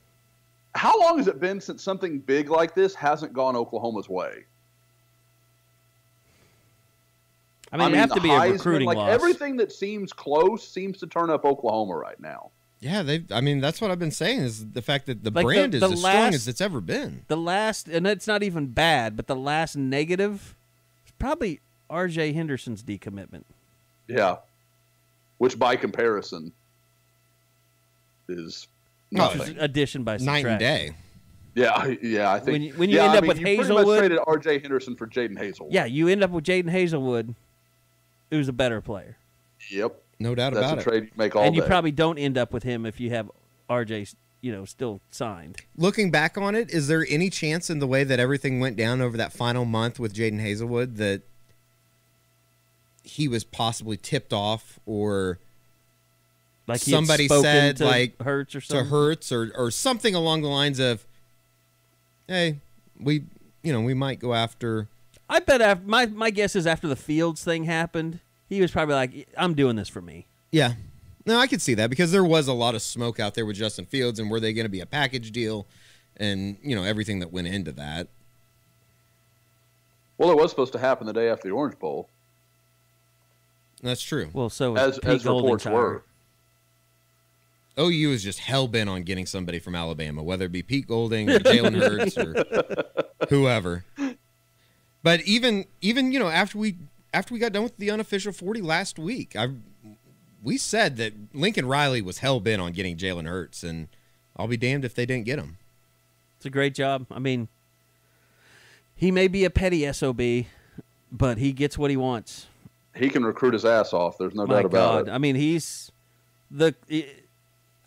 how long has it been since something big like this hasn't gone Oklahoma's way? I mean, it'd have to be a recruiting like loss. everything that seems close seems to turn up Oklahoma right now. Yeah, they. I mean, that's what I've been saying is the fact that the Like brand the is as strong last- as it's ever been. The last, and it's not even bad, but the last negative is probably R.J. Henderson's decommitment. Yeah, which by comparison is oh, No, Which nothing. is addition by Night subtraction. and day. Yeah, yeah, I think When you- when you yeah, end I up mean, with you pretty much Hazelwood- traded R.J. Henderson for Jaden Hazel. Yeah, you end up with Jadon Haselwood, who's a better player, yep, No doubt that's about a it. trade you make all and you day. probably don't end up with him if you have R.J. You know, still signed. Looking back on it, is there any chance in the way that everything went down over that final month with Jadon Haselwood that he was possibly tipped off or Like somebody said to like Hurts or something? to something. Hurts or or something along the lines of, "Hey, we you know we might go after." I bet after, my my guess is after the Fields thing happened, he was probably like, "I'm doing this for me." Yeah, no, I could see that because there was a lot of smoke out there with Justin Fields, and were they going to be a package deal, and you know everything that went into that. well, it was supposed to happen the day after the Orange Bowl, That's true. Well, so as as reports were. Oh, OU is just hell bent on getting somebody from Alabama, whether it be Pete Golding or Jalen Hurts or whoever. But even even you know after we after we got done with the unofficial forty last week, I we said that Lincoln Riley was hell bent on getting Jalen Hurts, and I'll be damned if they didn't get him. It's a great job. I mean, he may be a petty sob, but he gets what he wants. He can recruit his ass off. There's no My doubt about God, it. I mean, he's the. It,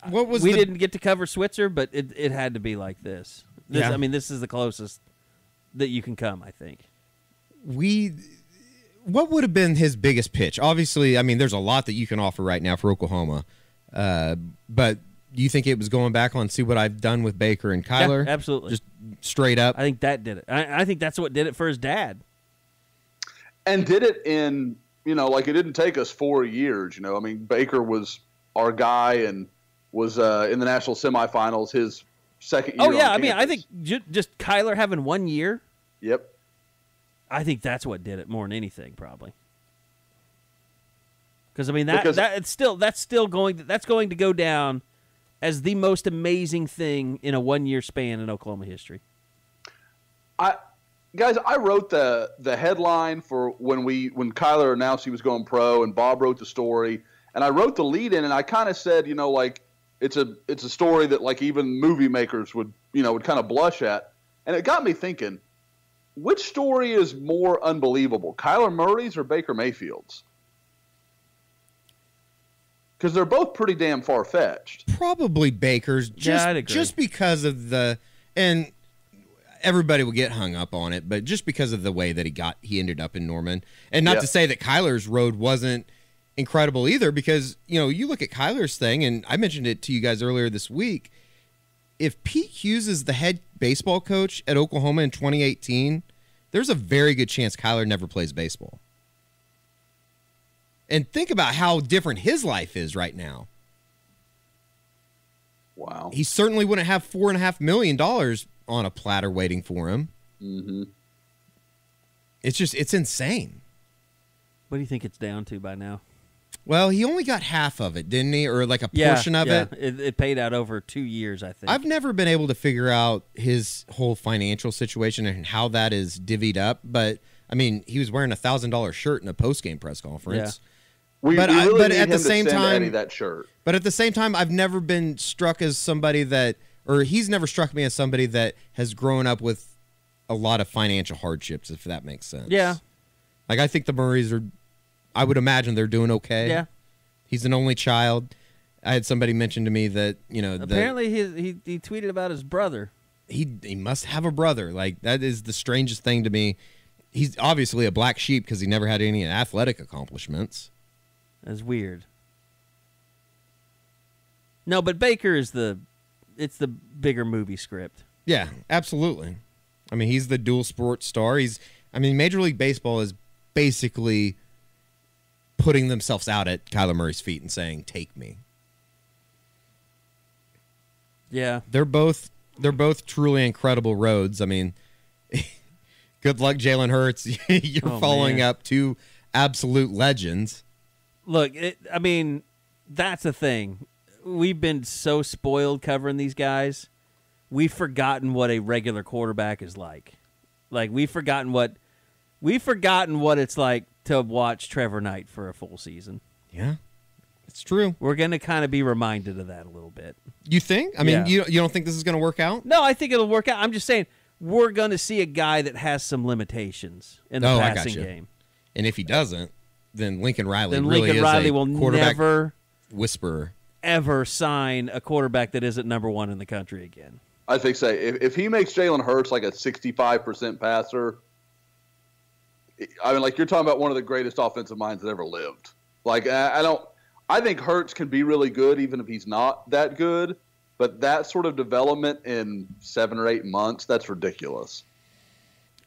What was we the, didn't get to cover Switzer, but it, it had to be like this. this Yeah. I mean, this is the closest that you can come. I think. We what would have been his biggest pitch? Obviously i mean there's a lot that you can offer right now for oklahoma uh, but do you think it was going back on see what i've done with baker and kyler? Yeah, absolutely. just straight up? I think that did it. I, I think that's what did it for his dad. and did it in you know like it didn't take us four years you know. I mean baker was our guy and was uh, in the national semifinals his second year Oh yeah, on I mean, I think ju- just Kyler having one year, yep I think that's what did it more than anything, probably. Because I mean that Because- that it's still that's still going to, that's going to go down as the most amazing thing in a one year span in Oklahoma history. I guys, I wrote the the headline for when we when Kyler announced he was going pro, and Bob wrote the story, and I wrote the lead in, and I kind of said, you know, like it's a it's a story that like even movie makers would you know would kind of blush at, and it got me thinking, which story is more unbelievable, Kyler Murray's or Baker Mayfield's? Because they're both pretty damn far fetched. probably baker's just I'd agree. just because of the and everybody will get hung up on it but just because of the way that he got he ended up in norman and not Yeah. to say that kyler's road wasn't incredible either because you know you look at kyler's thing and i mentioned it to you guys earlier this week if pete hughes is the head baseball coach at oklahoma in 2018 there's a very good chance kyler never plays baseball and think about how different his life is right now Wow. he certainly wouldn't have four and a half million dollars on a platter waiting for him. hmm It's just it's insane. What do you think it's down to by now? Well, he only got half of it, didn't he, or like a Yeah, portion of yeah. it? it. It paid out over two years, I think. I've never been able to figure out his whole financial situation and how that is divvied up. But I mean, he was wearing a thousand dollar shirt in a post game press conference. We, But we I- really but need at the him to same send time- that shirt. But at the same time, I've never been struck as somebody that, or he's never struck me as somebody that has grown up with a lot of financial hardships, if that makes sense. yeah, Like I think the Murrays are. I would imagine they're doing okay. yeah. He's an only child. I had somebody mention to me that you know Apparently, he, he he tweeted about his brother. he he must have a brother. Like that is the strangest thing to me. He's obviously a black sheep because he never had any athletic accomplishments. That's weird. No, but Baker is the it's the bigger movie script. Yeah, absolutely. I mean, he's the dual sport star. He's, I mean, Major League Baseball is basically putting themselves out at Kyler Murray's feet and saying, "Take me." Yeah. They're both they're both truly incredible roads. I mean, good luck, Jalen Hurts. You're Oh, following man. up two absolute legends. Look, it, I mean, that's the thing. We've been so spoiled covering these guys. We've forgotten what a regular quarterback is like. Like we've forgotten what we've forgotten what it's like to watch Trevor Knight for a full season. Yeah, it's true. We're going to kind of be reminded of that a little bit. You think? I mean, Yeah. you you don't think this is going to work out? No, I think it'll work out. I'm just saying we're going to see a guy that has some limitations in the Oh, I passing gotcha. game. And if he doesn't, then Lincoln Riley Then really Lincoln is Riley a will quarterback never whisperer. ever sign a quarterback that isn't number 1 in the country again. I think say if, if he makes Jalen Hurts like a 65% passer, I mean, like you're talking about one of the greatest offensive minds that ever lived. Like I, I don't, I think Hurts can be really good even if he's not that good. But that sort of development in seven or eight months, that's ridiculous.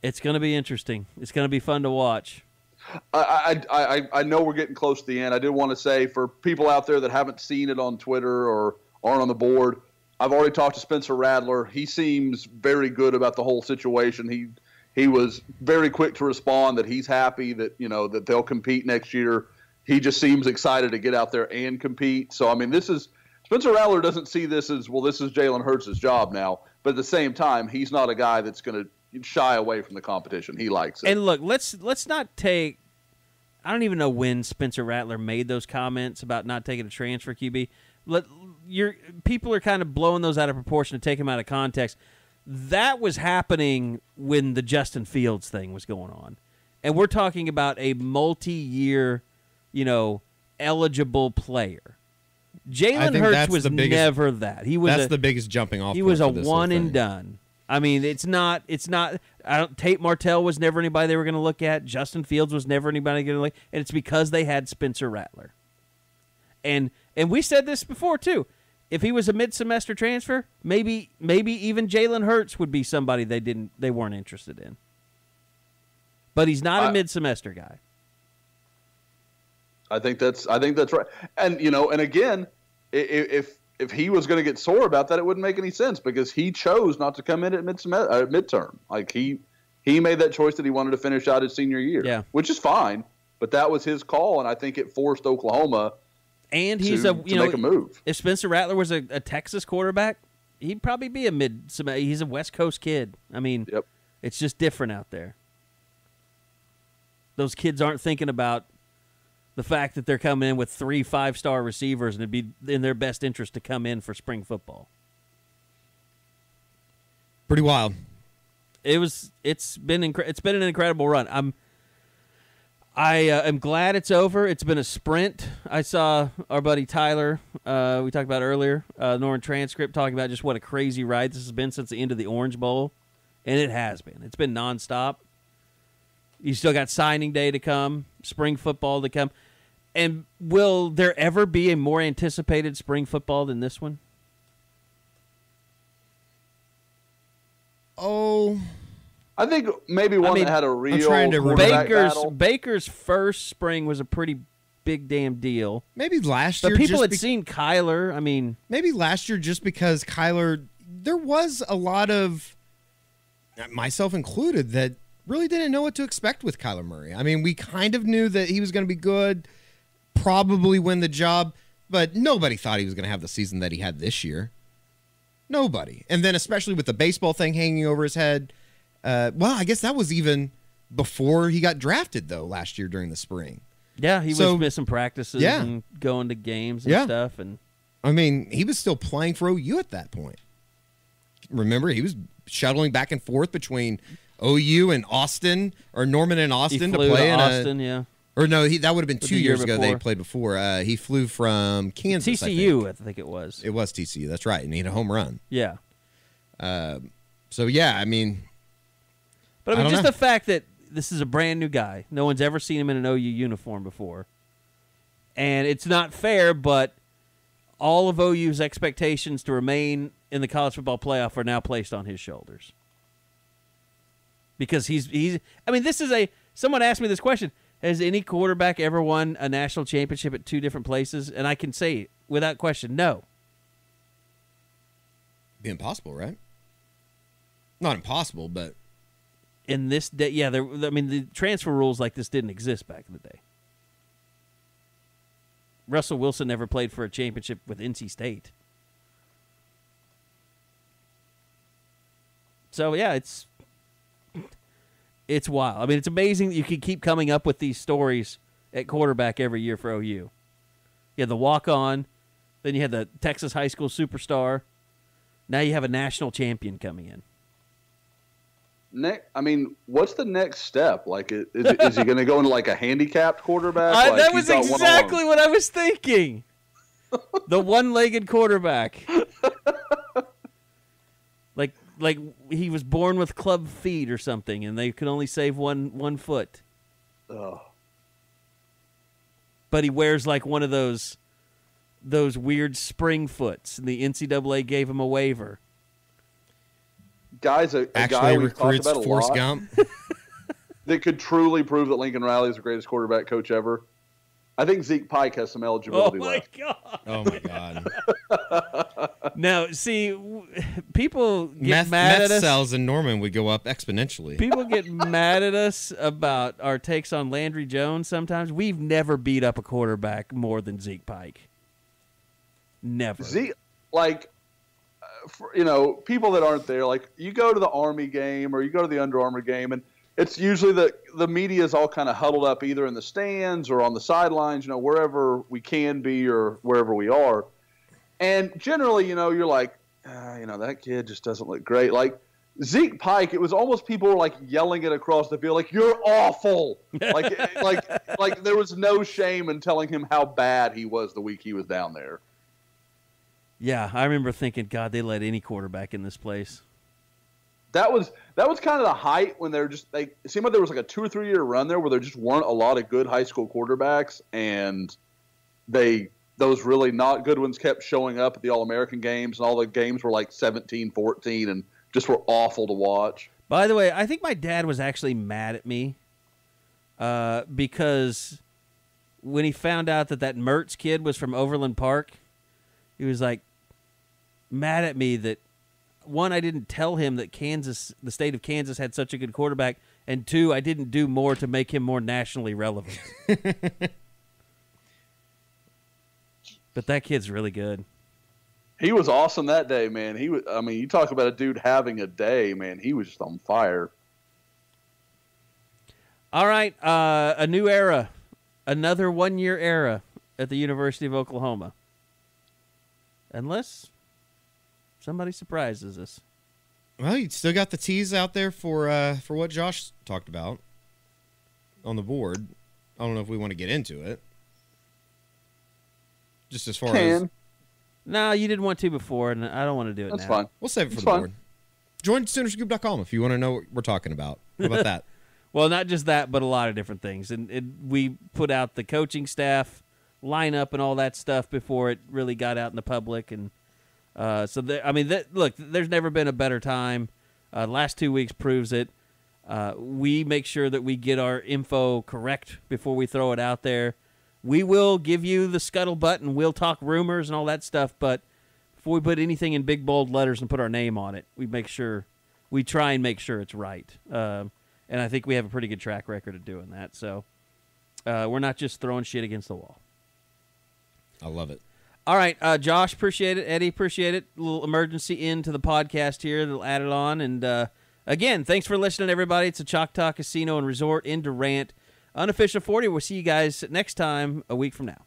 It's going to be interesting. It's going to be fun to watch. I, I, I, I know we're getting close to the end. I did want to say for people out there that haven't seen it on Twitter or aren't on the board, I've already talked to Spencer Rattler. He seems very good about the whole situation. He he was very quick to respond that he's happy that you know that they'll compete next year. He just seems excited to get out there and compete. So I mean, this is Spencer Rattler doesn't see this as well. This is Jalen Hurts' job now, but at the same time, he's not a guy that's going to shy away from the competition. He likes it. And look, let's let's not take. I don't even know when Spencer Rattler made those comments about not taking a transfer QB. Let your people are kind of blowing those out of proportion to take them out of context. That was happening when the Justin Fields thing was going on, and we're talking about a multi-year, you know, eligible player. Jalen Hurts was biggest- never that. He was That's a, the biggest jumping off. he was a for this whole one and thing. done. I mean, it's not. It's not. I don't, Tate Martell was never anybody they were going to look at. Justin Fields was never anybody going to look. And it's because they had Spencer Rattler. And and we said this before too. If he was a mid-semester transfer, maybe maybe even Jalen Hurts would be somebody they didn't they weren't interested in. But he's not a I- mid-semester guy. I think that's I think that's right. And you know, and again, if if he was going to get sore about that, it wouldn't make any sense because he chose not to come in at mid uh, midterm. Like he he made that choice that he wanted to finish out his senior year, Yeah. which is fine. But that was his call, and I think it forced Oklahoma And he's to, a to you know make a move. if Spencer Rattler was a, a Texas quarterback, he'd probably be a mid. He's a West Coast kid. I mean, Yep. it's just different out there. Those kids aren't thinking about the fact that they're coming in with three five star receivers and it'd be in their best interest to come in for spring football. Pretty wild. It was. It's been. Incre- it's been an incredible run. I'm. I uh, am glad it's over. It's been a sprint. I saw our buddy Tyler. Uh, we talked about earlier. Uh, Northern transcript talking about just what a crazy ride this has been since the end of the Orange Bowl, and it has been. It's been nonstop. You still got signing day to come, spring football to come, and will there ever be a more anticipated spring football than this one? Oh, I think maybe one mean, that had a real trying to remember. Baker's battle. Baker's first spring was a pretty big damn deal. maybe last year, But people just had be- seen Kyler. I mean, maybe last year just because Kyler, there was a lot of, myself included, that really didn't know what to expect with Kyler Murray. I mean, we kind of knew that he was going to be good, probably win the job, but nobody thought he was going to have the season that he had this year. Nobody. And then, especially with the baseball thing hanging over his head, uh, well, I guess that was even before he got drafted, though, last year during the spring. yeah, he So- was missing practices Yeah. and going to games and Yeah. stuff. And I mean, he was still playing for OU at that point. Remember, he was shuttling back and forth between OU and Austin or Norman and Austin to play to in Austin. yeah. Or no, he, that would have been two year years ago. They played before. Uh, he flew from Kansas. I TCU, think. I think. it was. It was TCU. That's right, and he had a home run. yeah, So yeah, I mean, but I I mean, don't just know. the fact that this is a brand new guy. No one's ever seen him in an OU uniform before, and it's not fair, but all of OU's expectations to remain in the college football playoff are now placed on his shoulders. Because he's he's I mean, this is a someone asked me this question. Has any quarterback ever won a national championship at two different places? And I can say without question, no. Be impossible, right? Not impossible, but In this day, yeah, there. I mean, the transfer rules like this didn't exist back in the day. Russell Wilson never played for a championship with NC State. So yeah, it's it's wild. I mean, it's amazing that you can keep coming up with these stories at quarterback every year for OU. You had the walk on, then you had the Texas high school superstar. Now you have a national champion coming in. Next, I mean, what's the next step? Like, is, is he going to go into like a handicapped quarterback? I- Like, that was exactly what I was thinking. the one-legged quarterback. like like he was born with club feet or something and they could only save one one foot. Ugh. But he wears like one of those those weird spring foots and the NCAA gave him a waiver. Guys, a, a guy actually we've talked recruits about a Forrest lot Gump. that could truly prove that Lincoln Riley is the greatest quarterback coach ever. I think Zeke Pike has some eligibility. Oh eligibility my left. god. oh my god. Now, see w- people get Meth, mad meth at us. cells in Norman would go up exponentially. People get mad at us about our takes on Landry Jones sometimes. We've never beat up a quarterback more than Zeke Pike. Never. Zeke, like, for, you know, people that aren't there, like, you go to the Army game or you go to the Under Armour game, and it's usually the the media is all kind of huddled up either in the stands or on the sidelines, you know, wherever we can be or wherever we are. And generally, you know, you're like, ah, you know, that kid just doesn't look great. Like Zeke Pike, it was almost people were like yelling it across the field, like you're awful. Like, like, like there was no shame in telling him how bad he was the week he was down there. Yeah, I remember thinking, God, they let any quarterback in this place. that was that was kind of the height when they're just like it seemed like there was like a two or three year run there where there just weren't a lot of good high school quarterbacks and they those really not good ones kept showing up at the all american games and all the games were like 17 14 and just were awful to watch By the way, I think my dad was actually mad at me uh, because when he found out that that Mertz kid was from Overland Park, he was like mad at me that one, I didn't tell him that Kansas, the state of Kansas, had such a good quarterback, and two, I didn't do more to make him more nationally relevant. but that kid's really good. he was awesome that day man he was i mean you talk about a dude having a day man he was just on fire All right, uh, a new era, another one-year era at the University of Oklahoma. Unless somebody surprises us. Well, you still got the tease out there for uh, for what Josh talked about on the board. I don't know if we want to get into it. Just as far as Can. No, you didn't want to before, and I don't want to do it that's now. fine we'll save it for It's the fine. board. Join Soonerscoop.com if you want to know what we're talking about. How about that? Well, not just that, but a lot of different things. And, and we put out the coaching staff lineup and all that stuff before it really got out in the public. And uh, so, I mean, that, look, there's never been a better time. Uh, last two weeks proves it. Uh, we make sure that we get our info correct before we throw it out there. We will give you the scuttlebutt and we'll talk rumors and all that stuff. But before we put anything in big bold letters and put our name on it, we make sure we try and make sure it's right. Um, and I think we have a pretty good track record of doing that. So uh, we're not just throwing shit against the wall. I love it. All right, uh, Josh, appreciate it. Eddie, appreciate it. A little emergency into the podcast here that'll add it on. And uh, again, thanks for listening, everybody. It's a Choctaw Casino and Resort in Durant. Unofficial 40. We'll see you guys next time, a week from now.